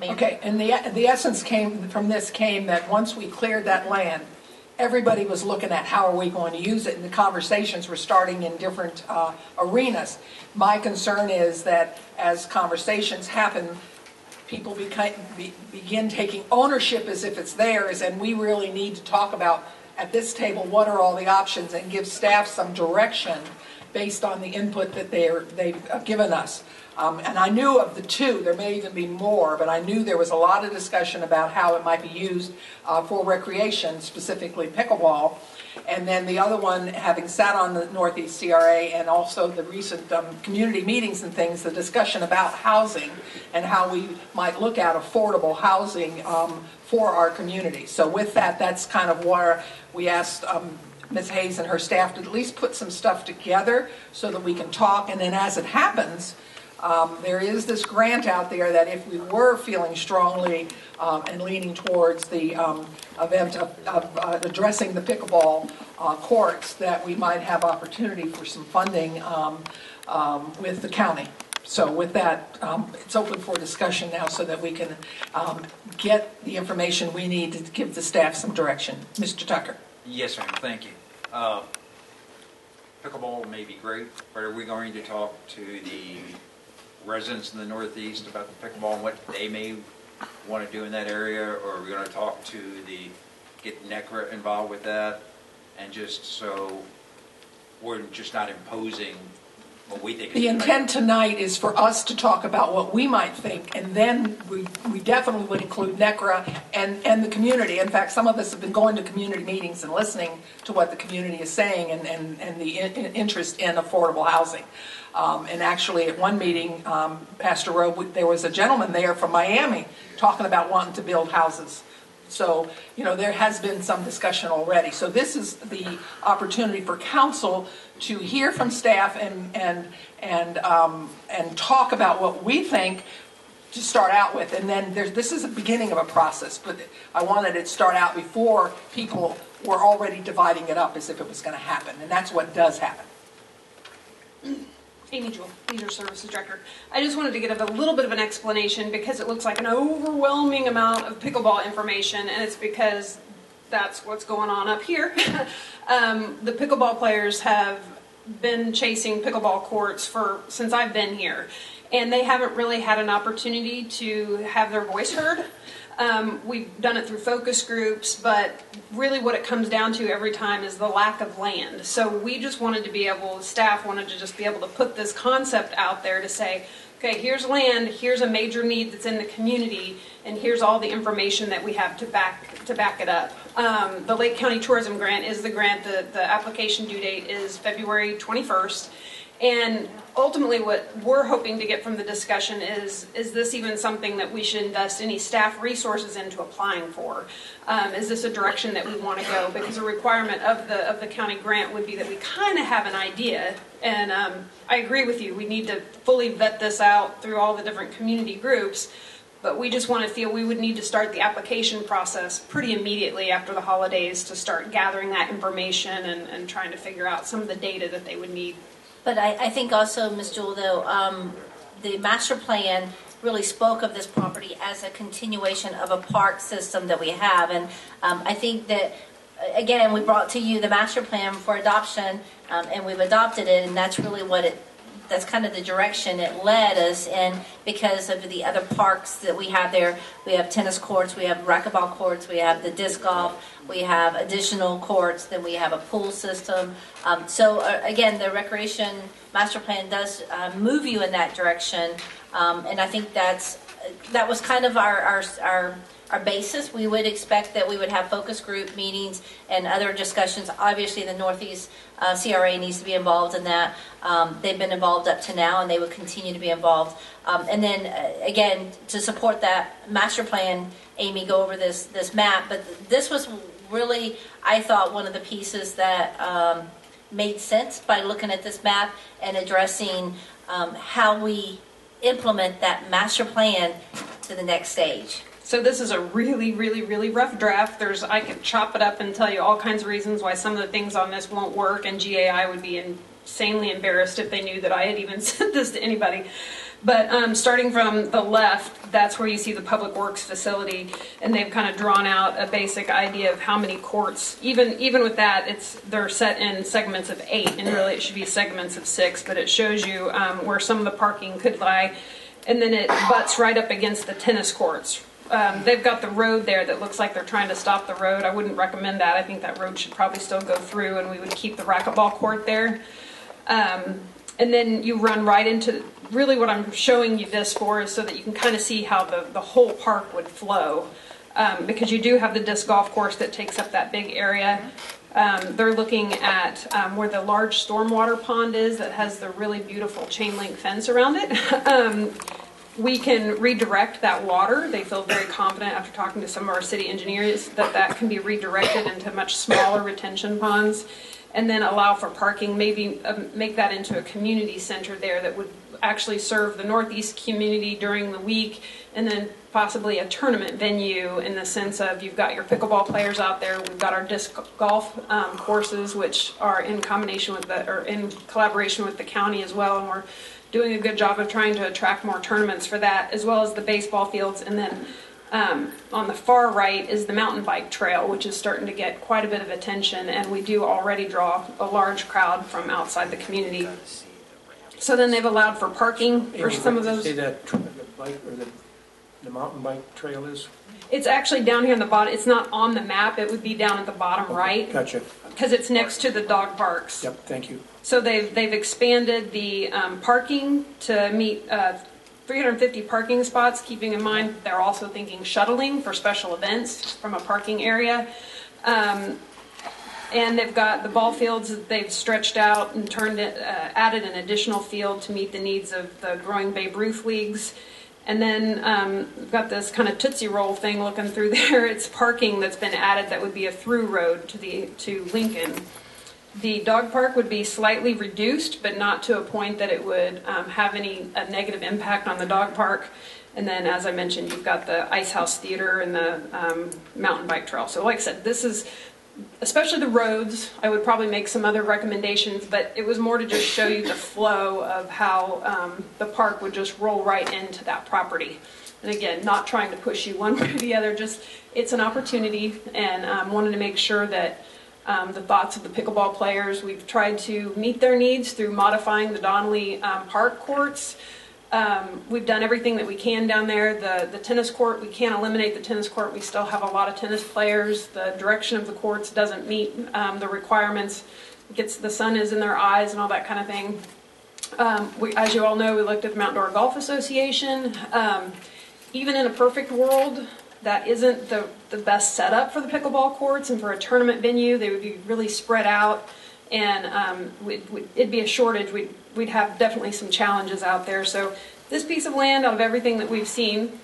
Okay, and the, the essence came, from this came that once we cleared that land, everybody was looking at how are we going to use it, and the conversations were starting in different uh, arenas. My concern is that as conversations happen, people beca- be- begin taking ownership as if it's theirs, and we really need to talk about, at this table, what are all the options, and give staff some direction based on the input that they're, they've uh, given us. Um, And I knew of the two, there may even be more, but I knew there was a lot of discussion about how it might be used uh, for recreation, specifically pickleball. And then the other one, having sat on the Northeast CRA and also the recent um, community meetings and things, the discussion about housing and how we might look at affordable housing um, for our community. So with that, that's kind of where we asked um, Ms. Hayes and her staff to at least put some stuff together so that we can talk. And then as it happens, um, there is this grant out there that if we were feeling strongly um, and leaning towards the um, event of, of uh, addressing the pickleball uh, courts, that we might have opportunity for some funding um, um, with the county. So with that, um, it's open for discussion now so that we can get the information we need to give the staff some direction. Mr. Tucker? Yes, ma'am, thank you. Uh, Pickleball may be great, but are we going to talk to the residents in the Northeast about the pickleball and what they may want to do in that area? Or are we going to talk to the, get NECRA involved with that? And just so we're just not imposing what we think is The intent tonight is for us to talk about what we might think, and then we, we definitely would include NECRA and, and the community. In fact, some of us have been going to community meetings and listening to what the community is saying and, and, and the in- in- interest in affordable housing. Um, and actually, at one meeting, um, Pastor Robe, there was a gentleman there from Miami talking about wanting to build houses. So, you know, there has been some discussion already. So this is the opportunity for council to hear from staff and, and, and, um, and talk about what we think to start out with. And then this is the beginning of a process, but I wanted it to start out before people were already dividing it up as if it was going to happen. And that's what does happen. Amy Jewell, Leisure Services Director. I just wanted to give a little bit of an explanation because it looks like an overwhelming amount of pickleball information, and it's because that's what's going on up here. um, the pickleball players have been chasing pickleball courts for since I've been here, and they haven't really had an opportunity to have their voice heard. Um, we've done it through focus groups, but really what it comes down to every time is the lack of land. So we just wanted to be able, staff wanted to just be able to put this concept out there to say, okay, here's land, here's a major need that's in the community, and here's all the information that we have to back to back it up. Um, the Lake County Tourism Grant is the grant. The the application due date is February 21st. And ultimately, what we're hoping to get from the discussion is, is this even something that we should invest any staff resources into applying for? Um, is this a direction that we want to go? Because a requirement of the, of the county grant would be that we kind of have an idea. And um, I agree with you, we need to fully vet this out through all the different community groups. But we just want to feel we would need to start the application process pretty immediately after the holidays to start gathering that information and, and trying to figure out some of the data that they would need But I, I think also, Ms. Jewell, though, um, the master plan really spoke of this property as a continuation of a park system that we have. And um, I think that, uh, again, we brought to you the master plan for adoption, um, and we've adopted it, and that's really what it that's kind of the direction it led us in because of the other parks that we have there. We have tennis courts, we have racquetball courts, we have the disc golf, we have additional courts, then we have a pool system. Um, so uh, again, the recreation master plan does uh, move you in that direction, um, and I think that's that was kind of our our, our our basis. We would expect that we would have focus group meetings and other discussions. Obviously, the Northeast uh, CRA needs to be involved in that. Um, they've been involved up to now, and they will continue to be involved. Um, and then uh, again, to support that master plan, Amy, go over this this map. But this was really, I thought, one of the pieces that um, made sense by looking at this map and addressing um, how we implement that master plan to the next stage. So this is a really, really, really rough draft. There's, I could chop it up and tell you all kinds of reasons why some of the things on this won't work, and GAI would be insanely embarrassed if they knew that I had even sent this to anybody. But um, starting from the left, that's where you see the Public Works facility, and they've kind of drawn out a basic idea of how many courts. Even even with that, it's they're set in segments of eight, and really it should be segments of six. But it shows you um, where some of the parking could lie, and then it butts right up against the tennis courts. Um, they've got the road there that looks like they're trying to stop the road. I wouldn't recommend that. I think that road should probably still go through, and we would keep the racquetball court there. Um, and then you run right into really what I'm showing you this for is so that you can kind of see how the, the whole park would flow. Um, because you do have the disc golf course that takes up that big area. Um, they're looking at um, where the large stormwater pond is that has the really beautiful chain link fence around it. we can redirect that water. They feel very confident after talking to some of our city engineers that that can be redirected into much smaller retention ponds and then allow for parking, maybe um, make that into a community center there that would actually serve the Northeast community during the week, and then possibly a tournament venue in the sense of you've got your pickleball players out there, we've got our disc golf um, courses, which are in combination with the, or in collaboration with the county as well, and we're doing a good job of trying to attract more tournaments for that, as well as the baseball fields, and then um, on the far right is the mountain bike trail, which is starting to get quite a bit of attention, and we do already draw a large crowd from outside the community. So then they've allowed for parking for some of what did you those. Say that tr- the bike, or the, the mountain bike trail is? It's actually down here in the bottom. It's not on the map. It would be down at the bottom right Gotcha. because it's next to the dog parks. Yep, thank you. So they've, they've expanded the um, parking to meet uh, 350 parking spots, keeping in mind they're also thinking shuttling for special events from a parking area. Um, And they've got the ball fields that they've stretched out and turned it, uh, added an additional field to meet the needs of the growing Babe Ruth leagues. And then um, we've got this kind of Tootsie Roll thing looking through there. It's parking that's been added that would be a through road to the, to Lincoln. The dog park would be slightly reduced, but not to a point that it would um, have any a negative impact on the dog park. And then, as I mentioned, you've got the Ice House Theater and the um, mountain bike trail. So, like I said, this is especially the roads. I would probably make some other recommendations, but it was more to just show you the flow of how um, the park would just roll right into that property. And again, not trying to push you one way or the other, just it's an opportunity, and um, wanted to make sure that um, the thoughts of the pickleball players. We've tried to meet their needs through modifying the Donnelly um, Park courts. Um, we've done everything that we can down there. The, the tennis court, we can't eliminate the tennis court. We still have a lot of tennis players. The direction of the courts doesn't meet um, the requirements. Gets the sun is in their eyes and all that kind of thing. Um, we, as you all know, we looked at the Mount Dora Golf Association. Um, even in a perfect world, that isn't the, the best setup for the pickleball courts and for a tournament venue. They would be really spread out, and um, we'd, we'd, it'd be a shortage. We'd, we'd have definitely some challenges out there. So, this piece of land, out of everything that we've seen,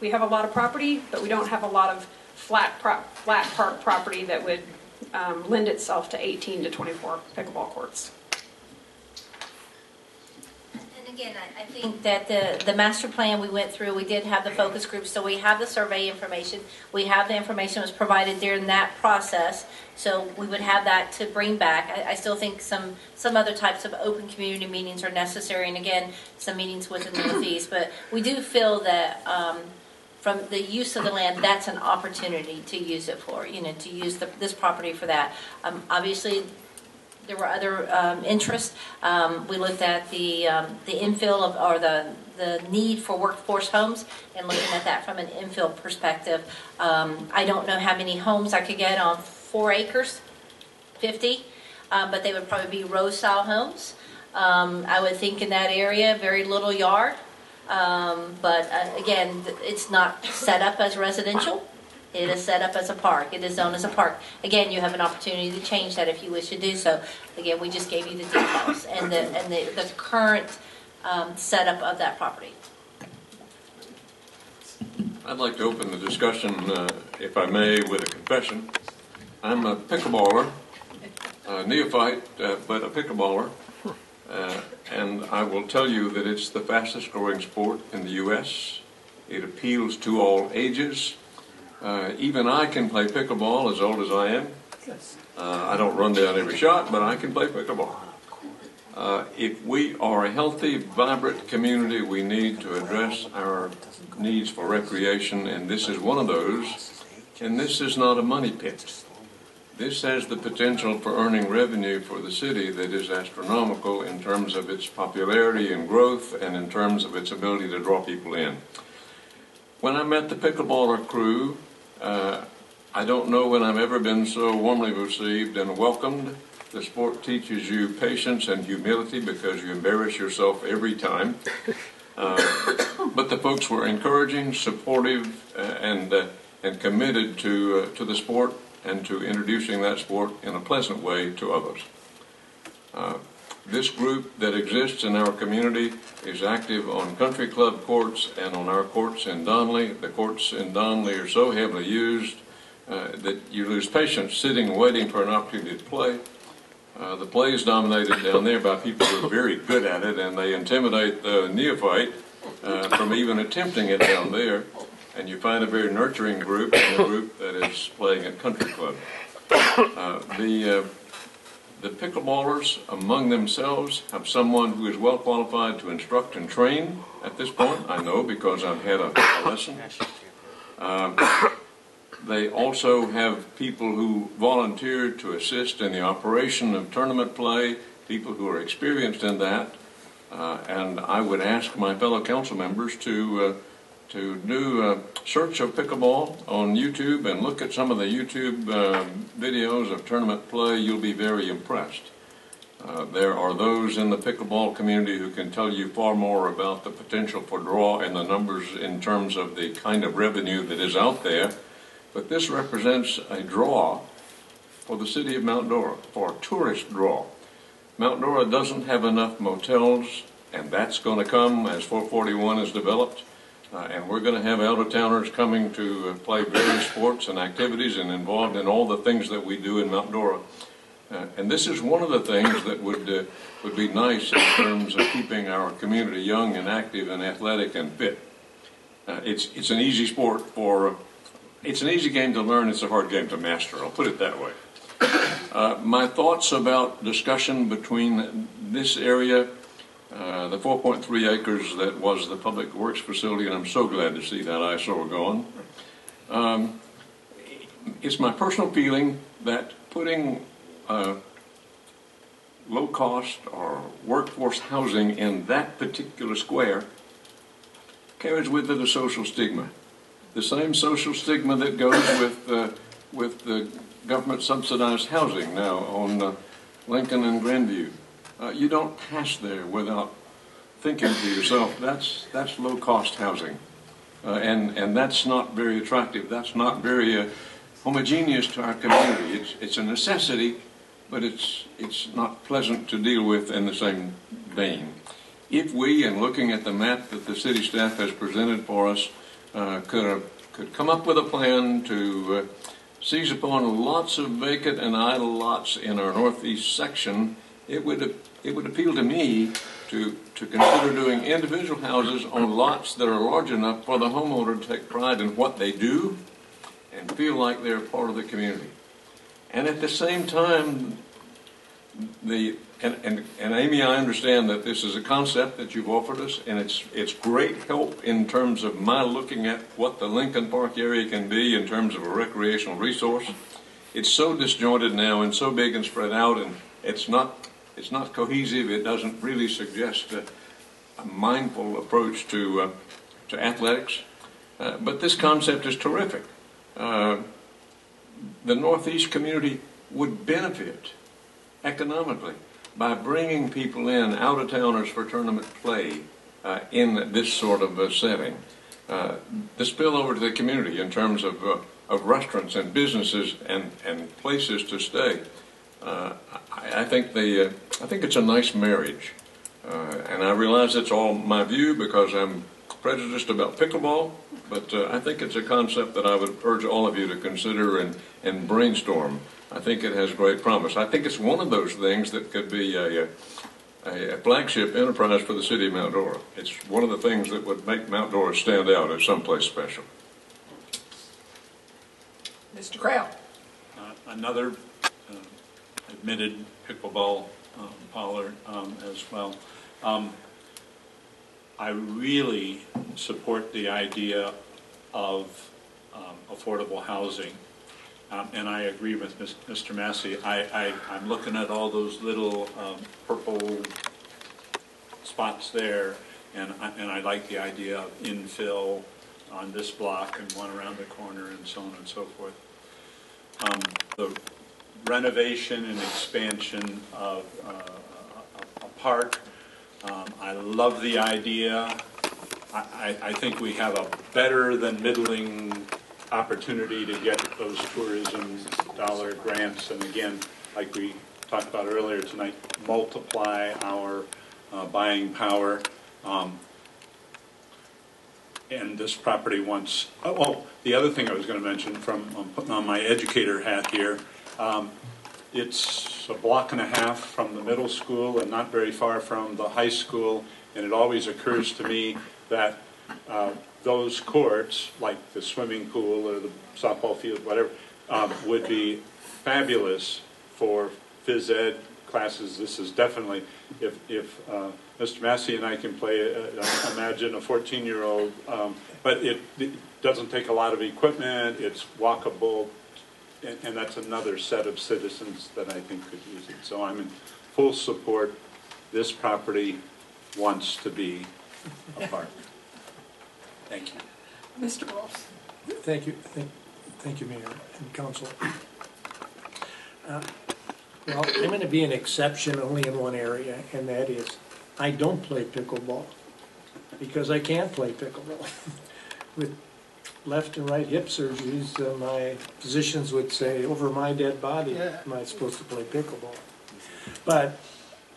we have a lot of property, but we don't have a lot of flat pro- flat park property that would um, lend itself to 18 to 24 pickleball courts. And again, I, I think that the, the master plan we went through, we did have the focus groups, so we have the survey information. We have the information was provided during that process, so we would have that to bring back. I, I still think some, some other types of open community meetings are necessary, and again, some meetings within the Northeast. But we do feel that, um, from the use of the land, that's an opportunity to use it for, you know, to use the, this property for that. Um, obviously, there were other um, interests. Um, We looked at the, um, the infill of, or the, the need for workforce homes and looking at that from an infill perspective. Um, I don't know how many homes I could get on four acres, 50, uh, but they would probably be row-style homes. Um, I would think in that area, very little yard. Um, But uh, again, it's not set up as residential. It is set up as a park. It is zoned as a park. Again, you have an opportunity to change that if you wish to do so. Again, we just gave you the details and the, and the, the current um, setup of that property. I'd like to open the discussion, uh, if I may, with a confession. I'm a pickleballer, a neophyte, uh, but a pickleballer. Uh, And I will tell you that it's the fastest growing sport in the U.S. It appeals to all ages. Uh, Even I can play pickleball, as old as I am. Uh, I don't run down every shot, but I can play pickleball. Uh, If we are a healthy, vibrant community, we need to address our needs for recreation, and this is one of those. And this is not a money pit. This has the potential for earning revenue for the city that is astronomical in terms of its popularity and growth and in terms of its ability to draw people in. When I met the pickleballer crew, uh, I don't know when I've ever been so warmly received and welcomed. The sport teaches you patience and humility because you embarrass yourself every time. Uh, but the folks were encouraging, supportive, uh, and uh, and committed to uh, to the sport and to introducing that sport in a pleasant way to others. This group that exists in our community is active on country club courts and on our courts in Donnelly. The courts in Donnelly are so heavily used uh, that you lose patience sitting waiting for an opportunity to play. Uh, the play is dominated down there by people who are very good at it, and they intimidate the neophyte uh, from even attempting it down there. And you find a very nurturing group and a group that is playing at country club. Uh, the uh, the pickleballers among themselves have someone who is well qualified to instruct and train at this point. I know because I've had a, a lesson. Um, they also have people who volunteer to assist in the operation of tournament play, people who are experienced in that. Uh, and I would ask my fellow council members to uh, to do a search of pickleball on YouTube and look at some of the YouTube uh, videos of tournament play. You'll be very impressed. Uh, there are those in the pickleball community who can tell you far more about the potential for draw and the numbers in terms of the kind of revenue that is out there. But this represents a draw for the city of Mount Dora, for a tourist draw. Mount Dora doesn't have enough motels, and that's going to come as 441 is developed. Uh, and we're going to have out-of-towners coming to uh, play various sports and activities and involved in all the things that we do in Mount Dora. Uh, and this is one of the things that would uh, would be nice in terms of keeping our community young and active and athletic and fit. Uh, it's it's an easy sport for it's an easy game to learn. It's a hard game to master. I'll put it that way. Uh, my thoughts about discussion between this area uh, the 4.3 acres that was the Public Works facility, and I'm so glad to see that eyesore gone. Um, it's my personal feeling that putting uh, low cost or workforce housing in that particular square carries with it a social stigma. The same social stigma that goes with, uh, with the government subsidized housing now on uh, Lincoln and Grandview. Uh, you don't pass there without thinking to yourself, that's, that's low-cost housing. Uh, and, and that's not very attractive. That's not very uh, homogeneous to our community. It's, it's a necessity, but it's, it's not pleasant to deal with in the same vein. If we, in looking at the map that the city staff has presented for us, uh, could, uh, could come up with a plan to uh, seize upon lots of vacant and idle lots in our northeast section, it would, it would appeal to me to, to consider doing individual houses on lots that are large enough for the homeowner to take pride in what they do and feel like they're part of the community. And at the same time, the and, and, and Amy, I understand that this is a concept that you've offered us, and it's it's great help in terms of my looking at what the Lincoln Park area can be in terms of a recreational resource. It's so disjointed now and so big and spread out, and it's not, it's not cohesive, it doesn't really suggest a, a mindful approach to, uh, to athletics. Uh, but this concept is terrific. Uh, the Northeast community would benefit economically by bringing people in, out-of-towners for tournament play uh, in this sort of uh, setting. Uh, the spillover to the community in terms of, uh, of restaurants and businesses and, and places to stay. Uh, I, I think the uh, I think it's a nice marriage, uh, and I realize it's all my view because I'm prejudiced about pickleball, but uh, I think it's a concept that I would urge all of you to consider and, and brainstorm. I think it has great promise. I think it's one of those things that could be a, a, a flagship enterprise for the city of Mount Dora. It's one of the things that would make Mount Dora stand out as someplace special. Mr. Crail? Uh, Another admitted pickleball um, parlor um, as well. Um, I really support the idea of um, affordable housing. Um, And I agree with Mis- Mr. Massey. I, I'm looking at all those little um, purple spots there, and I, and I like the idea of infill on this block and one around the corner and so on and so forth. The renovation and expansion of uh, a a park, um, I love the idea. I, I think we have a better than middling opportunity to get those tourism dollar grants. And again, like we talked about earlier tonight, multiply our uh, buying power. Um, And this property once, oh, oh, the other thing I was going to mention from, I'm putting on my educator hat here, um, it's a block and a half from the middle school and not very far from the high school, and it always occurs to me that uh, those courts, like the swimming pool or the softball field, whatever, um, would be fabulous for phys ed classes. This is definitely, if, if uh, Mr. Massey and I can play, uh, imagine a 14-year-old, um, but it, it doesn't take a lot of equipment, it's walkable, and, and that's another set of citizens that I think could use it. So I'm in full support. This property wants to be a park. Thank you. Mr. Ross? Thank you, thank, thank you, Mayor and Council. Uh, Well, I'm going to be an exception only in one area, and that is, I don't play pickleball, because I can't play pickleball. With left and right hip surgeries, uh, my physicians would say, over my dead body, am I supposed to play pickleball? But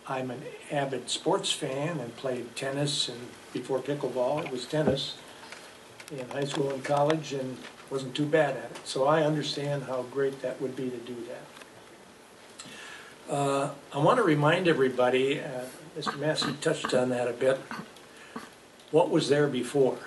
I'm an avid sports fan and played tennis, and before pickleball, it was tennis in high school and college and wasn't too bad at it. So I understand how great that would be to do that. Uh, I want to remind everybody, uh, Mr. Massey touched on that a bit, what was there before?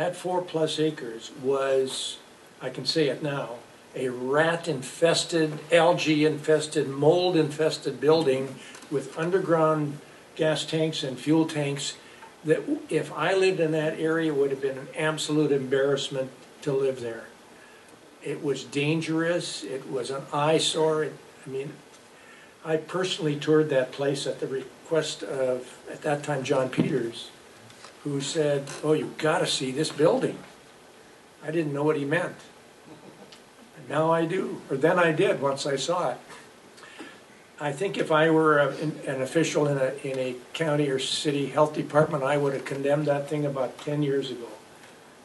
That four-plus acres was, I can say it now, a rat-infested, algae-infested, mold-infested building with underground gas tanks and fuel tanks that if I lived in that area, would have been an absolute embarrassment to live there. It was dangerous, it was an eyesore, It- I mean, I personally toured that place at the request of, at that time, John Peters, who said, oh, you've got to see this building. I didn't know what he meant. And now I do, or then I did, once I saw it. I think if I were a- an an official in a, in a county or city health department, I would have condemned that thing about 10 years ago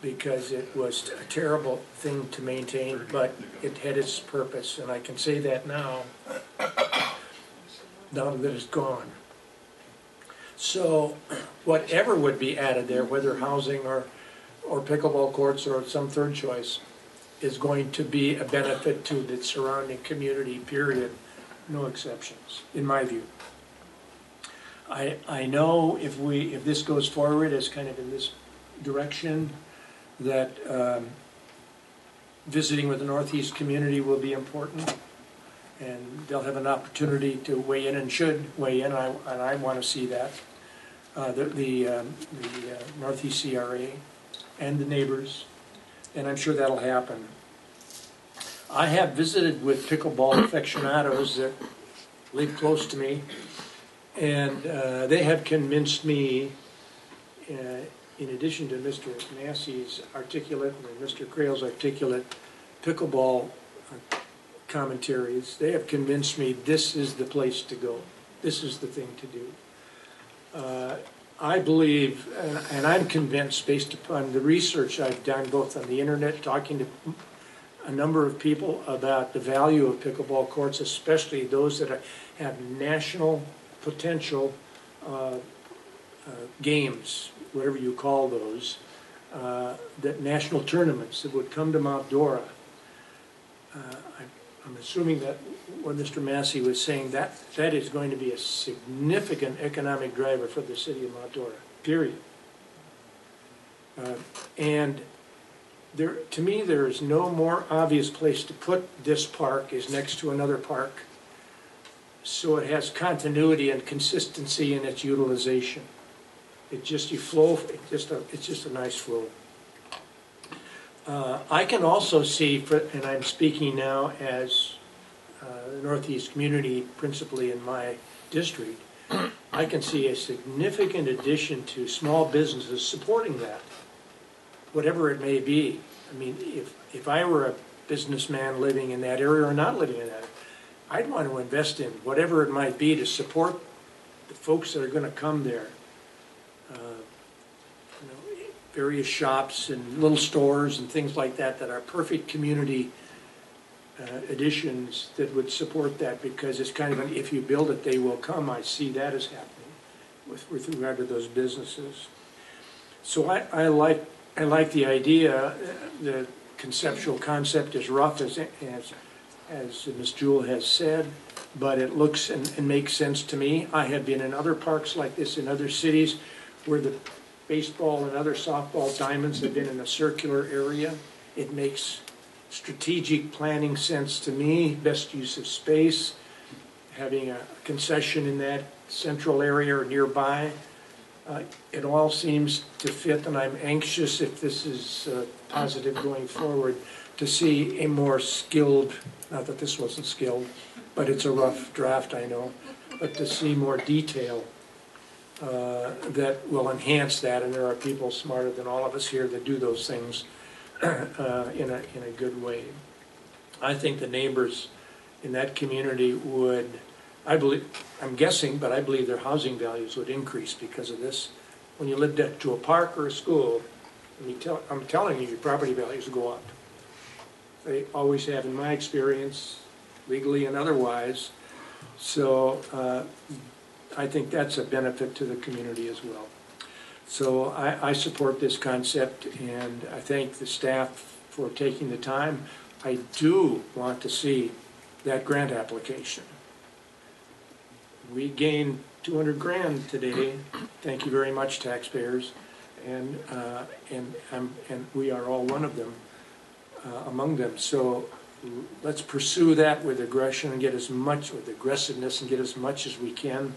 because it was a terrible thing to maintain, but it had its purpose, and I can say that now, now that it's gone. So whatever would be added there, whether housing or, or pickleball courts or some third choice, is going to be a benefit to the surrounding community, period. No exceptions, in my view. I, I know if we, if this goes forward as kind of in this direction, that um, visiting with the Northeast community will be important. And they'll have an opportunity to weigh in and should weigh in, I- and I want to see that. Uh, The, the um, the, uh, Northeast CRA and the neighbors, and I'm sure that'll happen. I have visited with pickleball aficionados that live close to me, and uh, they have convinced me, uh, in addition to Mr. Massey's articulate and Mr. Crail's articulate pickleball commentaries, they have convinced me this is the place to go. This is the thing to do. Uh, I believe, and- and I'm convinced, based upon the research I've done, both on the internet, talking to a number of people about the value of pickleball courts, especially those that have national potential uh, uh, games, whatever you call those, uh, that national tournaments that would come to Mount Dora. Uh, I- I'm assuming that what Mr. Massey was saying, that, that is going to be a significant economic driver for the city of Mount Dora, period. Uh, And there, to me, there is no more obvious place to put this park is next to another park. So it has continuity and consistency in its utilization. It just, you flow, it just, a- it's just a nice flow. Uh, I can also see, for- and I'm speaking now as uh, the Northeast community, principally in my district, I can see a significant addition to small businesses supporting that, whatever it may be. I mean, if, if I were a businessman living in that area or not living in that, area, I'd want to invest in whatever it might be to support the folks that are going to come there. Various shops and little stores and things like that that are perfect community uh, additions that would support that because it's kind of an, if you build it, they will come. I see that as happening with, with regard to those businesses. So I, I like, I like the idea, uh, the conceptual concept is rough as, as, as Ms. Jewell has said, but it looks and, and makes sense to me. I have been in other parks like this in other cities where the baseball and other softball diamonds have been in a circular area. It makes strategic planning sense to me, best use of space, having a concession in that central area or nearby. Uh, It all seems to fit, and I'm anxious if this is uh, positive going forward, to see a more skilled, not that this wasn't skilled, but it's a rough draft, I know, but to see more detail uh, that will enhance that, and there are people smarter than all of us here that do those things uh, in a, in a good way. I think the neighbors in that community would, I believe, I'm guessing, but I believe their housing values would increase because of this. When you live to a park or a school, tell, I'm telling you, your property values go up. They always have, in my experience, legally and otherwise. So uh, I think that's a benefit to the community as well. So I, I support this concept, and I thank the staff for taking the time. I do want to see that grant application. We gained 200 grand today. Thank you very much, taxpayers. And, uh, and, um, and we are all one of them, uh, among them. So let's pursue that with aggression and get as much, with aggressiveness and get as much as we can.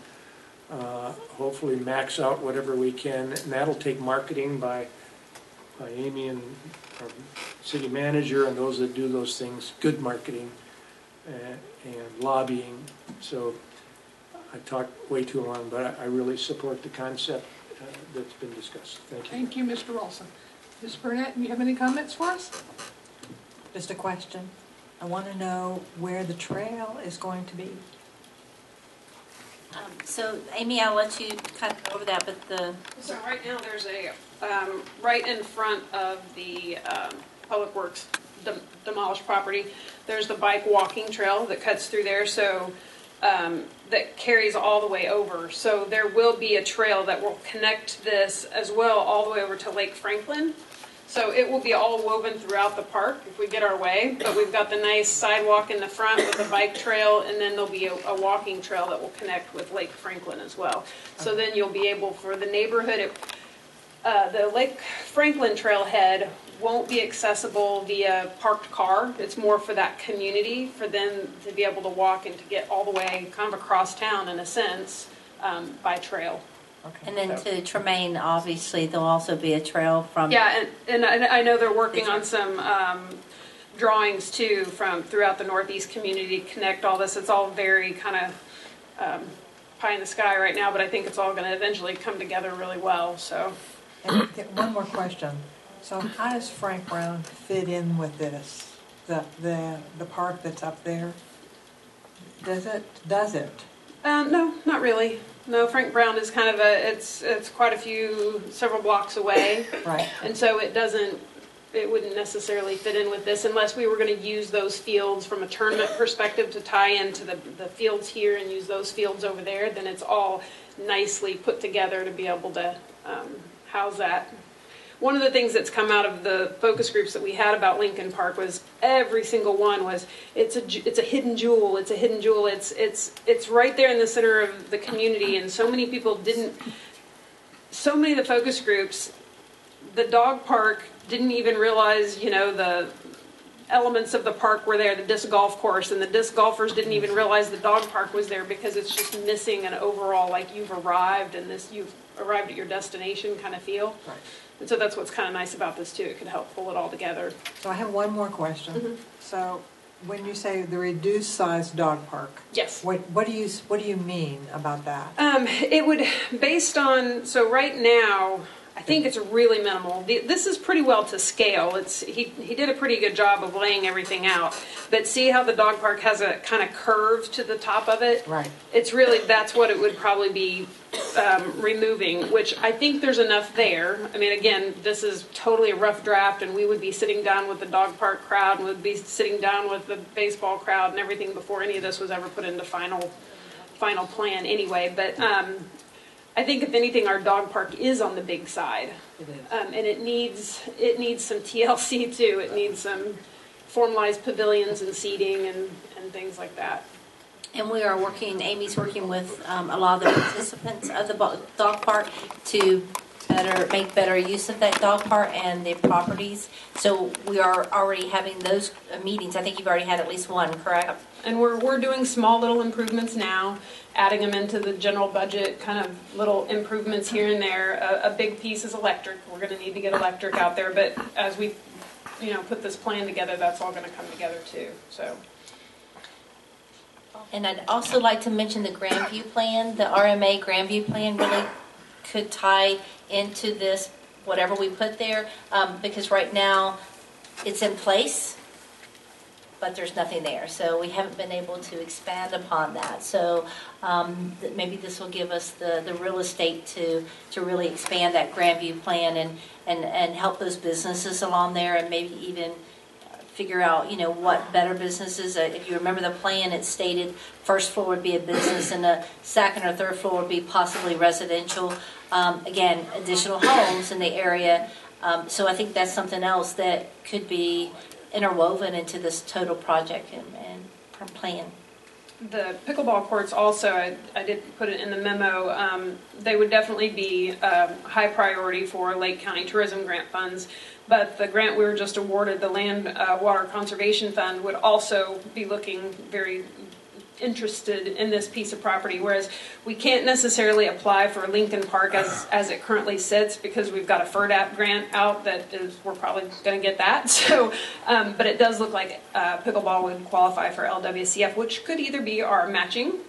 Uh, Hopefully max out whatever we can, and that'll take marketing by, by Amy and our city manager and those that do those things, good marketing uh, and lobbying. So I talked way too long, but I I really support the concept uh, that's been discussed. Thank you. Thank you, Mr. Rolfson. Ms. Burnett, do you have any comments for us? Just a question. I want to know where the trail is going to be. Um, So Amy, I'll let you cut over that, but the, So right now, there's a, um, right in front of the um, Public Works dem- demolished property, there's the bike walking trail that cuts through there, so, um, that carries all the way over. So there will be a trail that will connect this as well, all the way over to Lake Franklin. So it will be all woven throughout the park if we get our way, but we've got the nice sidewalk in the front with a bike trail, and then there'll be a, a walking trail that will connect with Lake Franklin as well. So then you'll be able, for the neighborhood, it- uh, the Lake Franklin trailhead won't be accessible via parked car. It's more for that community, for them to be able to walk and to get all the way kind of across town in a sense, um, by trail. And then to Tremaine, obviously, there'll also be a trail from. Yeah, and, and I I know they're working on some um, drawings too from throughout the Northeast community, to connect all this. It's all very kind of um, pie in the sky right now, but I think it's all going to eventually come together really well, so. And get one more question. So how does Frank Brown fit in with this? The, the, the park that's up there? Does it, does it? Um, no, not really. No, Frank Brown is kind of a, it's, it's quite a few, several blocks away. Right. And so it doesn't, it wouldn't necessarily fit in with this unless we were going to use those fields from a tournament perspective to tie into the, the fields here and use those fields over there, then it's all nicely put together to be able to um, house that. One of the things that's come out of the focus groups that we had about Lincoln Park was every single one was it's a it's a hidden jewel. It's a hidden jewel. It's it's it's right there in the center of the community, and so many people didn't. So many of the focus groups, the dog park didn't even realize you know the elements of the park were there, the disc golf course, and the disc golfers didn't even realize the dog park was there because it's just missing an overall like you've arrived and this you've arrived at your destination kind of feel. Right. And so that's what's kind of nice about this too. It could help pull it all together. So I have one more question. So when you say the reduced size dog park? Yes. What, what do you, what do you mean about that? Um, it would, based on, so right now, I think it's really minimal. The- This is pretty well to scale. It's, he, he did a pretty good job of laying everything out. But see how the dog park has a kind of curve to the top of it? Right. It's really, that's what it would probably be um, removing, which I think there's enough there. I mean, again, this is totally a rough draft, and we would be sitting down with the dog park crowd, and we'd be sitting down with the baseball crowd and everything before any of this was ever put into final, final plan anyway. But um, I think if anything, our dog park is on the big side. Um, and it needs, it needs some TLC too. It needs some formalized pavilions and seating and, and things like that. And we are working, Amy's working with um, a lot of the participants of the dog park to better, make better use of that dog park and the properties. So we are already having those uh, meetings. I think you've already had at least one, correct? And we're, we're doing small little improvements now, adding them into the general budget, kind of little improvements here and there. A, a big piece is electric. We're gonna need to get electric out there, but as we, you know, put this plan together, that's all gonna come together too, so. And I'd also like to mention the Grandview plan, the RMA Grandview plan really could tie into this, whatever we put there, um, because right now, it's in place, but there's nothing there. So we haven't been able to expand upon that. So um, th- maybe this will give us the, the real estate to, to really expand that Grandview plan and, and, and help those businesses along there and maybe even figure out, you know, what better businesses, uh, if you remember the plan, it stated first floor would be a business and the second or third floor would be possibly residential. Um, Again, additional homes in the area. Um, So I think that's something else that could be interwoven into this total project and, and plan. The pickleball courts also, I, I did put it in the memo, um, they would definitely be, um, high priority for Lake County Tourism Grant funds. But the grant we were just awarded, the Land, uh, Water Conservation Fund, would also be looking very interested in this piece of property, whereas we can't necessarily apply for Lincoln Park as, as it currently sits because we've got a FRDAP grant out that is, we're probably going to get that. So, um, but it does look like uh, pickleball would qualify for LWCF, which could either be our matching,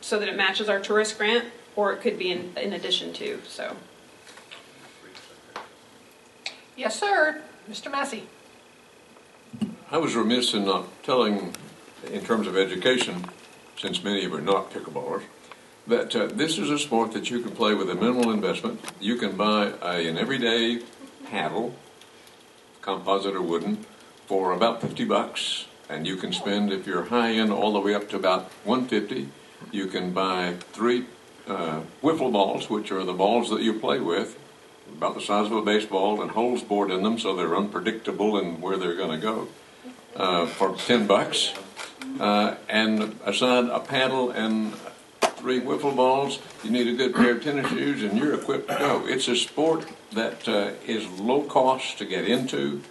so that it matches our tourist grant, or it could be in, in addition to, so. Yes, sir. Mr. Massey. I was remiss in not telling, in terms of education, since many of you are not pickleballers, that uh, this is a sport that you can play with a minimal investment. You can buy a, an everyday paddle, composite or wooden, for about 50 bucks, and you can spend, if you're high end, all the way up to about 150. You can buy three uh, wiffle balls, which are the balls that you play with, about the size of a baseball, and holes bored in them so they're unpredictable in where they're going to go, uh, for 10 bucks. Uh, and aside a paddle and three wiffle balls, you need a good pair of tennis shoes, and you're equipped to go. It's a sport that uh, is low cost to get into,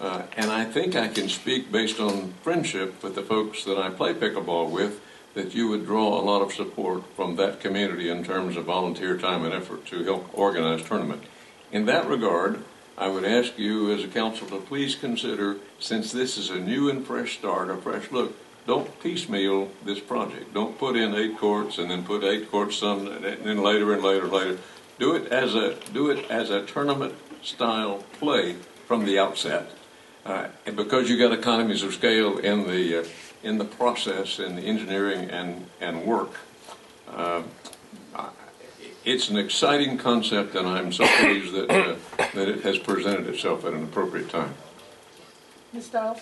uh, and I think I can speak based on friendship with the folks that I play pickleball with that you would draw a lot of support from that community in terms of volunteer time and effort to help organize tournament. In that regard, I would ask you as a council to please consider, since this is a new and fresh start, a fresh look, don't piecemeal this project. Don't put in eight courts and then put eight courts some, and then later and later and later. Do it as a, do it as a tournament-style play from the outset. Uh, And because you've got economies of scale in the, uh, in the process, in the engineering and, and work, uh, it's an exciting concept, and I'm so pleased that, uh, that it has presented itself at an appropriate time. Ms. Stiles?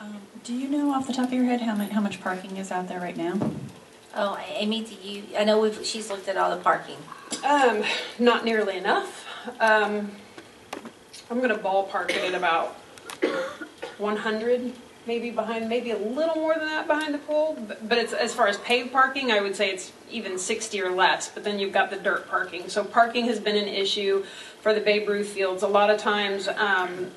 Um, Do you know off the top of your head how much, how much parking is out there right now? Oh, Amy, do you, I know we've, she's looked at all the parking. Um, not nearly enough. Um, I'm gonna ballpark it at about 100, maybe behind, maybe a little more than that behind the pool. But but it's, as far as paved parking, I would say it's even 60 or less, but then you've got the dirt parking. So parking has been an issue for the Babe Ruth fields. A lot of times, um,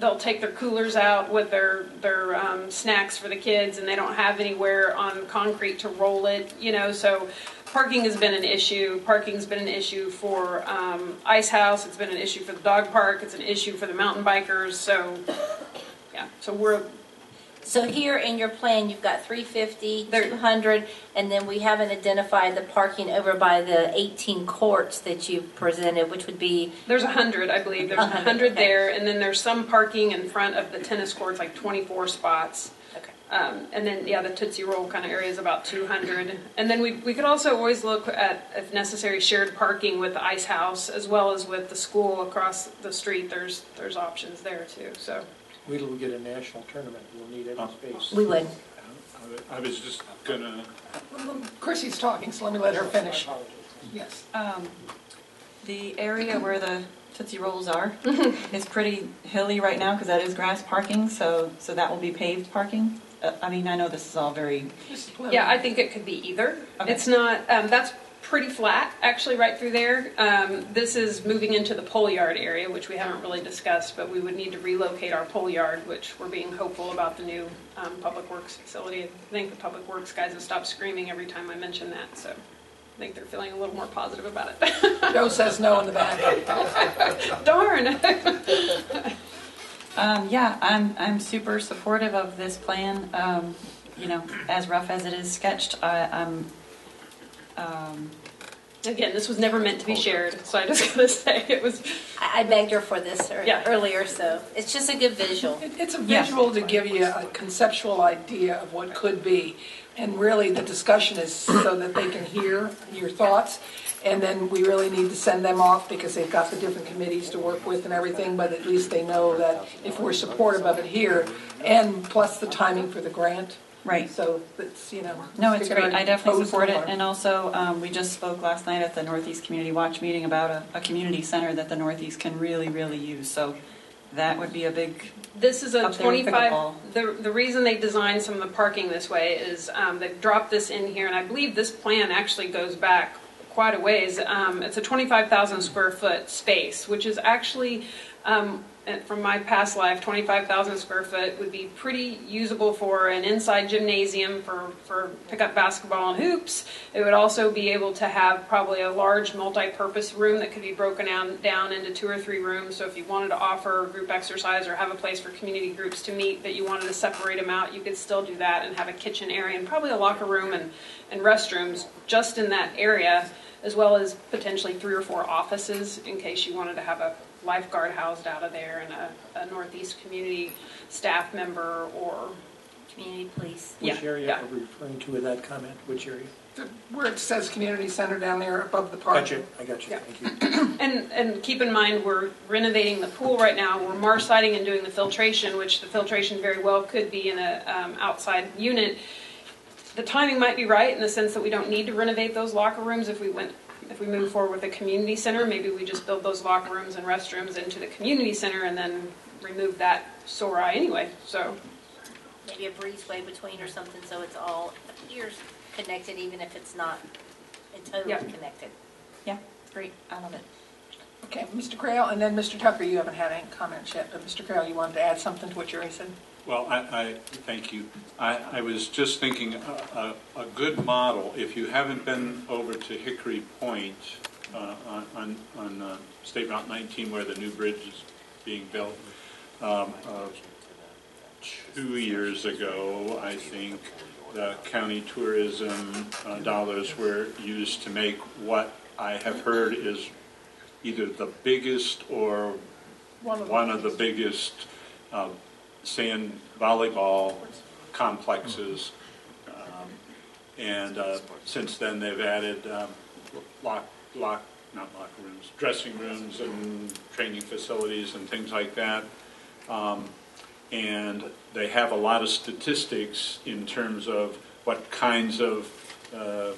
they'll take their coolers out with their, their um, snacks for the kids and they don't have anywhere on concrete to roll it, you know, so parking has been an issue. Parking's been an issue for um, Ice House, it's been an issue for the dog park, it's an issue for the mountain bikers, so, yeah, so we're, So here in your plan, you've got 350, 200, and then we haven't identified the parking over by the 18 courts that you've presented, which would be, there's a hundred, I believe, there's a 100, hundred okay. there, and then there's some parking in front of the tennis courts, like 24 spots. Okay. Um, and then, yeah, the Tootsie Roll kind of area is about 200. And then we, we could also always look at, if necessary, shared parking with the Ice House as well as with the school across the street. There's, there's options there too, so. Wait till we get a national tournament, we'll need every space. we would. I was just gonna, Chrissy's talking, so let me let her finish. Yes. Um, The area where the Tootsie Rolls are is pretty hilly right now because that is grass parking, so, so that will be paved parking. Uh, I mean, I know this is all very, Yeah, I think it could be either. Okay. It's not, um, that's pretty flat, actually, right through there. Um, this is moving into the pole yard area, which we haven't really discussed, but we would need to relocate our pole yard, which we're being hopeful about the new, um, Public Works facility. I think the Public Works guys have stopped screaming every time I mention that, so I think they're feeling a little more positive about it. Joe says no in the back. Darn! um, yeah, I'm, I'm super supportive of this plan. Um, You know, as rough as it is sketched, I, I'm, um, Again, this was never meant to be shared, so I just gotta say, it was, I I begged her for this ear- Yeah. earlier, so it's just a good visual. It- It's a Yeah. visual to give you a conceptual idea of what could be. And really, the discussion is so that they can hear your thoughts. And then we really need to send them off because they've got the different committees to work with and everything. But at least they know that if we're supportive of it here, and plus the timing for the grant. Right. So it's, you know. No, it's great. I definitely support it. And also, um, we just spoke last night at the Northeast Community Watch meeting about a, a community center that the Northeast can really, really use. So that would be a big, This is a Up there in 25, pickleball. the, the reason they designed some of the parking this way is um, they've dropped this in here, and I believe this plan actually goes back quite a ways. Um, It's a 25,000 square foot space, which is actually, um, and from my past life, 25,000 square foot would be pretty usable for an inside gymnasium for, for pickup basketball and hoops. It would also be able to have probably a large multi-purpose room that could be broken down, down into two or three rooms. So if you wanted to offer group exercise or have a place for community groups to meet, that you wanted to separate them out, you could still do that and have a kitchen area and probably a locker room and, and restrooms just in that area, as well as potentially three or four offices in case you wanted to have a lifeguard housed out of there and a, a Northeast community staff member or, Community police. Which Yeah, area yeah. are we referring to with that comment? Which area? The- Where it says community center down there above the park. Gotcha, I got you, Yeah. thank you. And, and keep in mind, we're renovating the pool right now, we're marciting and doing the filtration, which the filtration very well could be in a um, outside unit. The timing might be right in the sense that we don't need to renovate those locker rooms if we went, if we move forward with a community center, maybe we just build those locker rooms and restrooms into the community center and then remove that sore eye anyway, so. Maybe a breezeway between or something, so it's all appears connected, even if it's not totally Yeah. connected. yeah, great. I love it. Okay, Mr. Crail, and then Mr. Tucker, you haven't had any comments yet, but Mr. Crail, you wanted to add something to what Jerry said? Well, I, I, thank you. I, I was just thinking, a, a, a good model, if you haven't been over to Hickory Point, uh, on, on, on uh, State Route 19 where the new bridge is being built, um, uh, two years ago, I think, the county tourism uh, dollars were used to make what I have heard is either the biggest or One of the one of the biggest uh, sand volleyball complexes. Um, And uh, since then, they've added um, lock, lock, not locker rooms, dressing rooms and training facilities and things like that. Um, And they have a lot of statistics in terms of what kinds of uh,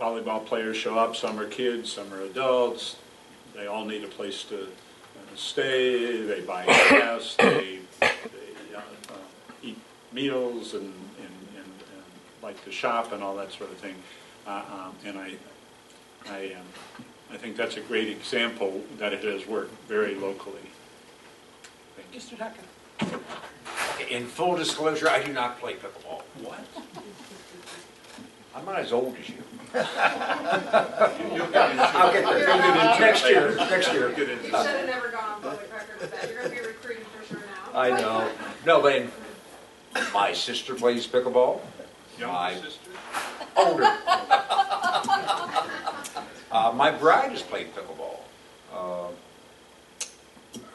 volleyball players show up. Some are kids, some are adults. They all need a place to uh, stay, they buy gas, they, eat meals and, and, and and like to shop and all that sort of thing. Uh, um, And I, I, um, I think that's a great example that it has worked very locally. Mr. Decker. In full disclosure, I do not play pickleball. What? I'm not as old as you. You'll I'll get there. Next year, next year. You should have never gone on public record with that. You're going to be recruiting for sure now. I know. No, but in- my sister plays pickleball. My sister? older. Uh, my bride has played pickleball. Uh,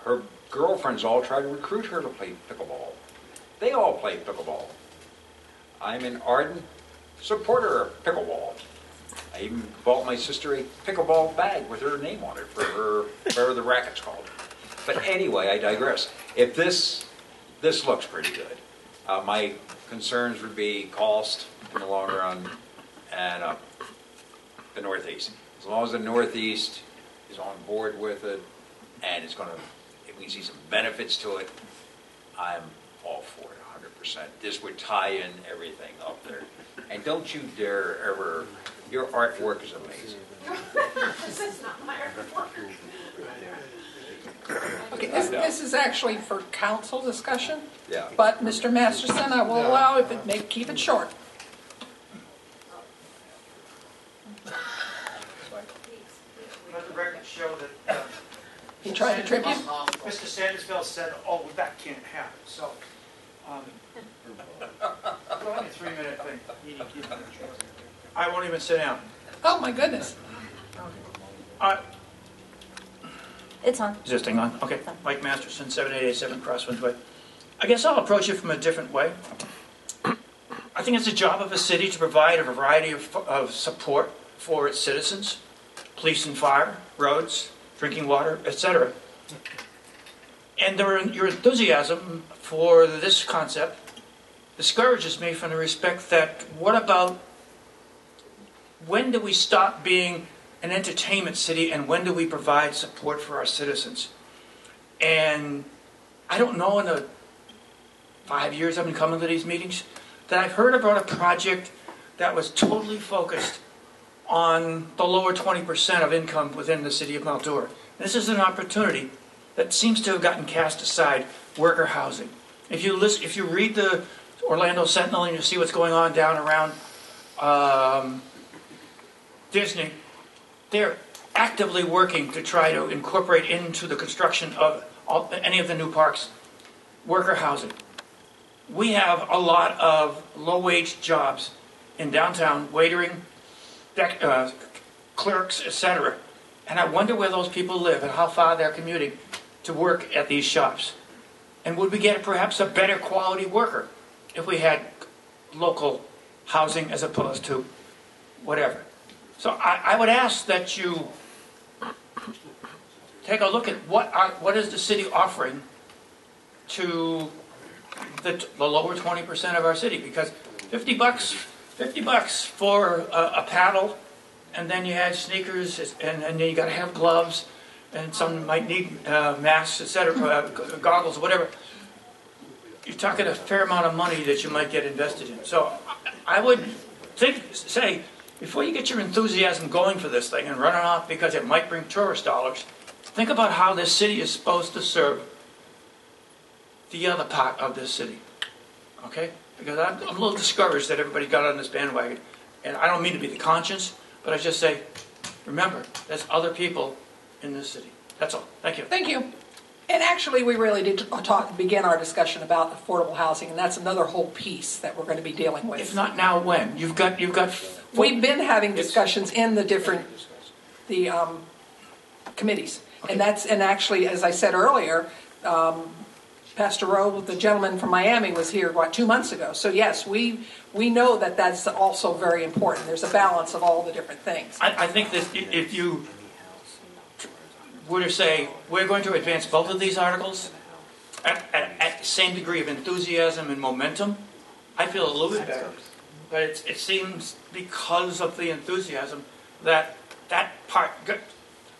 her girlfriends all try to recruit her to play pickleball. They all play pickleball. I'm an ardent supporter of pickleball. I even bought my sister a pickleball bag with her name on it for her, whatever the racket's called. But anyway, I digress. If this, this looks pretty good. Uh, my concerns would be cost in the long run and uh, the Northeast. As long as the Northeast is on board with it and it's going to, if we see some benefits to it, I'm all for it 100%. This would tie in everything up there. And don't you dare ever, your artwork is amazing. This is not my artwork. Okay, this, this is actually for council discussion, Yeah. but Mr. Masterson, I will allow if it may, keep it short. Let the record show that. uh, He tried to trip you? Mr. Sandersville said, oh, that can't happen, so. um, Go on your three-minute thing. I won't even sit down. Oh, my goodness. Uh, It's on. Is this thing on? Okay. Mike Masterson, 7887 Crosswinds Way. I guess I'll approach it from a different way. I think it's the job of a city to provide a variety of, of support for its citizens, police and fire, roads, drinking water, etc. And there, your enthusiasm for this concept discourages me from the respect that what about when do we stop being an entertainment city and when do we provide support for our citizens? And I don't know in the five years I've been coming to these meetings that I've heard about a project that was totally focused on the lower 20% of income within the city of Dora. This is an opportunity that seems to have gotten cast aside, worker housing. If you listen, if you read the Orlando Sentinel and you see what's going on down around um, Disney, they're actively working to try to incorporate into the construction of all, any of the new parks worker housing. We have a lot of low-wage jobs in downtown, waitering, uh, clerks, etc. And I wonder where those people live and how far they're commuting to work at these shops. And would we get perhaps a better quality worker if we had local housing as opposed to whatever? So I, I would ask that you take a look at what are, what is the city offering to the, the lower 20% of our city, because 50 bucks, 50 bucks for a, a paddle, and then you had sneakers, and, and then you gotta have gloves, and some might need uh, masks, et cetera, uh, goggles, whatever. You're talking a fair amount of money that you might get invested in. So I would think, say, before you get your enthusiasm going for this thing and running off because it might bring tourist dollars, think about how this city is supposed to serve the other part of this city. Okay? Because I'm, I'm a little discouraged that everybody got on this bandwagon. And I don't mean to be the conscience, but I just say, remember, there's other people in this city. That's all. Thank you. Thank you. And actually, we really did talk, begin our discussion about affordable housing, and that's another whole piece that we're going to be dealing with. If not now, when? You've got, you've got. We've been having discussions in the different, the um, committees. And that's, and actually, as I said earlier, um, Pastor Rowe, the gentleman from Miami, was here, what, two months ago? So yes, we, we know that that's also very important. There's a balance of all the different things. I, I think that if you were to say, we're going to advance both of these articles at, at, at the same degree of enthusiasm and momentum, I feel a little bit better. But it's, it seems because of the enthusiasm that that part got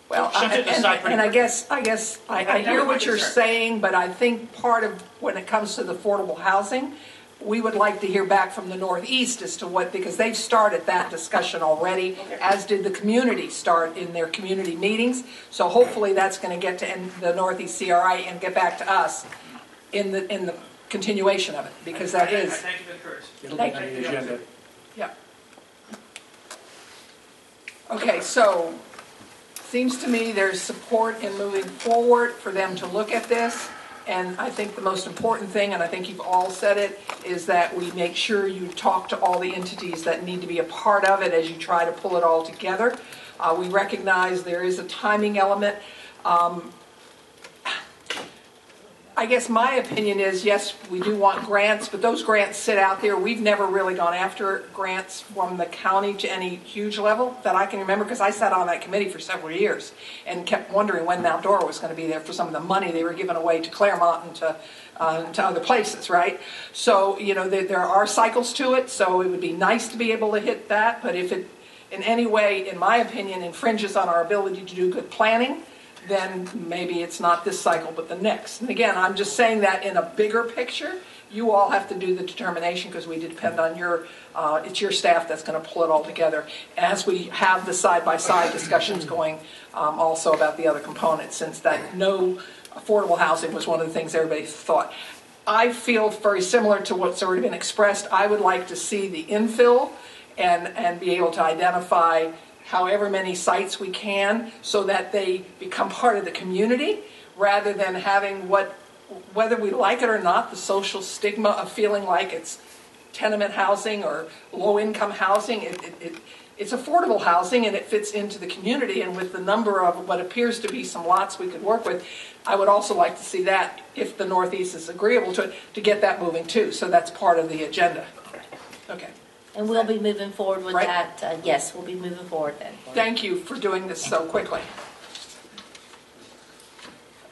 Well, shunted and, aside pretty and I guess, I guess, I, I hear what you're saying, but I think part of, when it comes to the affordable housing, we would like to hear back from the Northeast as to what, because they've started that discussion already, as did the community start in their community meetings. So hopefully that's gonna get to and the Northeast CRI and get back to us in the, in the continuation of it, because that is. I- I. Thank you for the courtesy. It'll be on the agenda. Yeah. Okay, so, seems to me there's support in moving forward for them to look at this. And I think the most important thing, and I think you've all said it, is that we make sure you talk to all the entities that need to be a part of it as you try to pull it all together. Uh, we recognize there is a timing element. Um, I guess my opinion is, yes, we do want grants, but those grants sit out there. We've never really gone after grants from the county to any huge level that I can remember, because I sat on that committee for several years and kept wondering when Mount Dora was going to be there for some of the money they were giving away to Clermont and to, uh, to other places, right? So, you know, there, there are cycles to it, so it would be nice to be able to hit that, but if it in any way, in my opinion, infringes on our ability to do good planning, then maybe it's not this cycle, but the next. And again, I'm just saying that in a bigger picture, you all have to do the determination because we depend on your, uh, it's your staff that's going to pull it all together. As we have the side-by-side discussions going um, also about the other components, since that no affordable housing was one of the things everybody thought. I feel very similar to what's already been expressed. I would like to see the infill and, and be able to identify however many sites we can so that they become part of the community rather than having what, whether we like it or not, the social stigma of feeling like it's tenement housing or low-income housing. It, it, it, it's affordable housing and it fits into the community and with the number of what appears to be some lots we could work with, I would also like to see that, if the Northeast is agreeable to it, to get that moving too. So that's part of the agenda. Okay. And we'll be moving forward with Right. that. Uh, Yes, we'll be moving forward then. Thank you for doing this so quickly.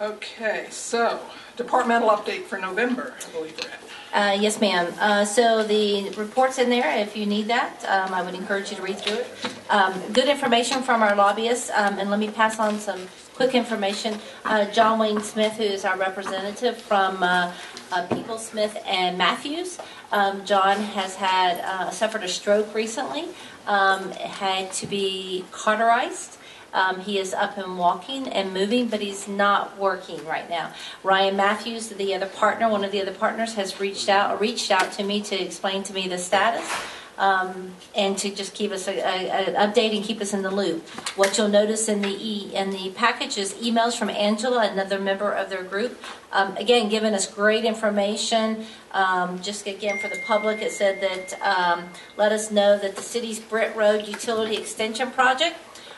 Okay, so departmental update for November, I believe we're at. Uh, Yes, ma'am. Uh, So the report's in there, if you need that. Um, I would encourage you to read through it. Um, Good information from our lobbyists, um, and let me pass on some quick information. Uh, John Wayne Smith, who is our representative from uh, uh, Peebles Smith and Matthews. Um, John has had, uh, suffered a stroke recently, um, had to be cauterized. Um, he is up and walking and moving, but he's not working right now. Ryan Matthews, the other partner, one of the other partners, has reached out reached out to me to explain to me the status. Um, and to just keep us an update and keep us in the loop. What you'll notice in the e, in the package is emails from Angela, another member of their group. Um, again, giving us great information. Um, just again for the public, it said that um, let us know that the city's Britt Road Utility Extension Project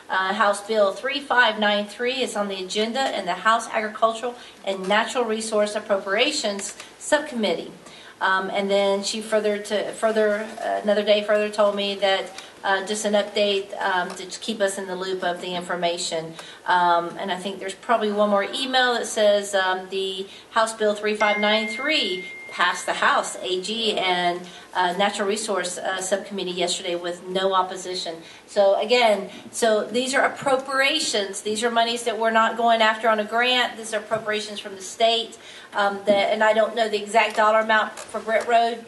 uh, House Bill 3593 is on the agenda in the House Agricultural and Natural Resource Appropriations Subcommittee. Um, and then she further to further uh, another day further told me that uh, just an update um, to keep us in the loop of the information. Um, and I think there's probably one more email that says um, the House Bill 3593 passed the House AG and uh, Natural Resource uh, Subcommittee yesterday with no opposition. So again, so these are appropriations. These are monies that we're not going after on a grant. These are appropriations from the state. Um, that, and I don't know the exact dollar amount for Britt Road.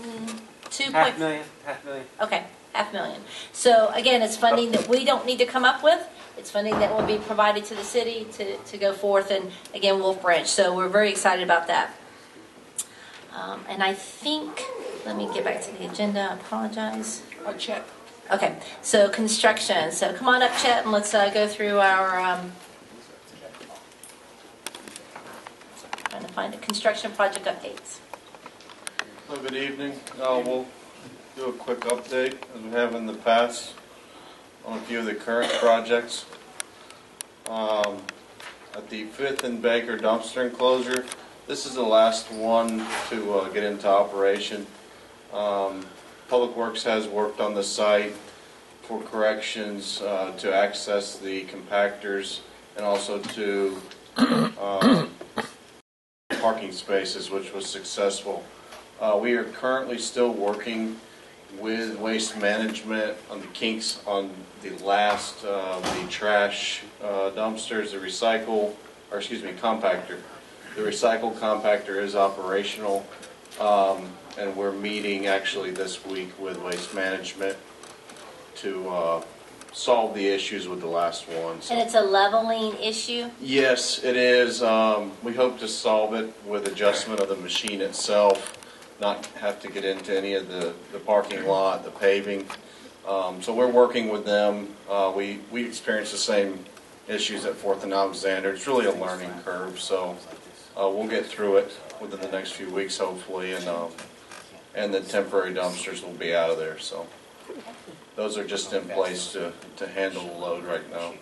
Mm, Two Half million, half million. Okay, half million. So again, it's funding that we don't need to come up with. It's funding that will be provided to the city to, to go forth and again, Wolf Branch. So we're very excited about that. Um, and I think, let me get back to the agenda, I apologize. Oh, Chet. Okay, so construction. So come on up, Chet, and let's uh, go through our, um, To find the construction project updates. Well, good evening. Uh, We'll do a quick update, as we have in the past, on a few of the current projects. Um, At the Fifth and Baker dumpster enclosure, this is the last one to uh, get into operation. Um, Public Works has worked on the site for corrections uh, to access the compactors and also to uh, parking spaces, which was successful. Uh, We are currently still working with Waste Management on the kinks on the last, uh, the trash uh, dumpsters, the recycle, or excuse me, compactor. The recycle compactor is operational, um, and we're meeting actually this week with Waste Management to solve the issues with the last one. So- And it's a leveling issue? Yes, it is. Um, We hope to solve it with adjustment of the machine itself, not have to get into any of the, the parking lot, the paving. Um, So we're working with them. Uh, We, we experienced the same issues at Fourth and Alexander. It's really a learning curve, so uh, we'll get through it within the next few weeks hopefully, and, um, and the temporary dumpsters will be out of there, so. Those are just in place to, to handle the load right now.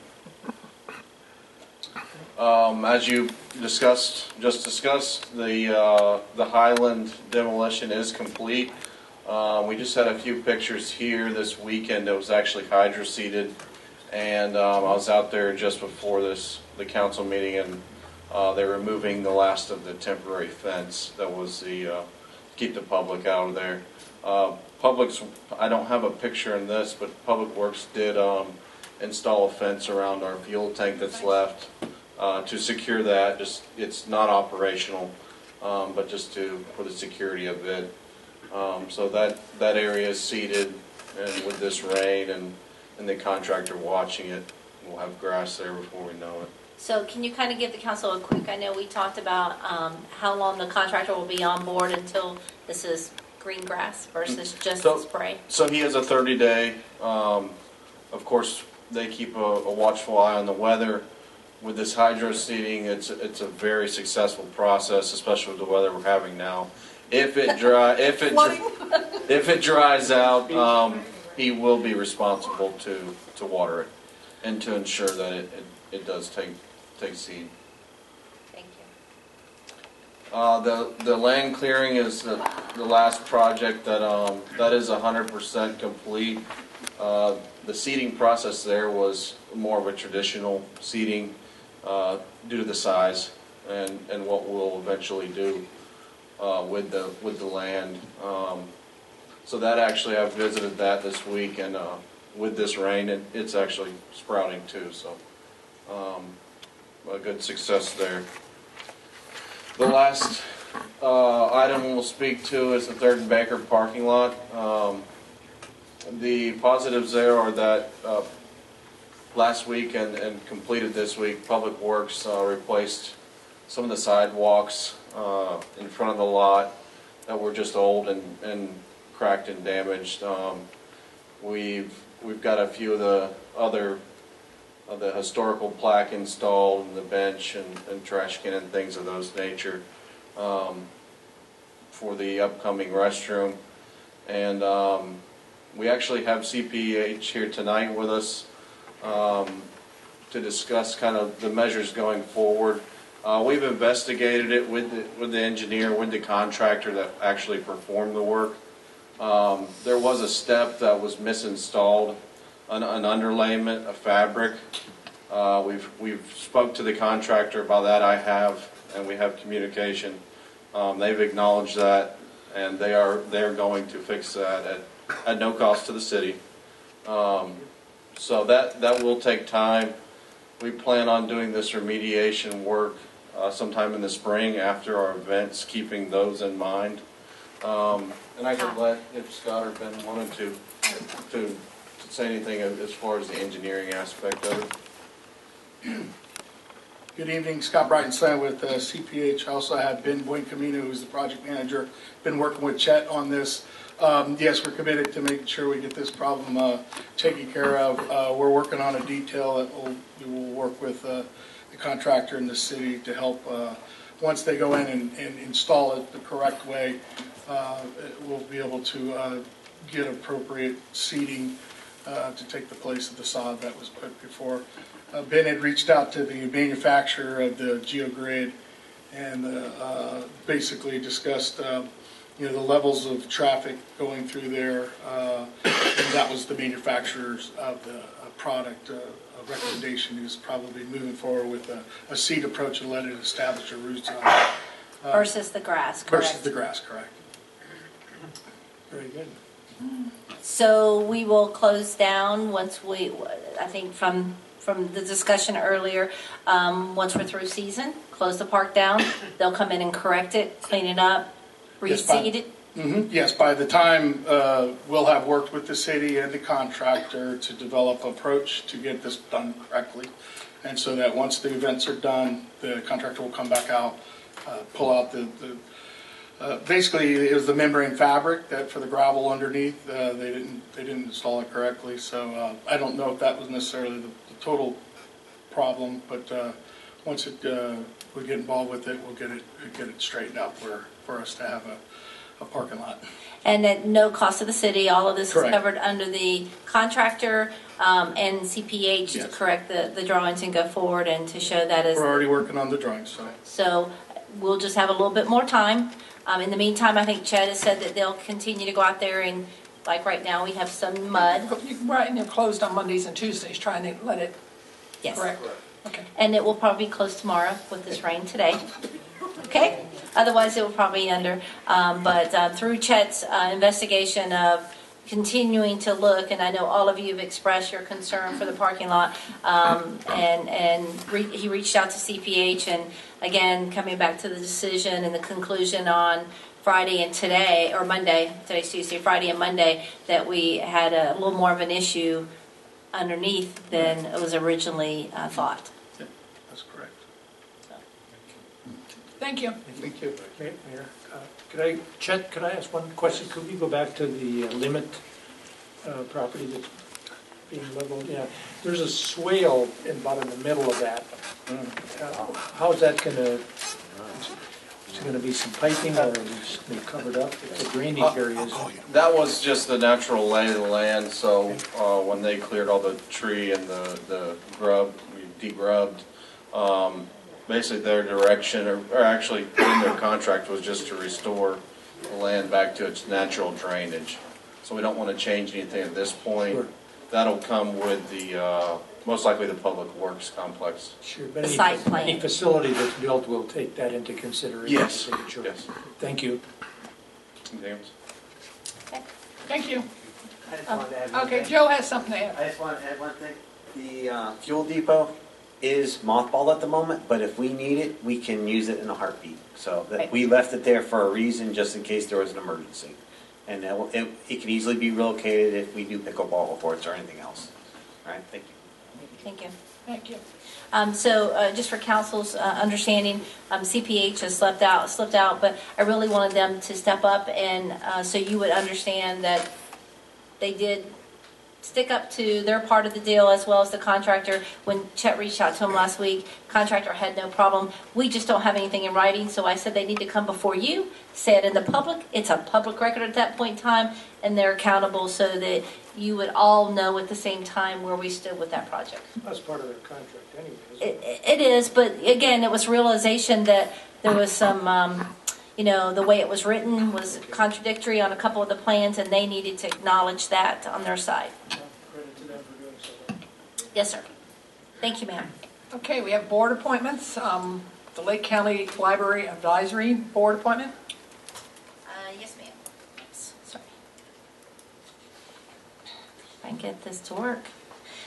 Um, as you discussed, just discussed, the, uh, the Highland demolition is complete. Uh, we just had a few pictures here this weekend. It was actually hydro seeded. And, um, I was out there just before this, the council meeting and, uh, they were moving the last of the temporary fence that was the, uh, keep the public out of there. Public's, I don't have a picture in this, but Public Works did, um, install a fence around our fuel tank that's left uh, to secure that. Just, it's not operational, um, but just to, for the security of it. Um, So that, that area is seeded, and with this rain and, and the contractor watching it, we'll have grass there before we know it. So can you kind of give the council a quick, I know we talked about um, how long the contractor will be on board until this is green grass versus just the So- spray? So he has a 30-day, um, of course, they keep a a watchful eye on the weather. With this hydro seeding, it's, it's a very successful process, especially with the weather we're having now. If it dry, if it, dr- if it dries out, um, he will be responsible to, to water it and to ensure that it, it- it does take, take seed. Uh, the, the land clearing is the, the last project that, um, that is hundred percent complete. Uh, the seeding process there was more of a traditional seeding, uh, due to the size and, and what we'll eventually do, uh, with the, with the land. Um, so that actually, I visited that this week and, uh, with this rain, it, it's actually sprouting too, so, um, a good success there. The last uh, item we'll speak to is the Third and Baker parking lot. Um, The positives there are that uh, last week and and completed this week, Public Works uh, replaced some of the sidewalks uh, in front of the lot that were just old and and cracked and damaged. Um, We've, we've got a few of the other of the historical plaque installed, and the bench and, and trash can and things of those nature um, for the upcoming restroom. And um, we actually have CPH here tonight with us um, to discuss kind of the measures going forward. Uh, We've investigated it with, the- with the engineer, with the contractor that actually performed the work. Um, There was a step that was misinstalled, an, an underlayment, a fabric. Uh, We've, we've spoke to the contractor about that, I have, and we have communication. Um, They've acknowledged that, and they are, they're going to fix that at, at no cost to the city. Um, So that, that will take time. We plan on doing this remediation work uh, sometime in the spring after our events, keeping those in mind. Um, And I could let, if Scott or Ben wanted to, to to say anything as far as the engineering aspect of it. Good evening, Scott Brighton with uh, CPH. I also have Ben Buencamino, who's the project manager, been working with Chet on this. Um, Yes, we're committed to making sure we get this problem uh, taken care of. Uh, We're working on a detail that will, we will work with uh, the contractor in the city to help uh, once they go in and, and install it the correct way, uh, we'll be able to get appropriate seating uh, to take the place of the sod that was put before. Uh, Ben had reached out to the manufacturer of the GeoGrid and uh, uh, basically discussed, uh, you know, the levels of traffic going through there. uh, And that was the manufacturers of the uh, product. uh, A recommendation is probably moving forward with a, a seed approach and let it establish a root zone. uh, Versus the grass, correct? Versus the grass, correct. Very good. So we will close down once we, I think from, from the discussion earlier, um, once we're through season, close the park down. They'll come in and correct it, clean it up, Yes, fine. reseed it. Mhm. Yes, by the time, uh, we'll have worked with the city and the contractor to develop approach to get this done correctly. And so that once the events are done, the contractor will come back out, uh, pull out the, the, uh, basically, it was the membrane fabric that for the gravel underneath, uh, they didn't, they didn't install it correctly. So uh, I don't know if that was necessarily the the total problem, but uh, once it, uh, we get involved with it, we'll get it, get it straightened out for, for us to have a, a parking lot. And at no cost to the city, all of this is covered under the contractor um, and CPH to correct the, the drawings and go forward and to show that as. We're already working on the drawings, so. So we'll just have a little bit more time. Um, In the meantime, I think Chad has said that they'll continue to go out there and, like right now, we have some mud. Right, and they're closed on Mondays and Tuesdays, trying to let it Yes. correct. Okay. And it will probably be closed tomorrow with this rain today. Okay? Otherwise, it will probably be under. Um, But uh, through Chet's uh, investigation of continuing to look, and I know all of you have expressed your concern for the parking lot, um, and, and re- he reached out to CPH, and again, coming back to the decision and the conclusion on Friday and today, or Monday, today's Tuesday, Friday and Monday, that we had a little more of an issue underneath than it was originally uh, thought. That's correct. Thank you. Thank you. Mayor, could I, Chet, could I ask one question? Could we go back to the uh, limit uh, property that's being leveled? Yeah, there's a swale in about in the middle of that. Uh, How's that gonna, is it gonna be some piping or is it gonna be covered up? It's a drainage area, is That was just the natural lay of the land, so uh, when they cleared all the tree and the the grub, we degrubbed, um, basically their direction, or or actually in their contract was just to restore the land back to its natural drainage. So we don't want to change anything at this point. Sure. That'll come with the, uh, most likely the Public Works complex. Sure, but any- site plan. Any facility that's built will take that into consideration. Yes, Sure. yes. Thank you. Anything else? Thank you. I just wanted to add one Okay, thing. Joe has something to add. I just want to add one thing. The uh, fuel depot is mothballed at the moment, but if we need it, we can use it in a heartbeat. So that, we left it there for a reason, just in case there was an emergency. And it, will- it, it can easily be relocated if we do pickleball reports or anything else. All right, thank you. Thank you. Thank you. Um, So uh, just for council's uh, understanding, um, CPH has slipped out, slipped out, but I really wanted them to step up and uh, so you would understand that they did stick up to their part of the deal as well as the contractor. When Chet reached out to him last week, contractor had no problem. We just don't have anything in writing, so I said they need to come before you, say it in the public. It's a public record at that point in time, and they're accountable so that you would all know at the same time where we stood with that project. That's part of their contract anyway. it? It, is, but again, it was realization that there was some, um, you know, the way it was written was contradictory on a couple of the plans, and they needed to acknowledge that on their side. Credit to them for doing so. Yes, sir. Thank you, ma'am. Okay, we have board appointments. Um, The Lake County Library Advisory Board appointment. Uh, yes, ma'am. Yes, sorry. If I get this to work.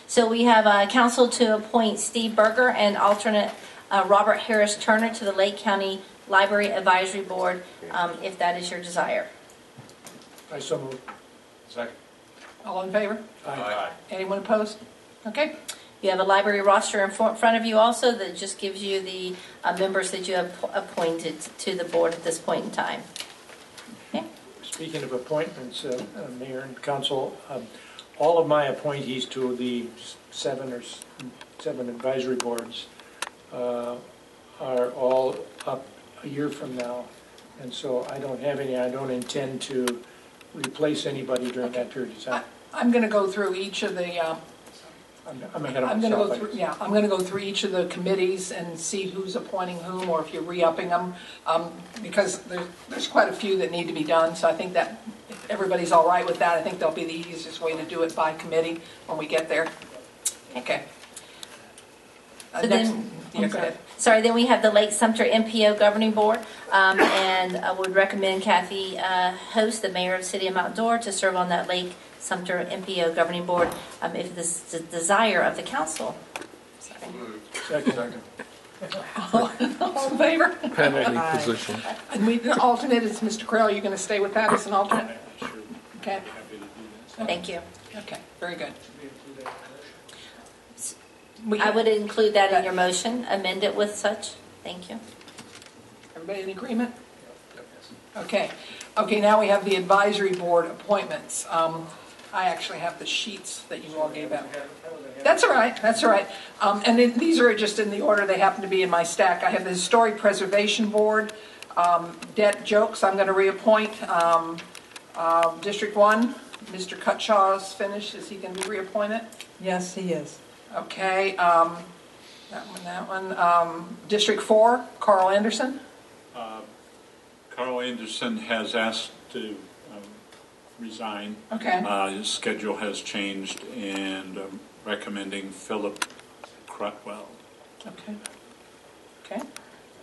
So we have uh, council to appoint Steve Berger and alternate uh, Robert Harris Turner to the Lake County Library Advisory Board, um, if that is your desire. I so move. Second. All in favor? Aye. Anyone opposed? Okay. You have a library roster in fro- front of you also that just gives you the uh, members that you have appointed to the board at this point in time. Okay. Speaking of appointments, uh, uh, Mayor and Council, um, all of my appointees to the s- seven or s- seven advisory boards uh, are all up a year from now. And so I don't have any, I don't intend to replace anybody during that period of time. I'm going to go through each of the, uh, I'm I'm ahead of I'm going to myself. go I through, yeah, I'm going to go through each of the committees and see who's appointing whom, or if you're re-upping them, um, because there- there's quite a few that need to be done, so I think that, if everybody's all right with that, I think that'll be the easiest way to do it by committee when we get there. Okay. Uh, So Next, then- yeah, go ahead. Sorry, then we have the Lake Sumter MPO Governing Board, um, and I would recommend Kathy uh, Hoechst, the mayor of City of Mount Dora, to serve on that Lake Sumter MPO Governing Board, um, if this is the desire of the council. Second. All in favor? Pending Aye. position. And we, the alternate is Mr. Crail, are you going to stay with that as an alternate? Okay. Thank you. Okay, very good. I would include that in your motion, amend it with such. Thank you. Everybody in agreement? Okay, okay, now we have the advisory board appointments. Um, I actually have the sheets that you all gave out. That's all right, that's all right. Um, and then these are just in the order they happen to be in my stack. I have the Historic Preservation Board, um, Debt Jokes, I'm gonna reappoint. Um, uh, District One, Mr. Cutshaw's finished, is he gonna be reappointed? Yes, he is. Okay, um, that one, that one. Um, District Four, Carl Anderson. Uh, Carl Anderson has asked to um, resign. Okay. Uh, His schedule has changed and um, recommending Philip Crutwell. Okay. Okay.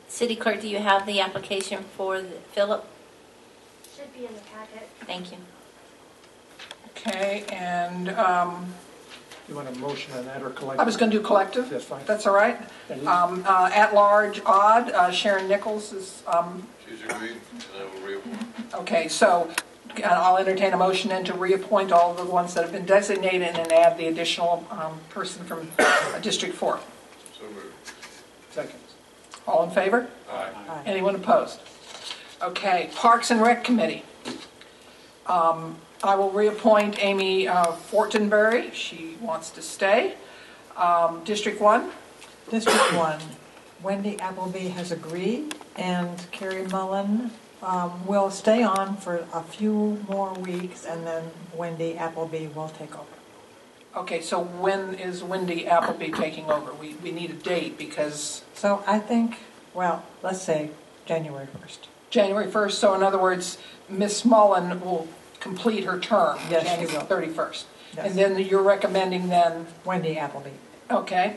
City Clerk, do you have the application for the- Philip? Should be in the packet. Thank you. Okay, and um, You want a motion on that or collective? I was going to do collective. That's fine. That's all right. Um, uh, At-large, odd, uh, Sharon Nichols is, um, She's agreed, and I will reappoint. okay, so uh, I'll entertain a motion then to reappoint all the ones that have been designated and then add the additional um, person from uh, District 4. So moved. Second. All in favor? Aye. Anyone opposed? Okay, Parks and Rec Committee. Um, I will reappoint Amy uh, Fortenberry, she wants to stay. Um, District 1, District One, Wendy Appleby has agreed, and Carrie Mullen um, will stay on for a few more weeks, and then Wendy Appleby will take over. okay, so when is Wendy Appleby taking over? We, we need a date because So I think, well, let's say January 1st. January 1st, so in other words, Miss Mullen will complete her term, Yes, she January will. 31st. Yes. And then you're recommending then, Wendy Appleby. okay,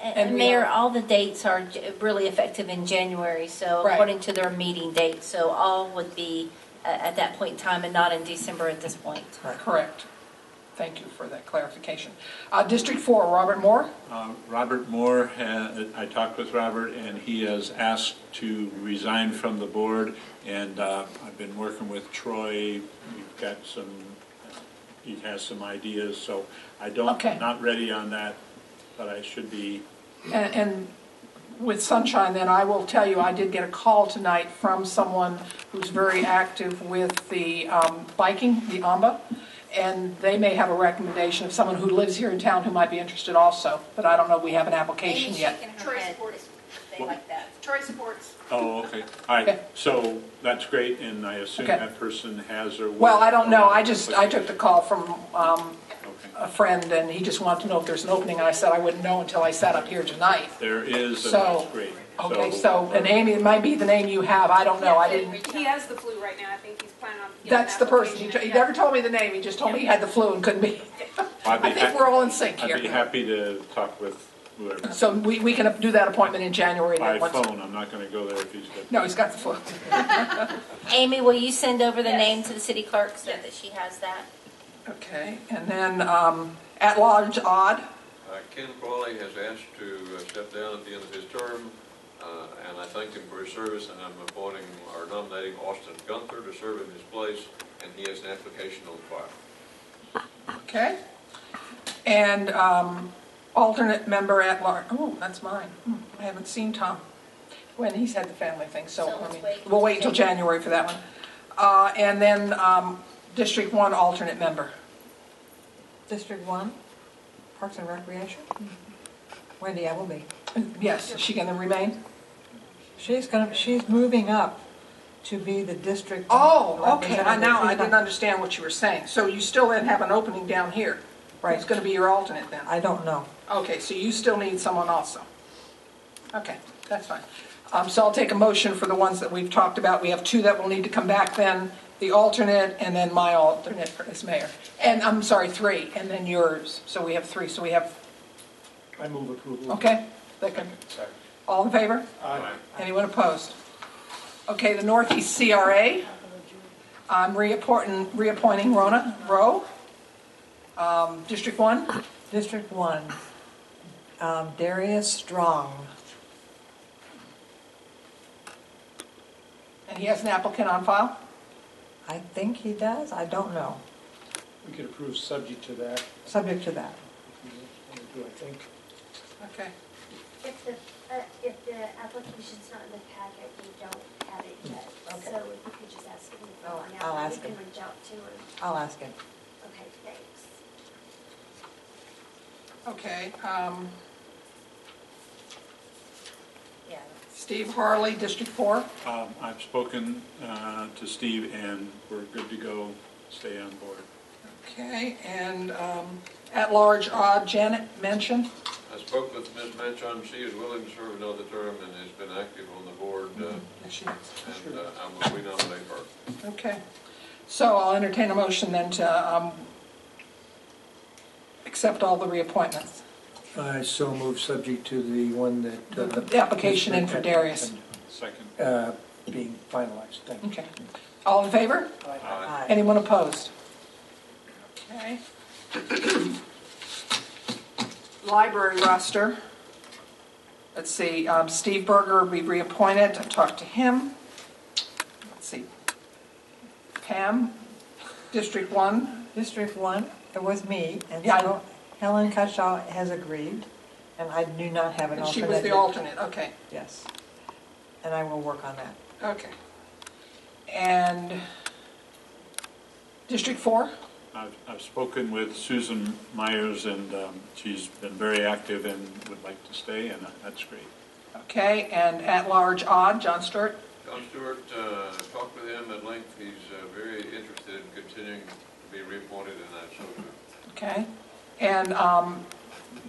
And And we Mayor, all the dates are j- really effective in January, so Right. according to their meeting date, so all would be a- at that point in time and not in December at this point. correct. Thank you for that clarification. Uh, District 4, Robert Moore? Uh, Robert Moore, ha- I talked with Robert, and he has asked to resign from the board, and uh, I've been working with Troy, we've got some, he has some ideas, so I don't, Okay. not ready on that, but I should be, And, and with Sunshine, then I will tell you, I did get a call tonight from someone who's very active with the um, biking, the AMBA, and they may have a recommendation of someone who lives here in town who might be interested also, but I don't know if we have an application yet. Troy supports. They like that. Troy supports. oh, okay. All right, so that's great, and I assume Okay. that person has or will. Well, I don't know, I just, I took the call from um, Okay. a friend, and he just wanted to know if there's an opening, and I said I wouldn't know until I sat up here tonight. There is, and So, that's great. Okay, so, and Amy, it might be the name you have, I don't know, I didn't, He has the flu right now. I think he's planning on. getting that's the person, he application he in. never told me the name, he just told me he had the flu and couldn't be. I'd be I think hap- we're all in sync I'd be here. happy to talk with whoever. So we, we can do that appointment in January By once- phone, I'm not going to go there if he's got. No, he's got the flu. Amy, will you send over the name to the city clerk so that she has that? Okay, and then um, at-large odd, Uh, Ken Qualley has asked to uh, step down at the end of his term, uh, and I thank him for his service, and I'm appointing or nominating Austin Gunther to serve in his place, and he has an application on file. okay? And um, alternate member at-large, oh, that's mine. Hmm, I haven't seen Tom when he's had the family thing, so, So I let's mean, wait we'll wait until January for that one. Uh, And then um, District One alternate member. District One, Parks and Recreation, Wendy Appleby. Yes, is she going to remain? She's gonna, she's moving up to be the district. Oh, okay, I- now I didn't understand what you were saying. So you still then have an opening down here? Right. Who's going to be your alternate then? I don't know. Okay, so you still need someone also? Okay, that's fine. Um, So I'll take a motion for the ones that we've talked about. We have two that will need to come back then, the alternate, and then my alternate for- as mayor. And, I'm sorry, three, and then yours. So we have three, so we have, I move approval. okay? Second. All in favor? Aye. Anyone opposed? Okay, the Northeast CRA, I'm reappointing, reappointing Rona Rowe. Um, District one, District one, um, Darius Strong. and he has an applicant on file? I think he does, I don't know, We could approve subject to that, subject to that. do I think. Okay. If the, uh, if the application's not in the packet, we don't have it yet. Okay. So you could just ask him to fill Oh, one I'll out. ask You him. can reach out to her. I'll ask him. Okay, thanks. Okay, um, Yeah. Steve Harley, District Four. Um, I've spoken uh, to Steve, and we're good to go, stay on board. Okay, and um, at-large odd Janet mentioned. I spoke with Ms. Manchon, she is willing to serve another term and has been active on the board, uh, Yes, she and uh, I will renominate her. Okay, so I'll entertain a motion then to um, accept all the reappointments. I so move subject to the one that. uh, The application in for Darius. Second. Uh, being finalized, thank you. Okay. All in favor? Aye. Anyone opposed? Okay. Library roster. Let's see, um, Steve Berger, be reappointed, I talked to him. Let's see. Pam, District One. District one, it was me, and Yeah, I so. Helen Cutshaw has agreed, and I do not have an And she was the alternate, okay, Yes. And I will work on that. okay. And District Four? I've, I've spoken with Susan Myers, and um, she's been very active and would like to stay, and that's great. Okay, and at-large odd, John Stewart? John Stewart, uh, talked with him at length, he's uh, very interested in continuing to be reappointed, and I so do. Okay, and um,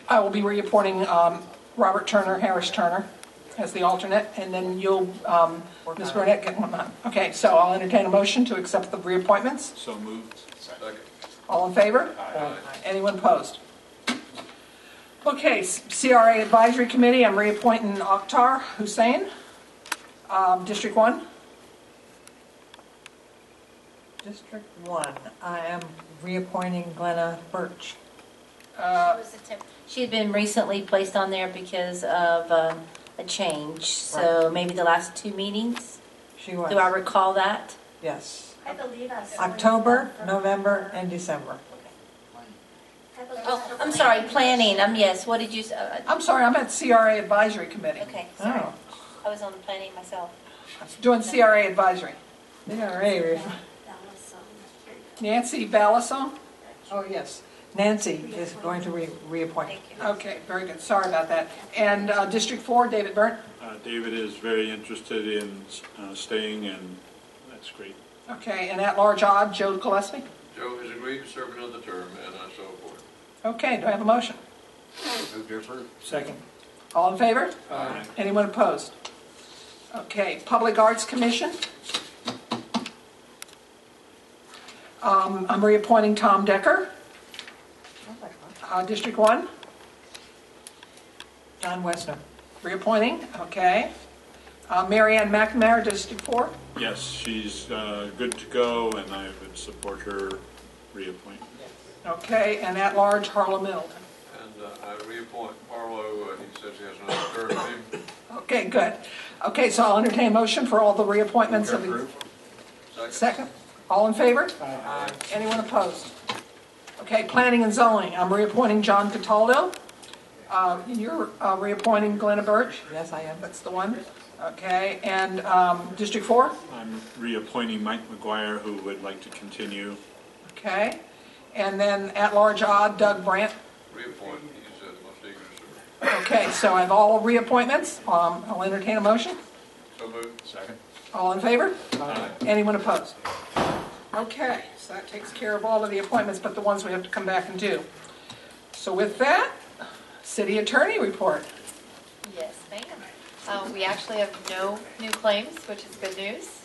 I will be reappointing um, Robert Turner, Harris Turner, as the alternate, and then you'll, um, Ms. Burnett, get one on. Okay, so I'll entertain a motion to accept the reappointments. So moved. Second. All in favor? Aye. Anyone opposed? Okay, s- CRA Advisory Committee, I'm reappointing Akhtar Hussein, um, District 1. District one, I am reappointing Glenna Birch. Uh, She was a temp- She had been recently placed on there because of um, a change, so maybe the last two meetings? She was. Do I recall that? Yes. I believe I saw. October, November, and December. I believe Oh, I I'm sorry, planning, um, yes, what did you, s- uh, I'm sorry, I'm at CRA Advisory Committee. okay, sorry. Oh, I was on the planning myself. Doing CRA Advisory. yeah, right. That was, um, Nancy Ballasone? Oh, yes. Nancy is going to re- reappoint. Okay, very good, sorry about that. And uh, District 4, David Burnt? Uh, David is very interested in uh, staying, and that's great. Okay, and at-large odd, Joe Gillespie? Joe has agreed to serve another term, and I so afford. Okay, do I have a motion? Move to approve. Second. All in favor? Aye. Anyone opposed? Okay, Public Arts Commission. Um, I'm reappointing Tom Decker, uh, District 1. John Westner. Reappointing, okay. Uh, Mary Ann McNamara, District 4. Yes, she's uh, good to go, and I would support her reappointment. Okay, and at-large Harlan Middleton. And uh, I reappoint Barlow, uh, he says he has another term in him. Okay, good. Okay, so I'll entertain a motion for all the reappointments of the... Second. Second. All in favor? Aye. Anyone opposed? Okay, Planning and Zoning, I'm reappointing John Cataldo. Uh, You're uh, reappointing Glenna Birch? Yes, I am. That's the one? Okay, and um, District 4? I'm reappointing Mike McGuire, who would like to continue. Okay. And then at-large odd, Doug Brandt. Reappoint, he's uh, the most eager. Okay, so I have all reappointments. Um, I'll entertain a motion. So moved. Second. All in favor? Aye. Anyone opposed? Okay, so that takes care of all of the appointments, but the ones we have to come back and do. So with that, city attorney report. Yes, ma'am. Um, we actually have no new claims, which is good news.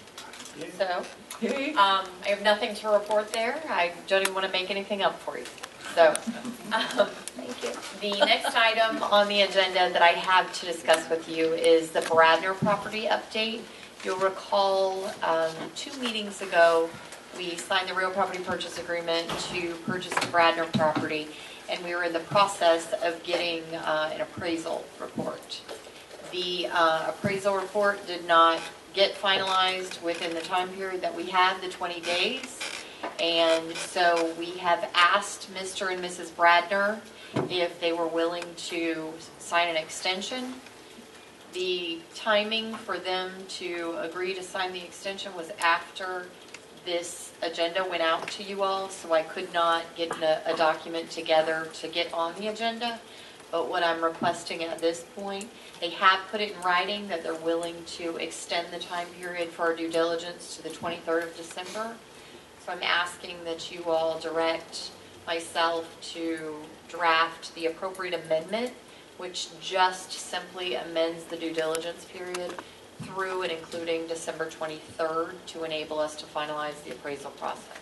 So, Yay. um, I have nothing to report there. I don't even want to make anything up for you. So, um, Thank you. the next item on the agenda that I have to discuss with you is the Bradner property update. You'll recall, um, two meetings ago, we signed the real property purchase agreement to purchase the Bradner property, and we were in the process of getting uh, an appraisal report. The uh, appraisal report did not get finalized within the time period that we had, the 20 days. And so we have asked Mr. and Mrs. Bradner if they were willing to sign an extension. The timing for them to agree to sign the extension was after this agenda went out to you all, so I could not get a, a document together to get on the agenda. But what I'm requesting at this point, they have put it in writing that they're willing to extend the time period for our due diligence to the 23rd of December. So I'm asking that you all direct myself to draft the appropriate amendment, which just simply amends the due diligence period through and including December 23rd to enable us to finalize the appraisal process.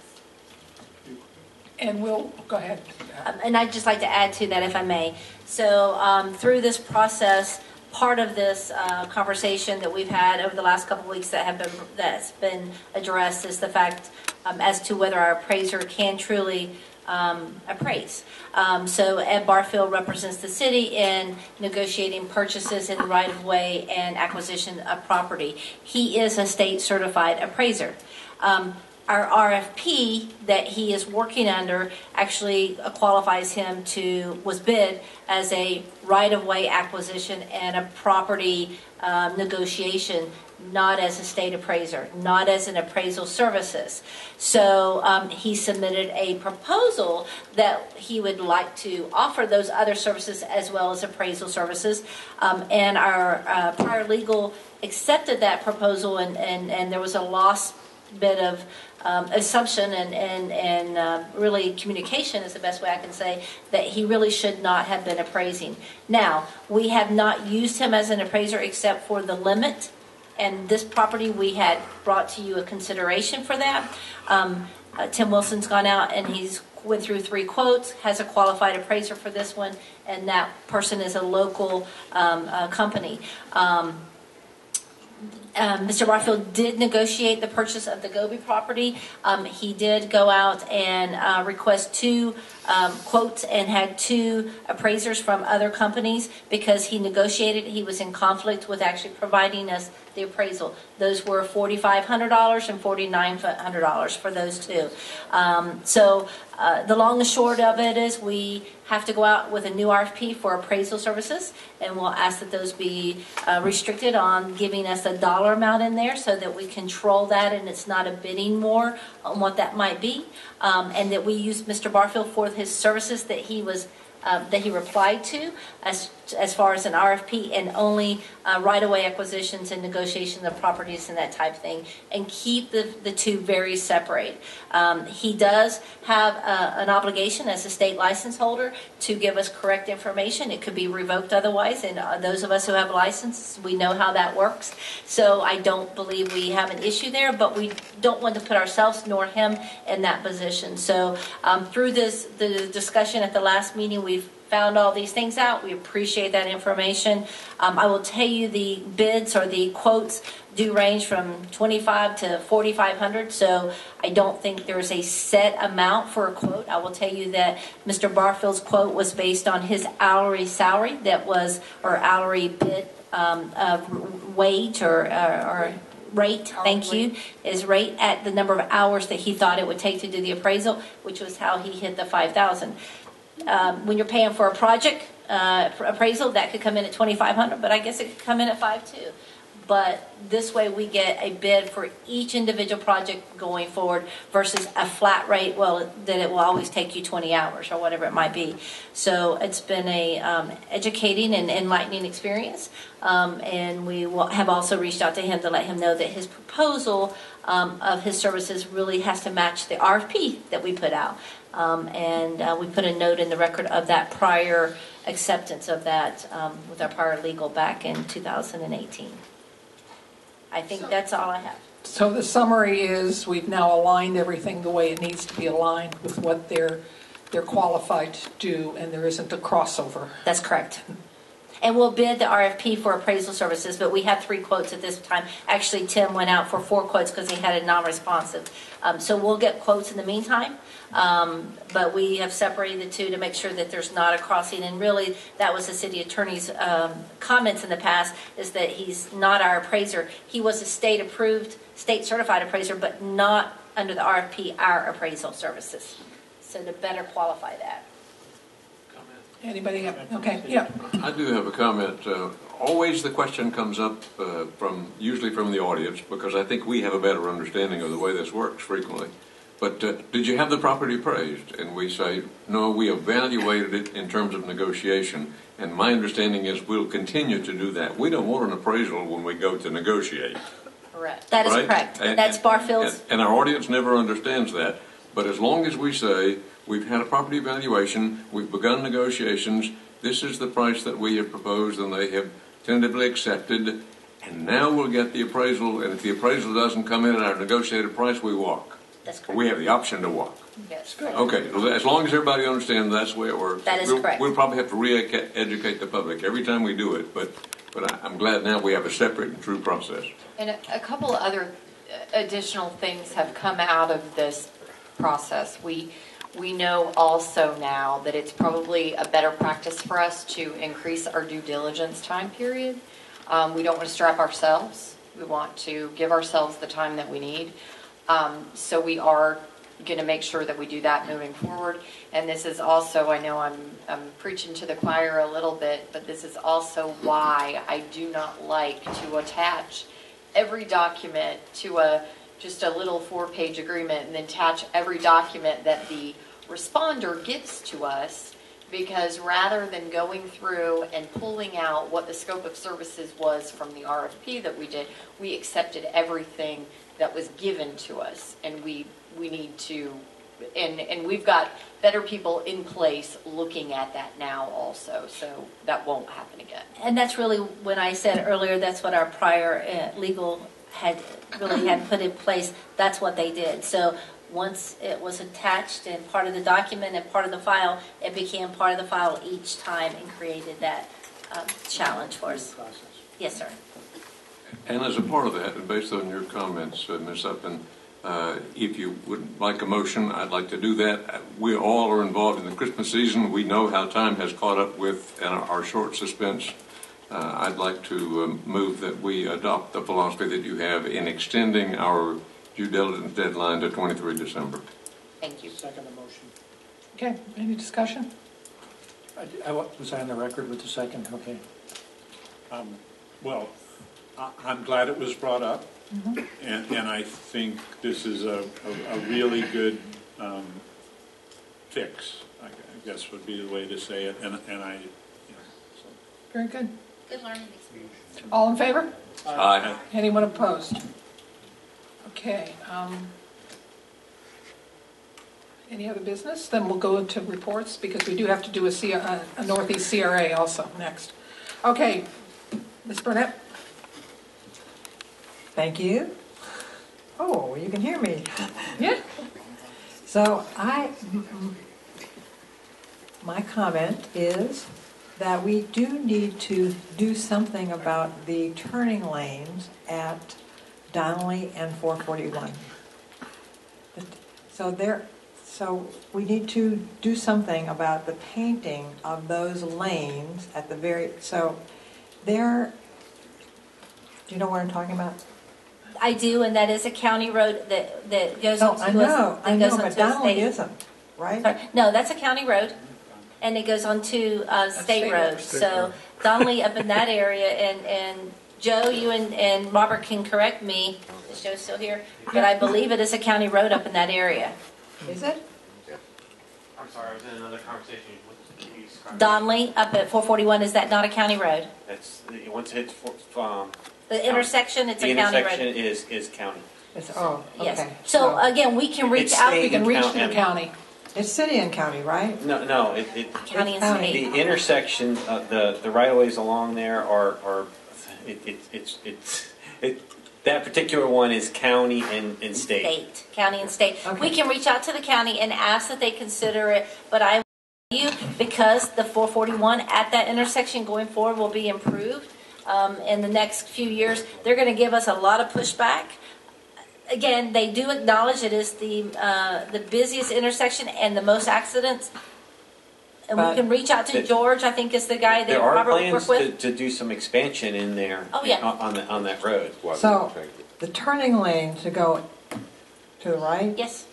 And we'll, go ahead. Um, And I'd just like to add to that, if I may. So um, through this process, part of this uh, conversation that we've had over the last couple of weeks that have been, that's been addressed is the fact um, as to whether our appraiser can truly um, appraise. Um, So Ed Barfield represents the city in negotiating purchases in right-of-way and acquisition of property. He is a state certified appraiser. Um, our RFP that he is working under actually qualifies him to, was bid as a right-of-way acquisition and a property um, negotiation, not as a state appraiser, not as an appraisal services. So um, he submitted a proposal that he would like to offer those other services as well as appraisal services. Um, And our uh, prior legal accepted that proposal and, and, and there was a lost bit of um, assumption and, and, and uh, really communication is the best way I can say, that he really should not have been appraising. Now, we have not used him as an appraiser except for the limit, and this property, we had brought to you a consideration for that. Um, uh, Tim Wilson's gone out and he's went through three quotes, has a qualified appraiser for this one, and that person is a local um, uh, company. Um, um, Mr. Barfield did negotiate the purchase of the Goby property. Um, He did go out and uh, request two um, quotes and had two appraisers from other companies because he negotiated, he was in conflict with actually providing us the appraisal. Those were $4,500 and $4,900 for those two. Um, So uh, the long and short of it is we have to go out with a new RFP for appraisal services, and we'll ask that those be uh, restricted on giving us a dollar amount in there so that we control that and it's not a bidding war on what that might be. Um, And that we use Mr. Barfield for his services that he was uh, that he replied to as, as far as an RFP and only uh, right-of-way acquisitions and negotiation of properties and that type of thing, and keep the, the two very separate. Um, He does have uh, an obligation as a state license holder to give us correct information. It could be revoked otherwise, and uh, those of us who have licenses, we know how that works. So I don't believe we have an issue there, but we don't want to put ourselves nor him in that position. So um, through this, the discussion at the last meeting, we've found all these things out. We appreciate that information. Um, I will tell you the bids or the quotes do range from 25 to 4,500. So I don't think there's a set amount for a quote. I will tell you that Mr. Barfield's quote was based on his hourly salary that was, or hourly bid um, uh, wage or, or, or rate, thank you, is rate at the number of hours that he thought it would take to do the appraisal, which was how he hit the 5,000 um, when you're paying for a project uh, appraisal, that could come in at 2,500, but I guess it could come in at five too. but this way we get a bid for each individual project going forward versus a flat rate, well, that it will always take you 20 hours or whatever it might be. So it's been a um, educating and enlightening experience. Um, And we will- have also reached out to him to let him know that his proposal um, of his services really has to match the RFP that we put out. Um, And uh, we put a note in the record of that prior acceptance of that um, with our prior legal back in 2018. I think that's all I have. So the summary is, we've now aligned everything the way it needs to be aligned with what they're, they're qualified to do, and there isn't a crossover. That's correct. And we'll bid the RFP for appraisal services, but we have three quotes at this time. Actually, Tim went out for four quotes because he had a non-responsive. Um, So we'll get quotes in the meantime, um, but we have separated the two to make sure that there's not a crossing. And really, that was the city attorney's um, comments in the past, is that he's not our appraiser. He was a state-approved, state-certified appraiser, but not under the RFP, our appraisal services. So to better qualify that. Anybody have, okay, yeah. I do have a comment. Uh, Always the question comes up uh, from, usually from the audience, because I think we have a better understanding of the way this works frequently. But uh, did you have the property appraised? And we say, no, we evaluated it in terms of negotiation. And my understanding is we'll continue to do that. We don't want an appraisal when we go to negotiate. Correct. That is right? correct. And- That's and- Barfield's And and our audience never understands that. But as long as we say, we've had a property evaluation, we've begun negotiations, this is the price that we have proposed and they have tentatively accepted, and now we'll get the appraisal, and if the appraisal doesn't come in at our negotiated price, we walk. That's correct. We have the option to walk. Yes. Okay, as long as everybody understands that's the way it works. That is We'll- correct. We'll probably have to re-educate the public every time we do it, but, but I- I'm glad now we have a separate and true process. And a a couple of other uh, additional things have come out of this process. We, we know also now that it's probably a better practice for us to increase our due diligence time period. Um, We don't want to strap ourselves. We want to give ourselves the time that we need. Um, So we are going to make sure that we do that moving forward. And this is also, I know I'm, I'm preaching to the choir a little bit, but this is also why I do not like to attach every document to a, just a little four-page agreement and then attach every document that the responder gives to us. Because rather than going through and pulling out what the scope of services was from the RFP that we did, we accepted everything that was given to us. And we, we need to, and, and we've got better people in place looking at that now also. So that won't happen again. And that's really, when I said earlier, that's what our prior uh, legal had, really had put in place, that's what they did. So once it was attached and part of the document and part of the file, it became part of the file each time and created that um, challenge for us. Yes, sir. And as a part of that, and based on your comments, uh, Ms. Upton, uh, if you would like a motion, I'd like to do that. Uh, We all are involved in the Christmas season. We know how time has caught up with uh, our short suspense. Uh, I'd like to um, move that we adopt the philosophy that you have in extending our due diligence deadline to 23 December. Thank you. Second the motion. Okay, any discussion? I- I Was I on the record with the second? Okay. Um, Well, I- I'm glad it was brought up, Mhm. and and I think this is a a- a really good um, fix, I guess would be the way to say it, and and I, you know, so. Very good. Good learning experience. All in favor? Aye. Anyone opposed? Okay. um, Any other business? Then we'll go into reports, because we do have to do a C- a a Northeast CRA also next. Okay, Ms. Burnett? Thank you. Oh, you can hear me. Yeah. So I, my comment is that we do need to do something about the turning lanes at Donnelly and 441. So there, so we need to do something about the painting of those lanes at the very, so there, do you know what I'm talking about? I do, and that is a county road that, that goes No, onto. I a- know, I that goes know, but onto a Donnelly state- isn't, right? Sorry. No, that's a county road, and it goes on to uh, state state road. road. So Donnelly up in that area and, and Joe, you and, and Robert can correct me, is Joe still here? But I believe it is a county road up in that area. Is it? I'm sorry, I was in another conversation with you. Donnelly up at 441, is that not a county road? That's, once it hits, for- um. The intersection, it's the a county intersection road? is, is county. It's, oh, Yes. okay. So again, we can reach It's out. staying We can in reach county. the county. It's city and county, right? No, no, it, it. County and County. state. The intersection, uh, the, the right of ways along there are, are, it, it, it's, it's, it, that particular one is county and, and state. State, county and state. We can reach out to the county and ask that they consider it, but I you because the 441 at that intersection going forward will be improved um, in the next few years. They're going to give us a lot of pushback. Again, they do acknowledge it is the uh, the busiest intersection and the most accidents. And we can reach out to But- George. I think is the guy that There are Robert would plans work to, with. to do some expansion in there. Oh, yeah. On, on the, on that road. So the turning lane to go to the right? Yes.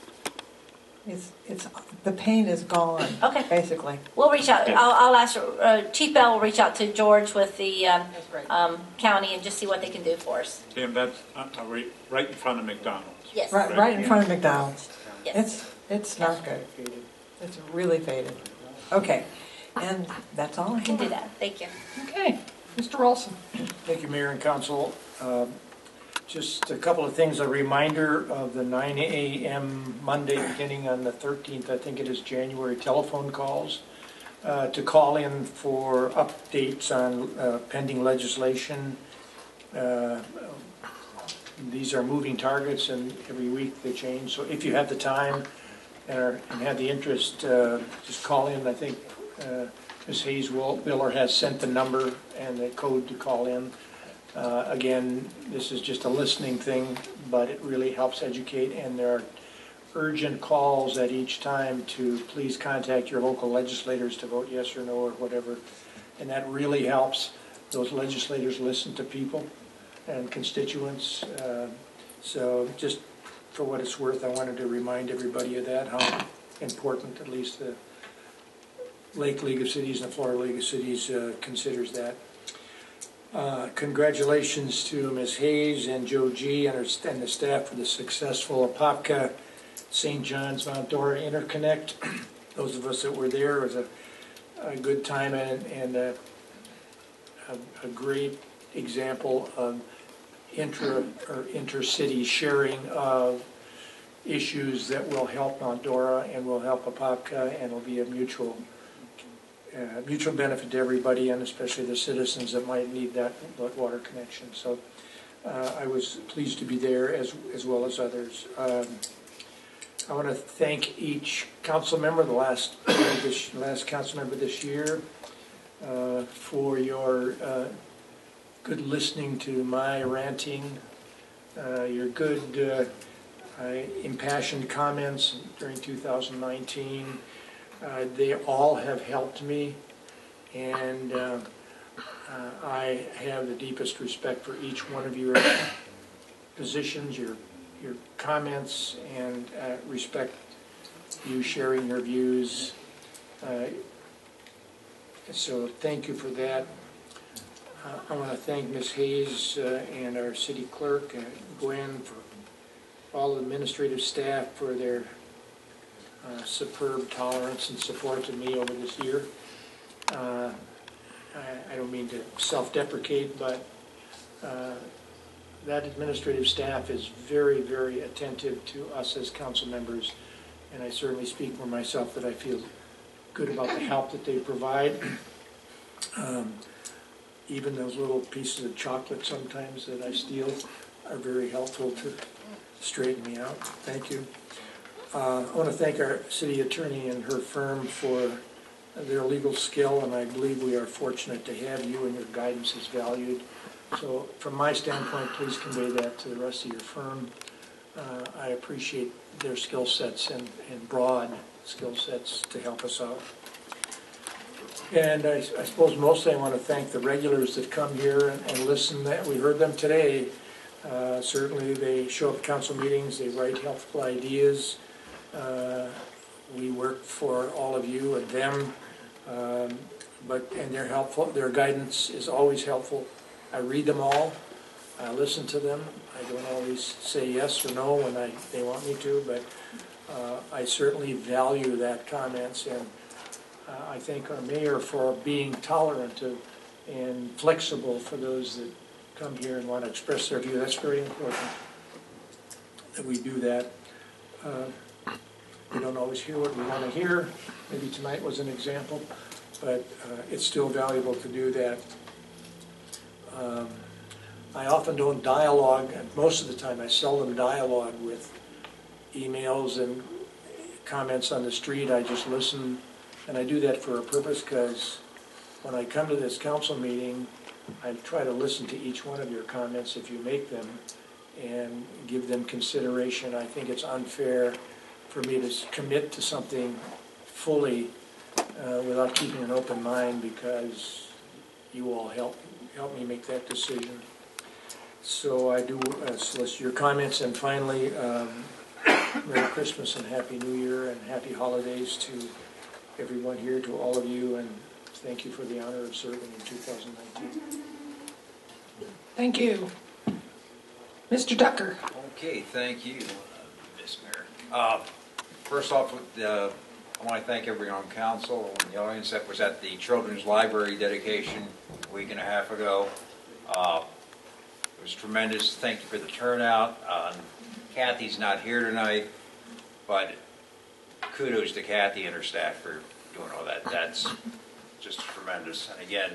It's, it's, the pain is gone. Okay. Basically. We'll reach out. I'll, I'll ask, uh, Chief Bell will reach out to George with the um, um, county and just see what they can do for us. Tim, that's uh, uh, right right in front of McDonald's. Yes. Right, right in front of McDonald's. Yes. It's, it's not good. It's really faded. Okay, and that's all I Can do have. that. Thank you. Okay, Mr. Rolfson. Thank you, Mayor and Council. Um, Just a couple of things, a reminder of the 9 AM Monday, beginning on the 13th, I think it is January, telephone calls uh, to call in for updates on uh, pending legislation. Uh, These are moving targets, and every week they change, so if you have the time and are- and have the interest, uh, just call in. I think uh, Ms. Hayes Will- Willer has sent the number and the code to call in. Uh, Again, this is just a listening thing, but it really helps educate, and there are urgent calls at each time to please contact your local legislators to vote yes or no or whatever. And that really helps. Those legislators listen to people and constituents. Uh, So just for what it's worth, I wanted to remind everybody of that, how important at least the Lake League of Cities and the Florida League of Cities uh, considers that. Uh, Congratulations to Ms. Hayes and Joe G. and her- and the staff for the successful Apopka St. John's Mount Dora interconnect. Those of us that were there, it was a, a good time and, and a, a- a great example of intra, or intercity sharing of issues that will help Mount Dora and will help Apopka and will be a mutual uh, mutual benefit to everybody, and especially the citizens that might need that water connection. So uh, I was pleased to be there as, as well as others. Um, I want to thank each council member, the last, this, last council member this year, uh, for your uh, good listening to my ranting, uh, your good uh, impassioned comments during 2019. Uh, They all have helped me, and uh, uh, I have the deepest respect for each one of your positions, your, your comments, and uh, respect you sharing your views. Uh, So thank you for that. Uh, I want to thank Ms. Hayes and our city clerk, Gwen, for all the administrative staff for their uh, superb tolerance and support to me over this year. Uh, I I don't mean to self-deprecate, but uh, that administrative staff is very, very attentive to us as council members, and I certainly speak for myself that I feel good about the help that they provide. Um, Even those little pieces of chocolate sometimes that I steal are very helpful to straighten me out. Thank you. Uh, I want to thank our city attorney and her firm for their legal skill, and I believe we are fortunate to have you, and your guidance is valued. So from my standpoint, please convey that to the rest of your firm. Uh, I appreciate their skill sets and and broad skill sets to help us out. And I I suppose mostly I want to thank the regulars that come here and- and listen. That We heard them today. Uh, Certainly, they show up at council meetings, they write helpful ideas. Uh, We work for all of you and them, um, but, and they're helpful, their guidance is always helpful. I read them all, I listen to them. I don't always say yes or no when I, they want me to, but uh, I certainly value that comments, and uh, I thank our mayor for being tolerant of and flexible for those that come here and want to express their view. That's very important, that we do that. Uh, We don't always hear what we want to hear. Maybe tonight was an example, but uh, it's still valuable to do that. Um, I often don't dialogue, and most of the time I seldom dialogue with emails and comments on the street. I just listen, and I do that for a purpose because when I come to this council meeting, I try to listen to each one of your comments if you make them and give them consideration. I think it's unfair for me to commit to something fully uh, without keeping an open mind because you all help, help me make that decision. So I do uh, solicit your comments, and finally, um, Merry Christmas and Happy New Year and Happy Holidays to everyone here, to all of you, and thank you for the honor of serving in 2019. Thank you. Mr. Ducker? Okay, thank you, uh, Ms. Mayor. Uh, First off, uh, I want to thank everyone on council and the audience that was at the Children's Library dedication a week and a half ago. Uh, It was tremendous. Thank you for the turnout. Uh, Kathy's not here tonight, but kudos to Kathy and her staff for doing all that. That's just tremendous. And again,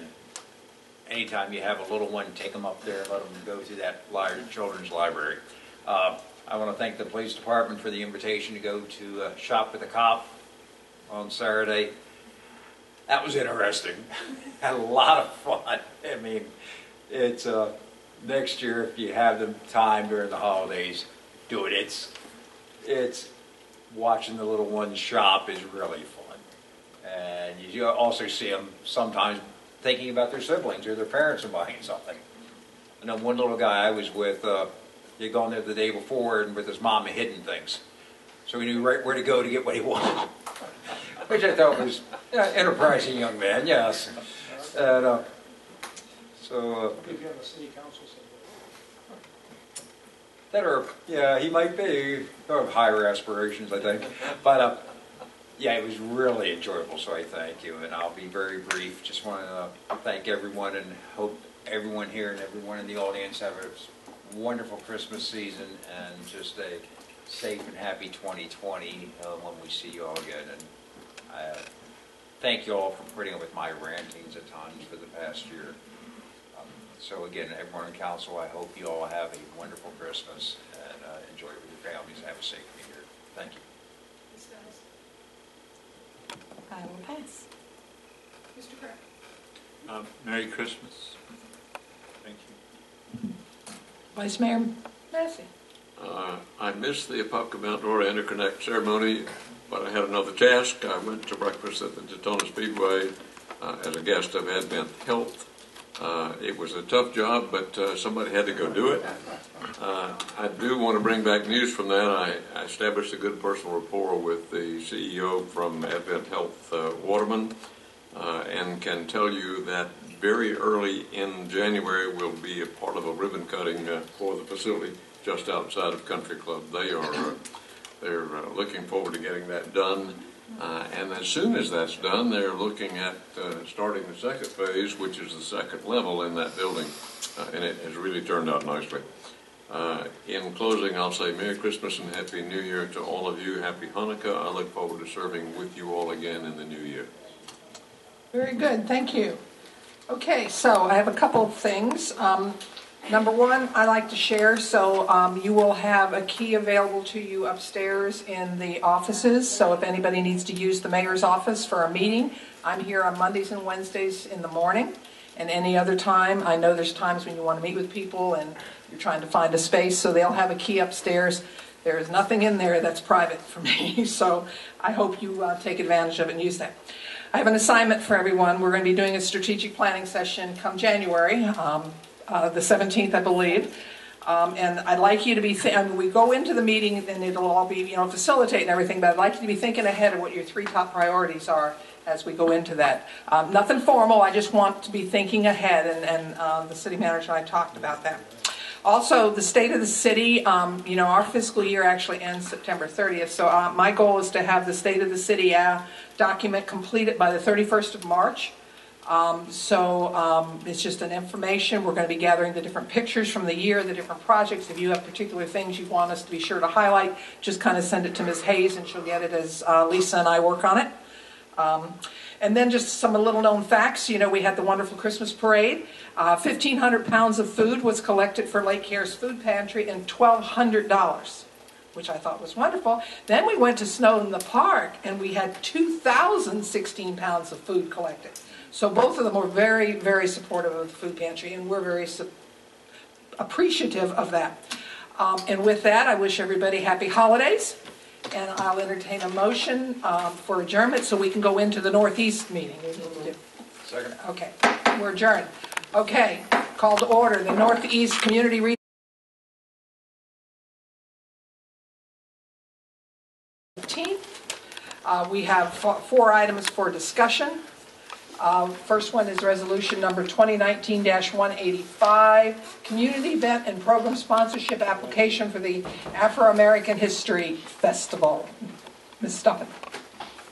anytime you have a little one, take them up there, let them go through that li- children's library. Uh, I want to thank the police department for the invitation to go to uh, Shop with a Cop on Saturday. That was interesting. Had a lot of fun. I mean, it's, uh, next year, if you have the time during the holidays, do it. It's, it's, watching the little ones shop is really fun. And you also see them sometimes thinking about their siblings or their parents are buying something. I know one little guy I was with, uh, he'd gone there the day before and with his mom had hidden things. So he knew right where to go to get what he wanted. Which I thought was uh, enterprising young man, yes. And, uh, so, If you have a city council that are, yeah, he might be, have higher aspirations, I think. But, uh, yeah, it was really enjoyable, so I thank you, and I'll be very brief. Just want to thank everyone and hope everyone here and everyone in the audience have a wonderful Christmas season and just a safe and happy 2020 uh, when we see you all again. And I thank you all for putting up with my rantings at times for the past year. Um, So again, everyone in council, I hope you all have a wonderful Christmas and uh, enjoy it with your families. Have a safe New Year. Thank you. I will pass. Mr. Kraft? Um, Merry Christmas. Thank you. Vice Mayor Massey? Uh, I missed the Apopka Mount Dora Interconnect ceremony, but I had another task. I went to breakfast at the Daytona Speedway uh, as a guest of Advent Health. Uh, It was a tough job, but uh, somebody had to go do it. Uh, I do want to bring back news from that. I I established a good personal rapport with the CEO from Advent Health, uh, Waterman, uh, and can tell you that very early in January will be a part of a ribbon cutting uh, for the facility just outside of Country Club. They are, uh, they're uh, looking forward to getting that done. Uh, And as soon as that's done, they're looking at starting the second phase, which is the second level in that building. And it has really turned out nicely. Uh, In closing, I'll say Merry Christmas and Happy New Year to all of you. Happy Hanukkah. I look forward to serving with you all again in the new year. Very good, thank you. Okay, so I have a couple of things. Um, Number one, I like to share, so um, you will have a key available to you upstairs in the offices. So if anybody needs to use the mayor's office for a meeting, I'm here on Mondays and Wednesdays in the morning. And any other time, I know there's times when you want to meet with people and you're trying to find a space, so they'll have a key upstairs. There is nothing in there that's private for me, so I hope you uh, take advantage of it and use that. I have an assignment for everyone. We're going to be doing a strategic planning session come January, um, uh, the 17th, I believe. Um, And I'd like you to be, thi- I mean, we go into the meeting and it'll all be, you know, facilitate and everything, but I'd like you to be thinking ahead of what your three top priorities are as we go into that. Um, Nothing formal, I just want to be thinking ahead, and, and uh, the city manager and I talked about that. Also, the state of the city, um, you know, our fiscal year actually ends September 30th, so uh, my goal is to have the state of the city uh, document completed by the 31st of March. Um, So um, it's just an information, we're going to be gathering the different pictures from the year, the different projects. If you have particular things you want us to be sure to highlight, just kind of send it to Ms. Hayes, and she'll get it as uh, Lisa and I work on it. And then just some little-known facts, you know, we had the wonderful Christmas parade. Uh, 1,500 pounds of food was collected for Lake Harris Food Pantry and $1,200, which I thought was wonderful. Then we went to Snow in the Park, and we had 2,016 pounds of food collected. So both of them were very, very supportive of the food pantry, and we're very appreciative of that. Um, And with that, I wish everybody happy holidays, and I'll entertain a motion um, for adjournment so we can go into the Northeast meeting. we need to do. Second. Okay, we're adjourned. Okay, call to order, the Northeast Community Re- 15th. Uh, We have fo- four items for discussion. Uh, First one is resolution number 2019-185, community event and program sponsorship application for the Afro-American History Festival. Ms. Stuffin.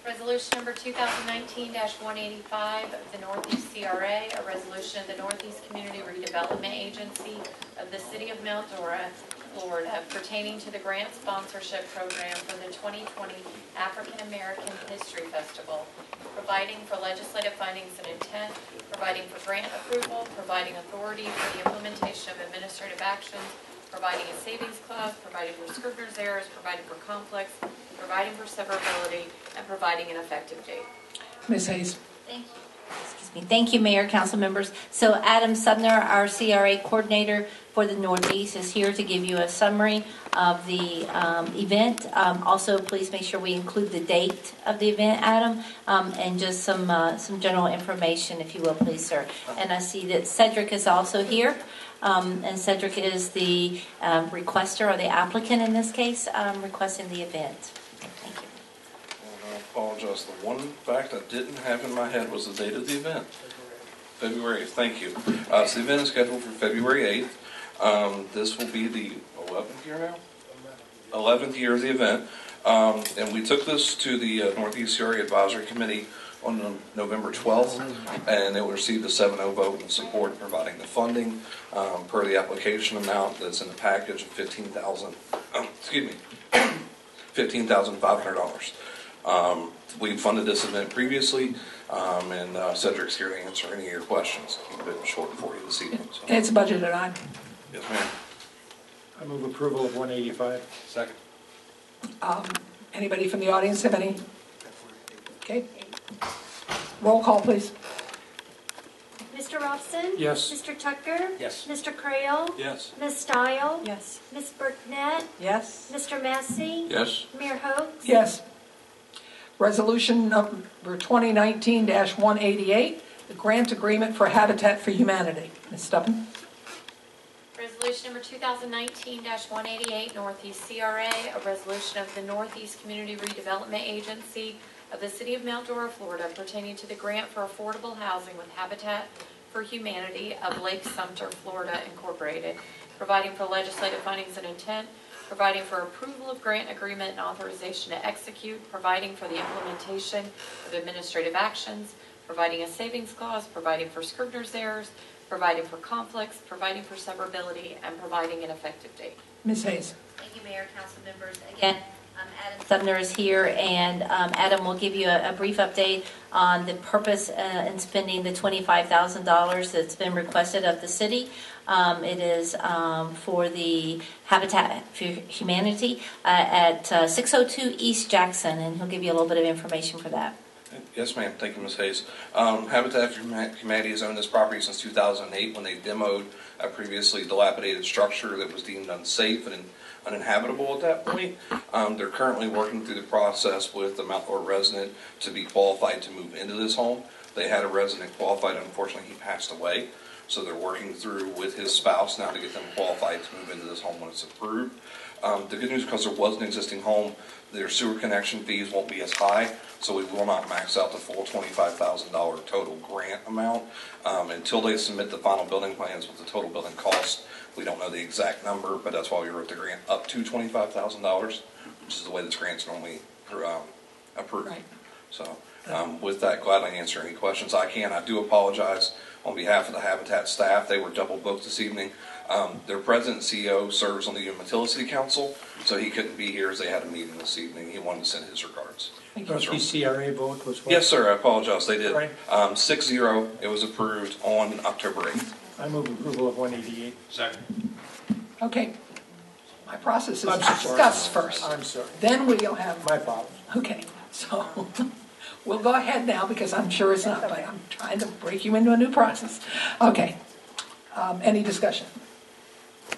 Resolution number 2019-185 of the Northeast CRA, a resolution of the Northeast Community Redevelopment Agency of the City of Mount Dora, Florida pertaining to the grant sponsorship program for the 2020 African American History Festival, providing for legislative findings and intent, providing for grant approval, providing authority for the implementation of administrative actions, providing a savings clause, providing for scrivener's errors, providing for conflicts, providing for severability, and providing an effective date. Ms. Hayes. Thank you. Excuse me. Thank you, Mayor, council members. So Adam Sumner, our CRA coordinator for the Northeast, is here to give you a summary of the um, event. Um, Also, please make sure we include the date of the event, Adam, um, and just some, uh, some general information, if you will, please, sir. And I see that Cedric is also here. Um, And Cedric is the um, requester or the applicant in this case, um, requesting the event. Apologize. The one fact I didn't have in my head was the date of the event. February 8th, thank you. Uh, so the event is scheduled for February 8th. Um, this will be the 11th year now? 11th year of the event. Um, and we took this to the uh, Northeast CRA Advisory Committee on um, November 12th, and it received a 7-0 vote in support providing the funding um, per the application amount that's in the package of 15000 um, excuse me, $15,500. Um, we funded this event previously, um, and uh, Cedric's here to answer any of your questions. Keep it short for you this evening. So. It's budgeted on. Yes, ma'am. I move approval of 185. Second. Um, Anybody from the audience have any? Okay. Roll call, please. Mr. Rolfson? Yes. Mr. Tucker? Yes. Mr. Crail? Yes. Ms. Stile? Yes. Ms. Burnett? Yes. Mr. Massey? Yes. Mayor Hoechst? Yes. Resolution number 2019-188, the grant agreement for Habitat for Humanity. Ms. Stubbin? Resolution number 2019-188, Northeast CRA, a resolution of the Northeast Community Redevelopment Agency of the City of Mount Dora, Florida pertaining to the grant for affordable housing with Habitat for Humanity of Lake Sumter, Florida Incorporated, providing for legislative findings and intent, providing for approval of grant agreement and authorization to execute, providing for the implementation of administrative actions, providing a savings clause, providing for scrivener's errors, providing for conflicts, providing for severability, and providing an effective date. Ms. Hayes? Thank you, Mayor, council members. Again, um, Adam Sumner is here, and um, Adam will give you a a brief update on the purpose uh, in spending the $25,000 that's been requested of the city. Um, It is um, for the Habitat for Humanity uh, at uh, 602 East Jackson, and he'll give you a little bit of information for that. Yes, ma'am. Thank you, Ms. Hayes. Um, Habitat for Humanity has owned this property since 2008 when they demoed a previously dilapidated structure that was deemed unsafe and uninhabitable at that point. Um, they're currently working through the process with the Mount Dora resident to be qualified to move into this home. They had a resident qualified, unfortunately, he passed away. So they're working through with his spouse now to get them qualified to move into this home when it's approved. Um, the good news, because there was an existing home, their sewer connection fees won't be as high, so we will not max out the full twenty-five thousand dollar total grant amount. Um, until they submit the final building plans with the total building cost, we don't know the exact number, but that's why we wrote the grant up to twenty-five thousand dollars, which is the way this grant's normally, um, approved. Right. So, um, with that, gladly answer any questions I can. I do apologize on behalf of the Habitat staff. They were double booked this evening. Um, their president and CEO serves on the Umatilla City Council, so he couldn't be here as they had a meeting this evening. He wanted to send his regards. Trustee CRA vote was what? Yes, sir, I apologize, they did. Right. Um, six zero, it was approved on October eighth. I move approval of 188. Second. Okay. My process is I'm so sorry. first. I'm sorry. Then we'll have, My fault. okay, so we'll go ahead now because I'm sure it's not, but I'm trying to break you into a new process. Okay. Um, Any discussion?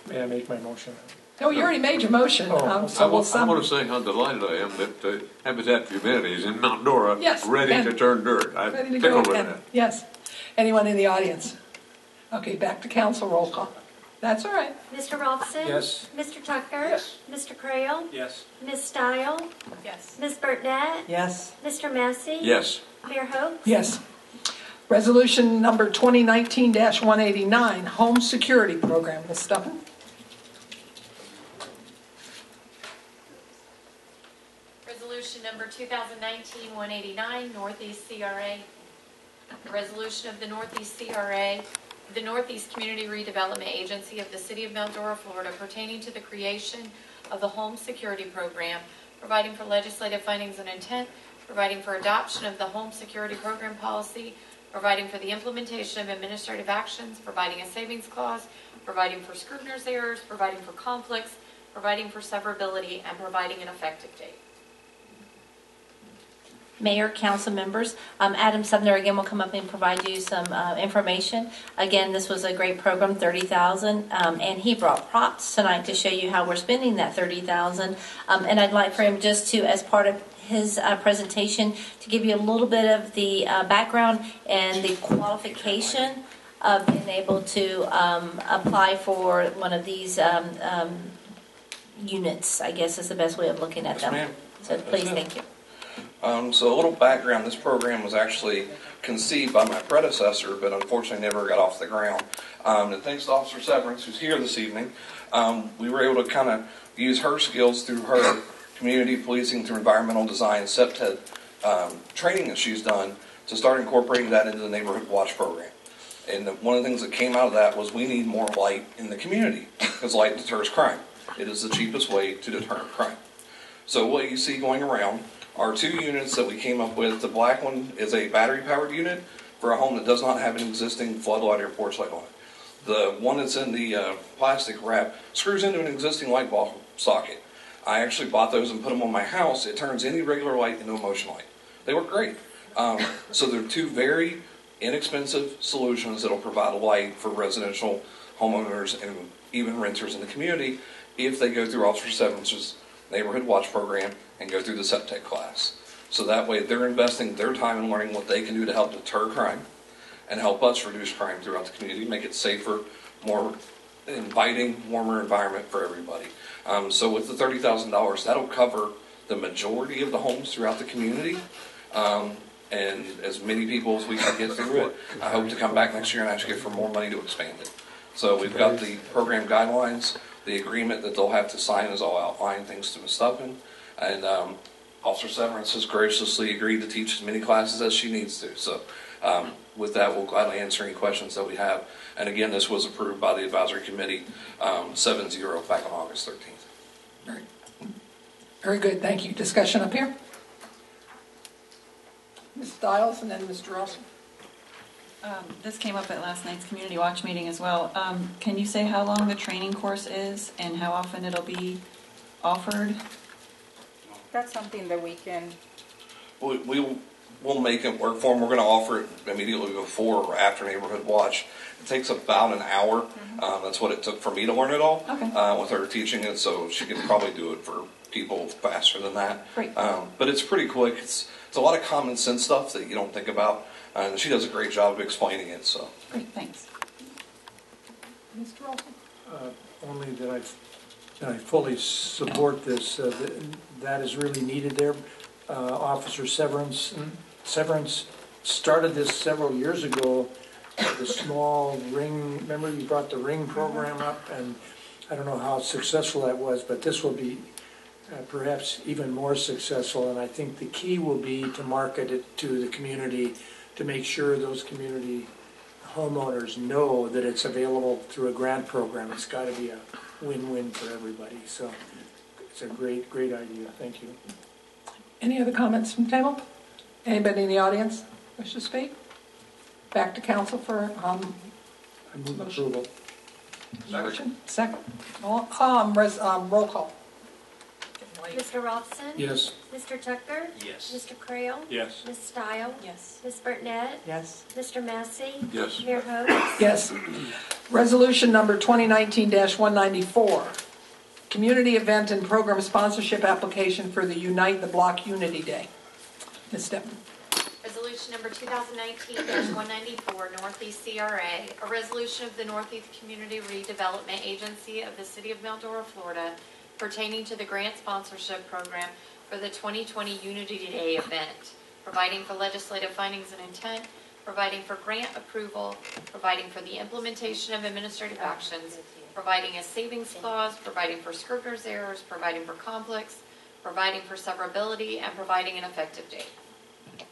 May I make my motion? No, you already made your motion, Oh, um, I so we'll want, I want sum. to say how delighted I am that uh, Habitat for Humanity is in Mount Dora, Yes, ready and- to turn dirt. I'm Ready to go tickled with again. that. Yes. Anyone in the audience? Okay, back to council roll call. That's all right. Mr. Rolfson? Yes. Mr. Tucker? Yes. Mr. Crail? Yes. Ms. Stile? Yes. Ms. Burnett? Yes. Mr. Massey? Yes. Mayor Hope? Yes. Resolution number 2019-189, Home Security Program. Ms. Stuppen? Resolution number 2019-189, Northeast CRA. Resolution of the Northeast CRA, the Northeast Community Redevelopment Agency of the City of Mount Dora, Florida pertaining to the creation of the Home Security Program, providing for legislative findings and intent, providing for adoption of the Home Security Program policy, providing for the implementation of administrative actions, providing a savings clause, providing for scrivener's errors, providing for conflicts, providing for severability, and providing an effective date. Mayor, council members, um, Adam Sumner again will come up and provide you some uh, information. Again, this was a great program, 30,000, um, and he brought props tonight to show you how we're spending that 30,000. Um, And I'd like for him just to, as part of his uh, presentation, to give you a little bit of the uh, background and the qualification of being able to um, apply for one of these um, um, units, I guess is the best way of looking at Yes, them. So please, thank you. Um, so a little background, this program was actually conceived by my predecessor, but unfortunately never got off the ground. Um, and thanks to Officer Severance, who's here this evening, um, we were able to kind of use her skills through her community policing through environmental design, CPTED, um, training that she's done to start incorporating that into the neighborhood watch program. And one of the things that came out of that was we need more light in the community because light deters crime. It is the cheapest way to deter crime. So what you see going around are two units that we came up with. The black one is a battery powered unit for a home that does not have an existing floodlight or porch light on it. The one that's in the uh, plastic wrap screws into an existing light bulb socket. I actually bought those and put them on my house. It turns any regular light into a motion light. They work great. Um, so they're two very inexpensive solutions that'll provide light for residential homeowners and even renters in the community if they go through Officer Severance's neighborhood watch program and go through the CPTED class. So that way they're investing their time in learning what they can do to help deter crime and help us reduce crime throughout the community, make it safer, more inviting, warmer environment for everybody. Um, so with the thirty thousand dollars, that'll cover the majority of the homes throughout the community. Um, and as many people as we can get through it. I hope to come back next year and actually get for more money to expand it. So we've got the program guidelines, the agreement that they'll have to sign is all outlined, thanks to Ms. Stuppin. And um, Officer Severance has graciously agreed to teach as many classes as she needs to. So um, with that, we'll gladly answer any questions that we have. And again, this was approved by the advisory committee um, 7-0 back on August 13th. Very good, thank you. Discussion up here? Ms. Stiles and then Mr. Russell. Um, This came up at last night's community watch meeting as well. Um, Can you say how long the training course is and how often it'll be offered? That's something that we can, We, we will make it work for them. We're going to offer it immediately before or after Neighborhood Watch. It takes about an hour. Um, that's what it took for me to learn it all Okay. uh, with her teaching it. So she could probably do it for people faster than that. Great. Um, but it's pretty quick. It's it's a lot of common sense stuff that you don't think about. And she does a great job of explaining it, so. Great, thanks. Mr. Olson? Uh, Only that I, that I fully support this, uh, that- that is really needed there. Uh, Officer Severance, Severance started this several years ago, the small ring, remember you brought the ring program up? And I don't know how successful that was, but this will be uh, perhaps even more successful. And I think the key will be to market it to the community, to make sure those community homeowners know that it's available through a grant program. It's got to be a win-win for everybody. So it's a great, great idea. Thank you. Any other comments from the table? Anybody in the audience wish to speak? Back to council for, um, I move approval. motion, second. All- Um, res, um, roll call. Mr. Rolfson? Yes. Mr. Tucker? Yes. Mr. Crail? Yes. Ms. Stile? Yes. Ms. Burnett? Yes. Mr. Massey? Yes. Mayor Hope? Yes. Resolution number 2019-194, community event and program sponsorship application for the Unite the Block Unity Day. Ms. Stephen. Resolution number 2019-194, Northeast CRA, a resolution of the Northeast Community Redevelopment Agency of the City of Mount Dora, Florida, pertaining to the grant sponsorship program for the 2020 Unity Day event, providing for legislative findings and intent, providing for grant approval, providing for the implementation of administrative actions, providing a savings clause, providing for Scrivener's errors, providing for conflicts, providing for severability, and providing an effective date.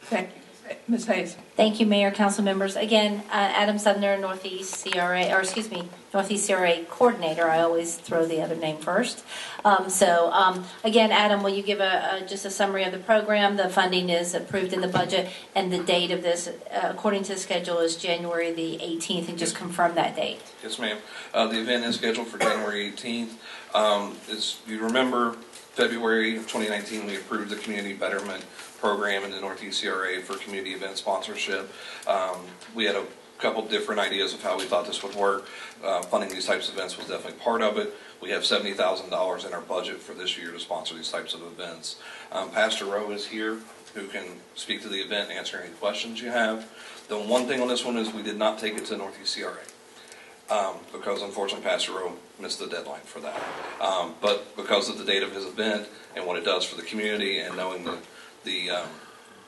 Thank you. Ms. Hayes. Thank you, Mayor, council members. Again, uh, Adam Sumner, Northeast CRA, or excuse me, Northeast CRA Coordinator. I always throw the other name first. Um, So um, again, Adam, will you give a, a- just a summary of the program? The funding is approved in the budget, and the date of this, uh, according to the schedule, is January the 18th, and just confirm that date. Yes, ma'am. Uh, The event is scheduled for January 18th. Um, As you remember, February of 2019, we approved the Community Betterment Program in the Northeast CRA for community event sponsorship. Um, We had a couple different ideas of how we thought this would work. Uh, Funding these types of events was definitely part of it. We have $70,000 in our budget for this year to sponsor these types of events. Um, Pastor Rowe is here, who can speak to the event and answer any questions you have. The one thing on this one is we did not take it to Northeast CRA um, because unfortunately Pastor Rowe missed the deadline for that. Um, but because of the date of his event and what it does for the community and knowing the, the um,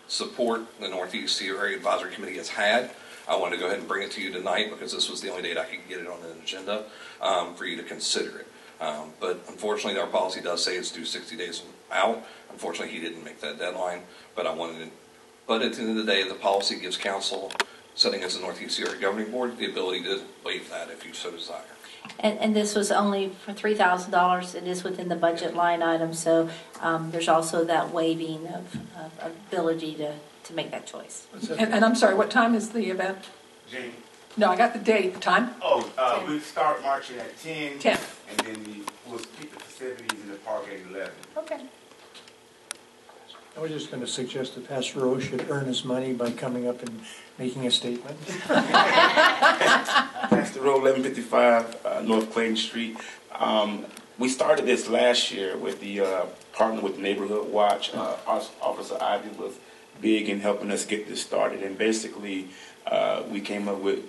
support the Northeast Area Advisory Committee has had, I wanted to go ahead and bring it to you tonight because this was the only date I could get it on the agenda um, for you to consider it. Um, but unfortunately, our policy does say it's due 60 days out. Unfortunately, he didn't make that deadline, but I wanted to. But at the end of the day, the policy gives council, setting as the Northeast CRA Governing Board, the ability to waive that if you so desire. And, and this was only for $3,000. It is within the budget line item, so um, there's also that waiving of, of ability to, to make that choice. And, and I'm sorry, what time is the event? Jamie. No, I got the date, the time? Oh, uh, we start marching at ten. 10. And then we will keep the festivities in the park at eleven. Okay. I was just going to suggest that Pastor Rowe should earn his money by coming up and making a statement. Pastor Rowe, 1155 uh, North Clayton Street. Um, we started this last year with the uh, partner with Neighborhood Watch. Uh, Officer Ivy was big in helping us get this started, and basically uh, we came up with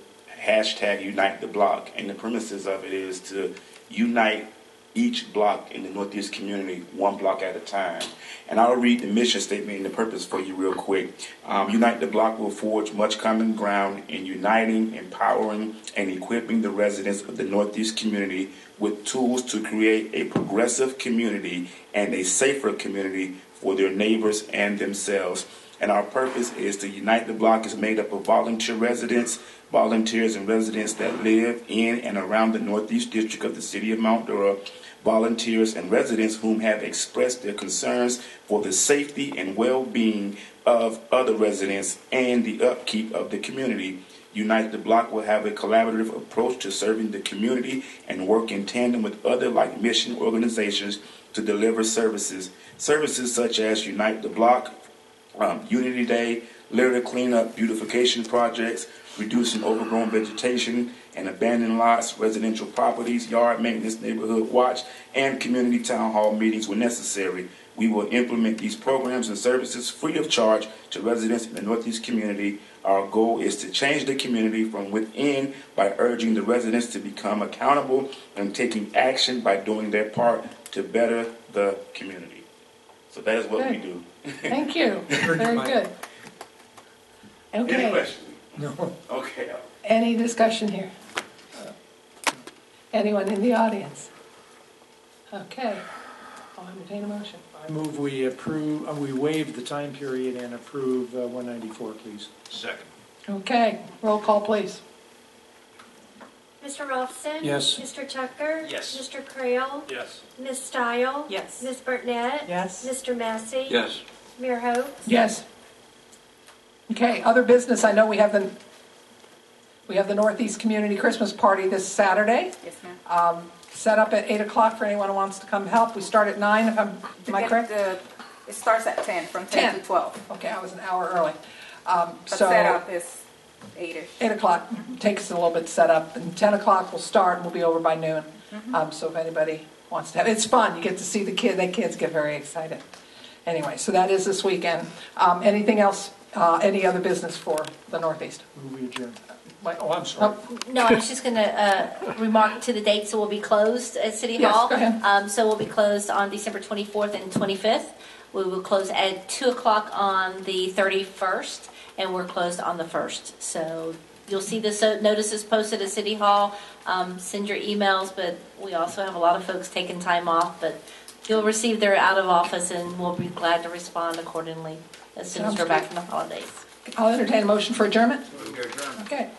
hashtag Unite the Block, and the premises of it is to unite each block in the Northeast community one block at a time. And I'll read the mission statement and the purpose for you real quick. Um, Unite the Block will forge much common ground in uniting, empowering, and equipping the residents of the Northeast community with tools to create a progressive community and a safer community for their neighbors and themselves. And our purpose is to unite the block is made up of volunteer residents, volunteers and residents that live in and around the Northeast District of the City of Mount Dora, volunteers and residents whom have expressed their concerns for the safety and well-being of other residents and the upkeep of the community. Unite the Block will have a collaborative approach to serving the community and work in tandem with other like mission organizations to deliver services. Services such as Unite the Block, um, Unity Day, litter cleanup, beautification projects, reducing overgrown vegetation and abandoned lots, residential properties, yard maintenance, neighborhood watch, and community town hall meetings when necessary. We will implement these programs and services free of charge to residents in the Northeast community Our goal is to change the community from within by urging the residents to become accountable and taking action by doing their part to better the community. So that is what we do. Thank you. Very good. Okay. Any Okay, questions? No. Okay. any discussion here? Anyone in the audience? Okay, I'll entertain a motion. I move we approve, uh, we waive the time period and approve uh, 194, please. Second. Okay, roll call, please. Mr. Rolfson? Yes. Mr. Tucker? Yes. Mr. Crail? Yes. Ms. Stile? Yes. Ms. Burnett? Yes? Mr. Massey? Yes. Mayor Hope? Yes. Okay, other business, I know we have the, we have the Northeast Community Christmas Party this Saturday. Yes, ma'am. Um, Set up at 8 o'clock for anyone who wants to come help. We start at 9, if I'm, am I correct? the- It starts at 10, from 10 10. to 12. Okay, I was an hour early. Um, But So. setup is 8-ish. 8 o'clock, takes a little bit to set up, and 10 o'clock we'll start, and we'll be over by noon. Um, So if anybody wants to have, it's fun, you get to see the kid, the kids get very excited. Anyway, so that is this weekend. Um, Anything else, uh, any other business for the Northeast? Move we adjourn. Wait, Oh, I'm sorry. No, I was just going to remark to the dates, so we'll be closed at City Yes, Hall. go ahead. Um, So we'll be closed on December 24th and 25th. We will close at 2 o'clock on the 31st, and we're closed on the 1st. So you'll see the so- notices posted at City Hall. Um, Send your emails, but we also have a lot of folks taking time off, but you'll receive their out of office, and we'll be glad to respond accordingly as soon as Sounds we're back from the holidays. I'll entertain a motion for adjournment. Okay.